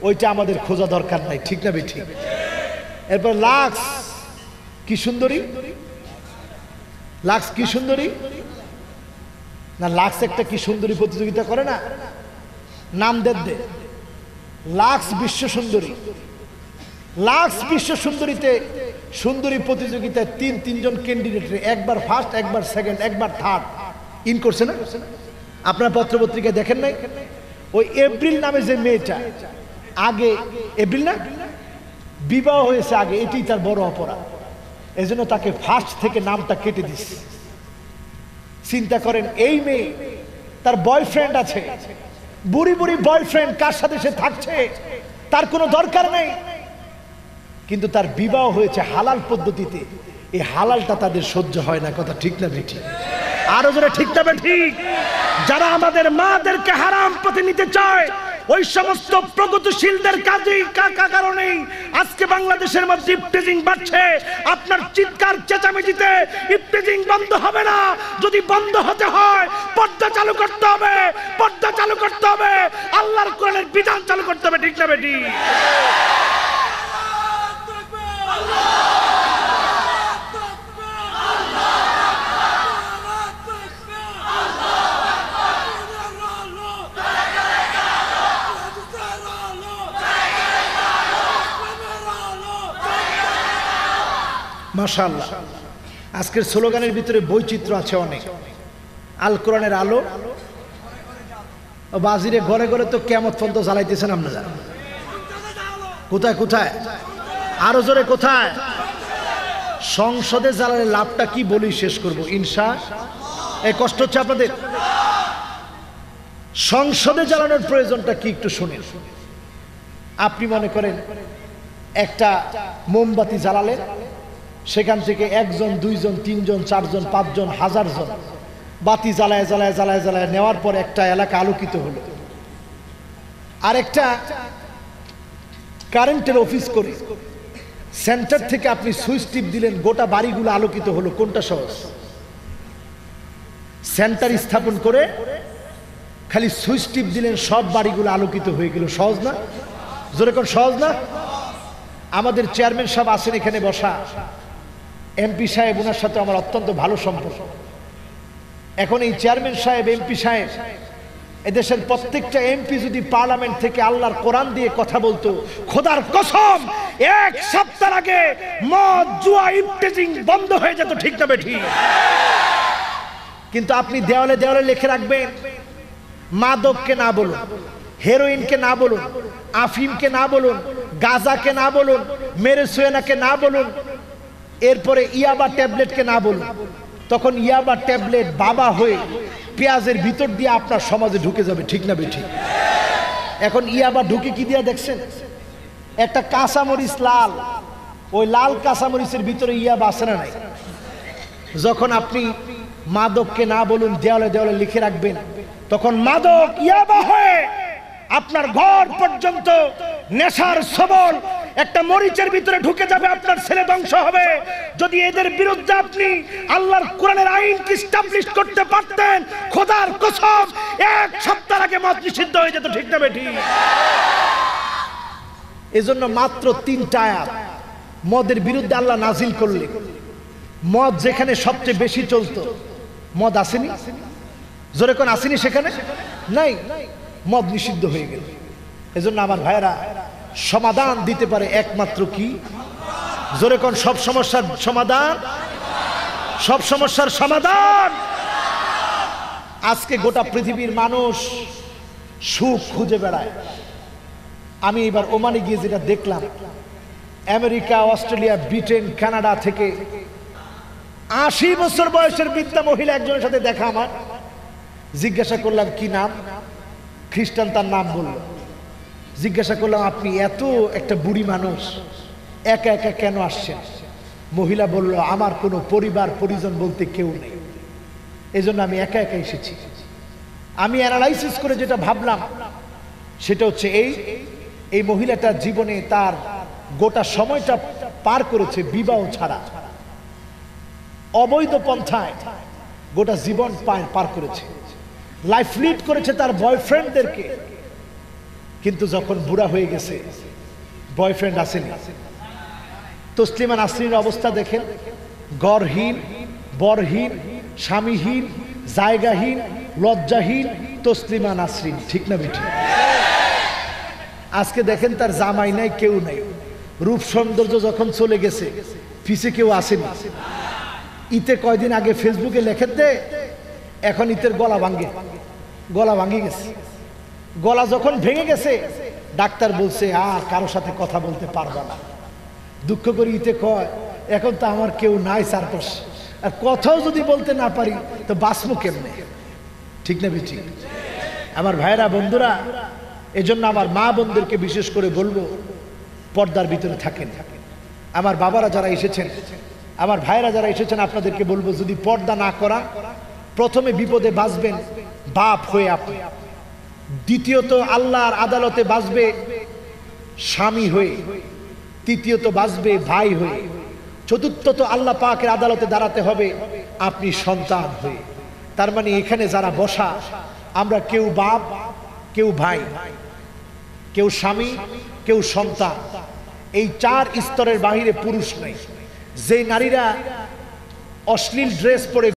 ওইটা আমাদের খোঁজা দরকার নাই, ঠিক না বেঠি এরপর লাক্স, কি সুন্দরী? লাক্স কি সুন্দরী? না, লাক্স একটা কি সুন্দরী প্রতিযোগিতা করে না? নাম দেন দে। লাক্স বিশ্ব সুন্দরী। লাক্স বিশ্ব সুন্দরীতে সুন্দরী প্রতিযোগিতায় তিন, তিনজন ক্যান্ডিডেটের একবার ফার্স্ট একবার সেকেন্ড একবার থার্ড ইন করছে না? আপনার পত্রপত্রিকায় দেখেন নাই? ওই এপ্রিল নামে যে মেয়েটা, আগে এপ্রিল না? বিবাহ হয়েছে আগে, এটি তার বড় অপরাধ। এজন্য তাকে ফার্স্ট থেকে নামটা কেটে দিচ্ছে চিন্তা করেন, এই মেয়ে তার বয়ফ্রেন্ড আছে। বুড়ি বুড়ি বয়ফ্রেন্ড কার সাথে সে থাকছে, তার কোনো দরকার নেই। কিন্তু তার বিবাহ হয়েছে হালাল পদ্ধতিতে। এই হালালটা তাদের সহ্য হয় না, কথা ঠিক না বেঠি আরও যারা ঠিক না বেঠি যারা আমাদের মাদেরকে হারাম পথে নিতে চায় ওই সমস্ত প্রগতিশীলদের কাজেই কাকা কারণেই আজকে বাংলাদেশের মধ্যে ইফতেজিং বাড়ছে। আপনার চিৎকার, চেঁচামেচিতে ইফতেজিং বন্ধ হবে না। যদি বন্ধ হতে হয়, পর্দা চালু করতে হবে, পর্দা চালু করতে হবে। আল্লাহর কোরআনের বিধান চালু করতে হবে, ঠিক না বেটি? মাশাল্লাহ আজকের স্লোগানের ভিতরে বৈচিত্র্য আছে অনেক। আল কোরআনের আলো। বাজিরে ঘরে ঘরে তো কেমন পর্যন্ত জ্বালাইতেছেন আপনারা। কোথায় কোথায়? আরও জোরে কোথায়? সংসদে জ্বালালে লাভটা কি বলি শেষ করব ইনসা এই কষ্ট হচ্ছে আপনাদের? সংসদে জ্বালানোর প্রয়োজনটা কি একটু শুনে আপনি মনে করেন একটা মোমবাতি জ্বালালেন সেখান থেকে একজন, দুইজন, তিনজন, চারজন, পাঁচজন হাজার জন বাতি জ্বালায় জ্বালায় জ্বালায় জ্বালায় নেওয়ার পর একটা এলাকা আলোকিত হলো। আরেকটা কারেন্টের অফিস করে সেন্টার থেকে আপনি সুইচ টিপ দিলেন, গোটা বাড়িগুলো আলোকিত হলো। কোনটা সহজ? সেন্টার স্থাপন করে খালি সুইচ টিপ দিলেন, সব বাড়িগুলো আলোকিত হয়ে গেল। সহজ না? জোরে কোন সহজ না? আমাদের চেয়ারম্যান সাহেব আছেন এখানে বসা। এমপি সাহেব ওনার সাথে আমার অত্যন্ত ভালো সম্পর্ক। এখন এই চেয়ারম্যান সাহেব এমপি সাহেব, এদেশের প্রত্যেকটা এমপি যদি পার্লামেন্ট থেকে আল্লাহর কোরআন দিয়ে কথা বলতো, খোদার কসম, এক সপ্তাহ আগে মদ, জুয়া ইফটেজিং বন্ধ হয়ে যেত, ঠিক না ঠিক কিন্তু আপনি দেওয়ালে দেওয়ালে লিখে রাখবেন, মাদককে না বলুন, হেরোইনকে না বলুন, আফিমকে না বলুন, গাজাকে না বলুন, মেরেসুয়েনাকে না বলুন এরপরে ইয়াবা ট্যাবলেটকে না বলুন। তখন ইয়াবা ট্যাবলেট বাবা হয়ে পেঁয়াজের ভিতর দিয়ে আপনার সমাজে ঢুকে যাবে, ঠিক না বেঠিক? এখন ইয়াবা ঢুকে কি দিয়া দেখছেন? একটা কাঁচামরিচ লাল, ওই লাল কাঁচামরিচের ভিতরে ইয়াবা আছে না নাই? যখন আপনি মাদককে না বলুন, দেওয়ালে দেওয়ালে লিখে রাখবেন, তখন মাদক ইয়াবা হয়ে আপনার ঘর পর্যন্ত নেশার সবল একটা মরিচের ভিতরে ঢুকে যাবে, আপনার ছেলে ধ্বংস হবে। যদি এদের বিরুদ্ধে আপনি আল্লাহর কোরআনের আইন কি স্টাবলিশ করতে পারতেন, খোদার কসম, এক সপ্তাহ আগে মত নিষিদ্ধ হয়ে যেত, ঠিক না বেঠি? এজন্য মাত্র তিনটা আয়াত, মদের বিরুদ্ধে আল্লাহ নাজিল করলেন। মদ যেখানে সবচেয়ে বেশি চলতো, মদ আসেনি? জোরে কোন আসেনি সেখানে? নাই। মদ নিষিদ্ধ হয়ে গেল। এজন্য আমার ভাইরা সমাধান দিতে পারে একমাত্র কি? জোরে কোন, সব সমস্যার সমাধান? সব সমস্যার সমাধান! আজকে গোটা পৃথিবীর মানুষ সুখ খুঁজে বেড়ায়। আমি এবার ওমানে গিয়ে যেটা দেখলাম, আমেরিকা, অস্ট্রেলিয়া, ব্রিটেন, কানাডা থেকে আশি বছর বয়সের বৃদ্ধা মহিলা একজনের সাথে দেখা আমার। জিজ্ঞাসা করলাম, কি নাম? খ্রিস্টান তার নাম বলল। জিজ্ঞাসা করলাম, আপনি এত একটা বুড়ি মানুষ, একা একা কেন আসছেন? মহিলা বলল, আমার কোনো পরিবার, পরিজন বলতে কেউ নেই। এজন্য আমি একা একা এসেছি। আমি অ্যানালাইসিস করে যেটা ভাবলাম, সেটা হচ্ছে এই এই মহিলাটা জীবনে তার গোটা সময়টা পার করেছে বিবাহ ছাড়া। অবৈধ পন্থায় গোটা জীবন পার- পার করেছে। লাইফ লিড করেছে তার বয়ফ্রেন্ডদেরকে কিন্তু যখন বুড়া হয়ে গেছে বয়ফ্রেন্ড আসেনি। তসলিমা নাসরিনের অবস্থা দেখেন, গড়হীন, বরহীন, স্বামীহীন, জায়গাহীন, লজ্জাহীন তসলিমা নাসরিন, ঠিক না বেঠি? আজকে দেখেন তার জামাই নাই, কেউ নাই। রূপ সৌন্দর্য যখন চলে গেছে, পিছে কেউ আসেনি। ইতে কয়দিন আগে ফেসবুকে লেখেন দে, এখন ইতের গলা ভাঙ্গে গলা ভাঙ্গি গেছে। গলা যখন ভেঙে গেছে, ডাক্তার বলছে, আর কারোর সাথে কথা বলতে পারবা না। দুঃখ করে ইতে কয়, এখন তো আমার কেউ নাই চারপাশে আর কথাও যদি বলতে না পারি, তো বাঁচবো কেমনে? ঠিক না ঠিক আমার ভাইরা বন্ধুরা, এজন্য আমার মা বোনদেরকে বিশেষ করে বলব, পর্দার ভিতরে থাকেন। আমার বাবারা যারা এসেছেন, আমার ভাইরা যারা এসেছেন, আপনাদেরকে বলব, যদি পর্দা না করা, প্রথমে বিপদে বাঁচবেন, বাপ হয়ে আপনি। দ্বিতীয়ত আল্লাহর আদালতে বাঁচবে স্বামী হয়ে, তৃতীয়ত বাঁচবে ভাই হয়ে, চতুর্থত আল্লাহ পাকের আদালতে দাঁড়াতে হবে আপনি সন্তান হয়ে। তার মানে এখানে যারা বসা, আমরা কেউ বাপ, কেউ ভাই, কেউ স্বামী, কেউ সন্তান। এই চার স্তরের বাহিরে পুরুষ নেই। যে নারীরা অশ্লীল ড্রেস পরে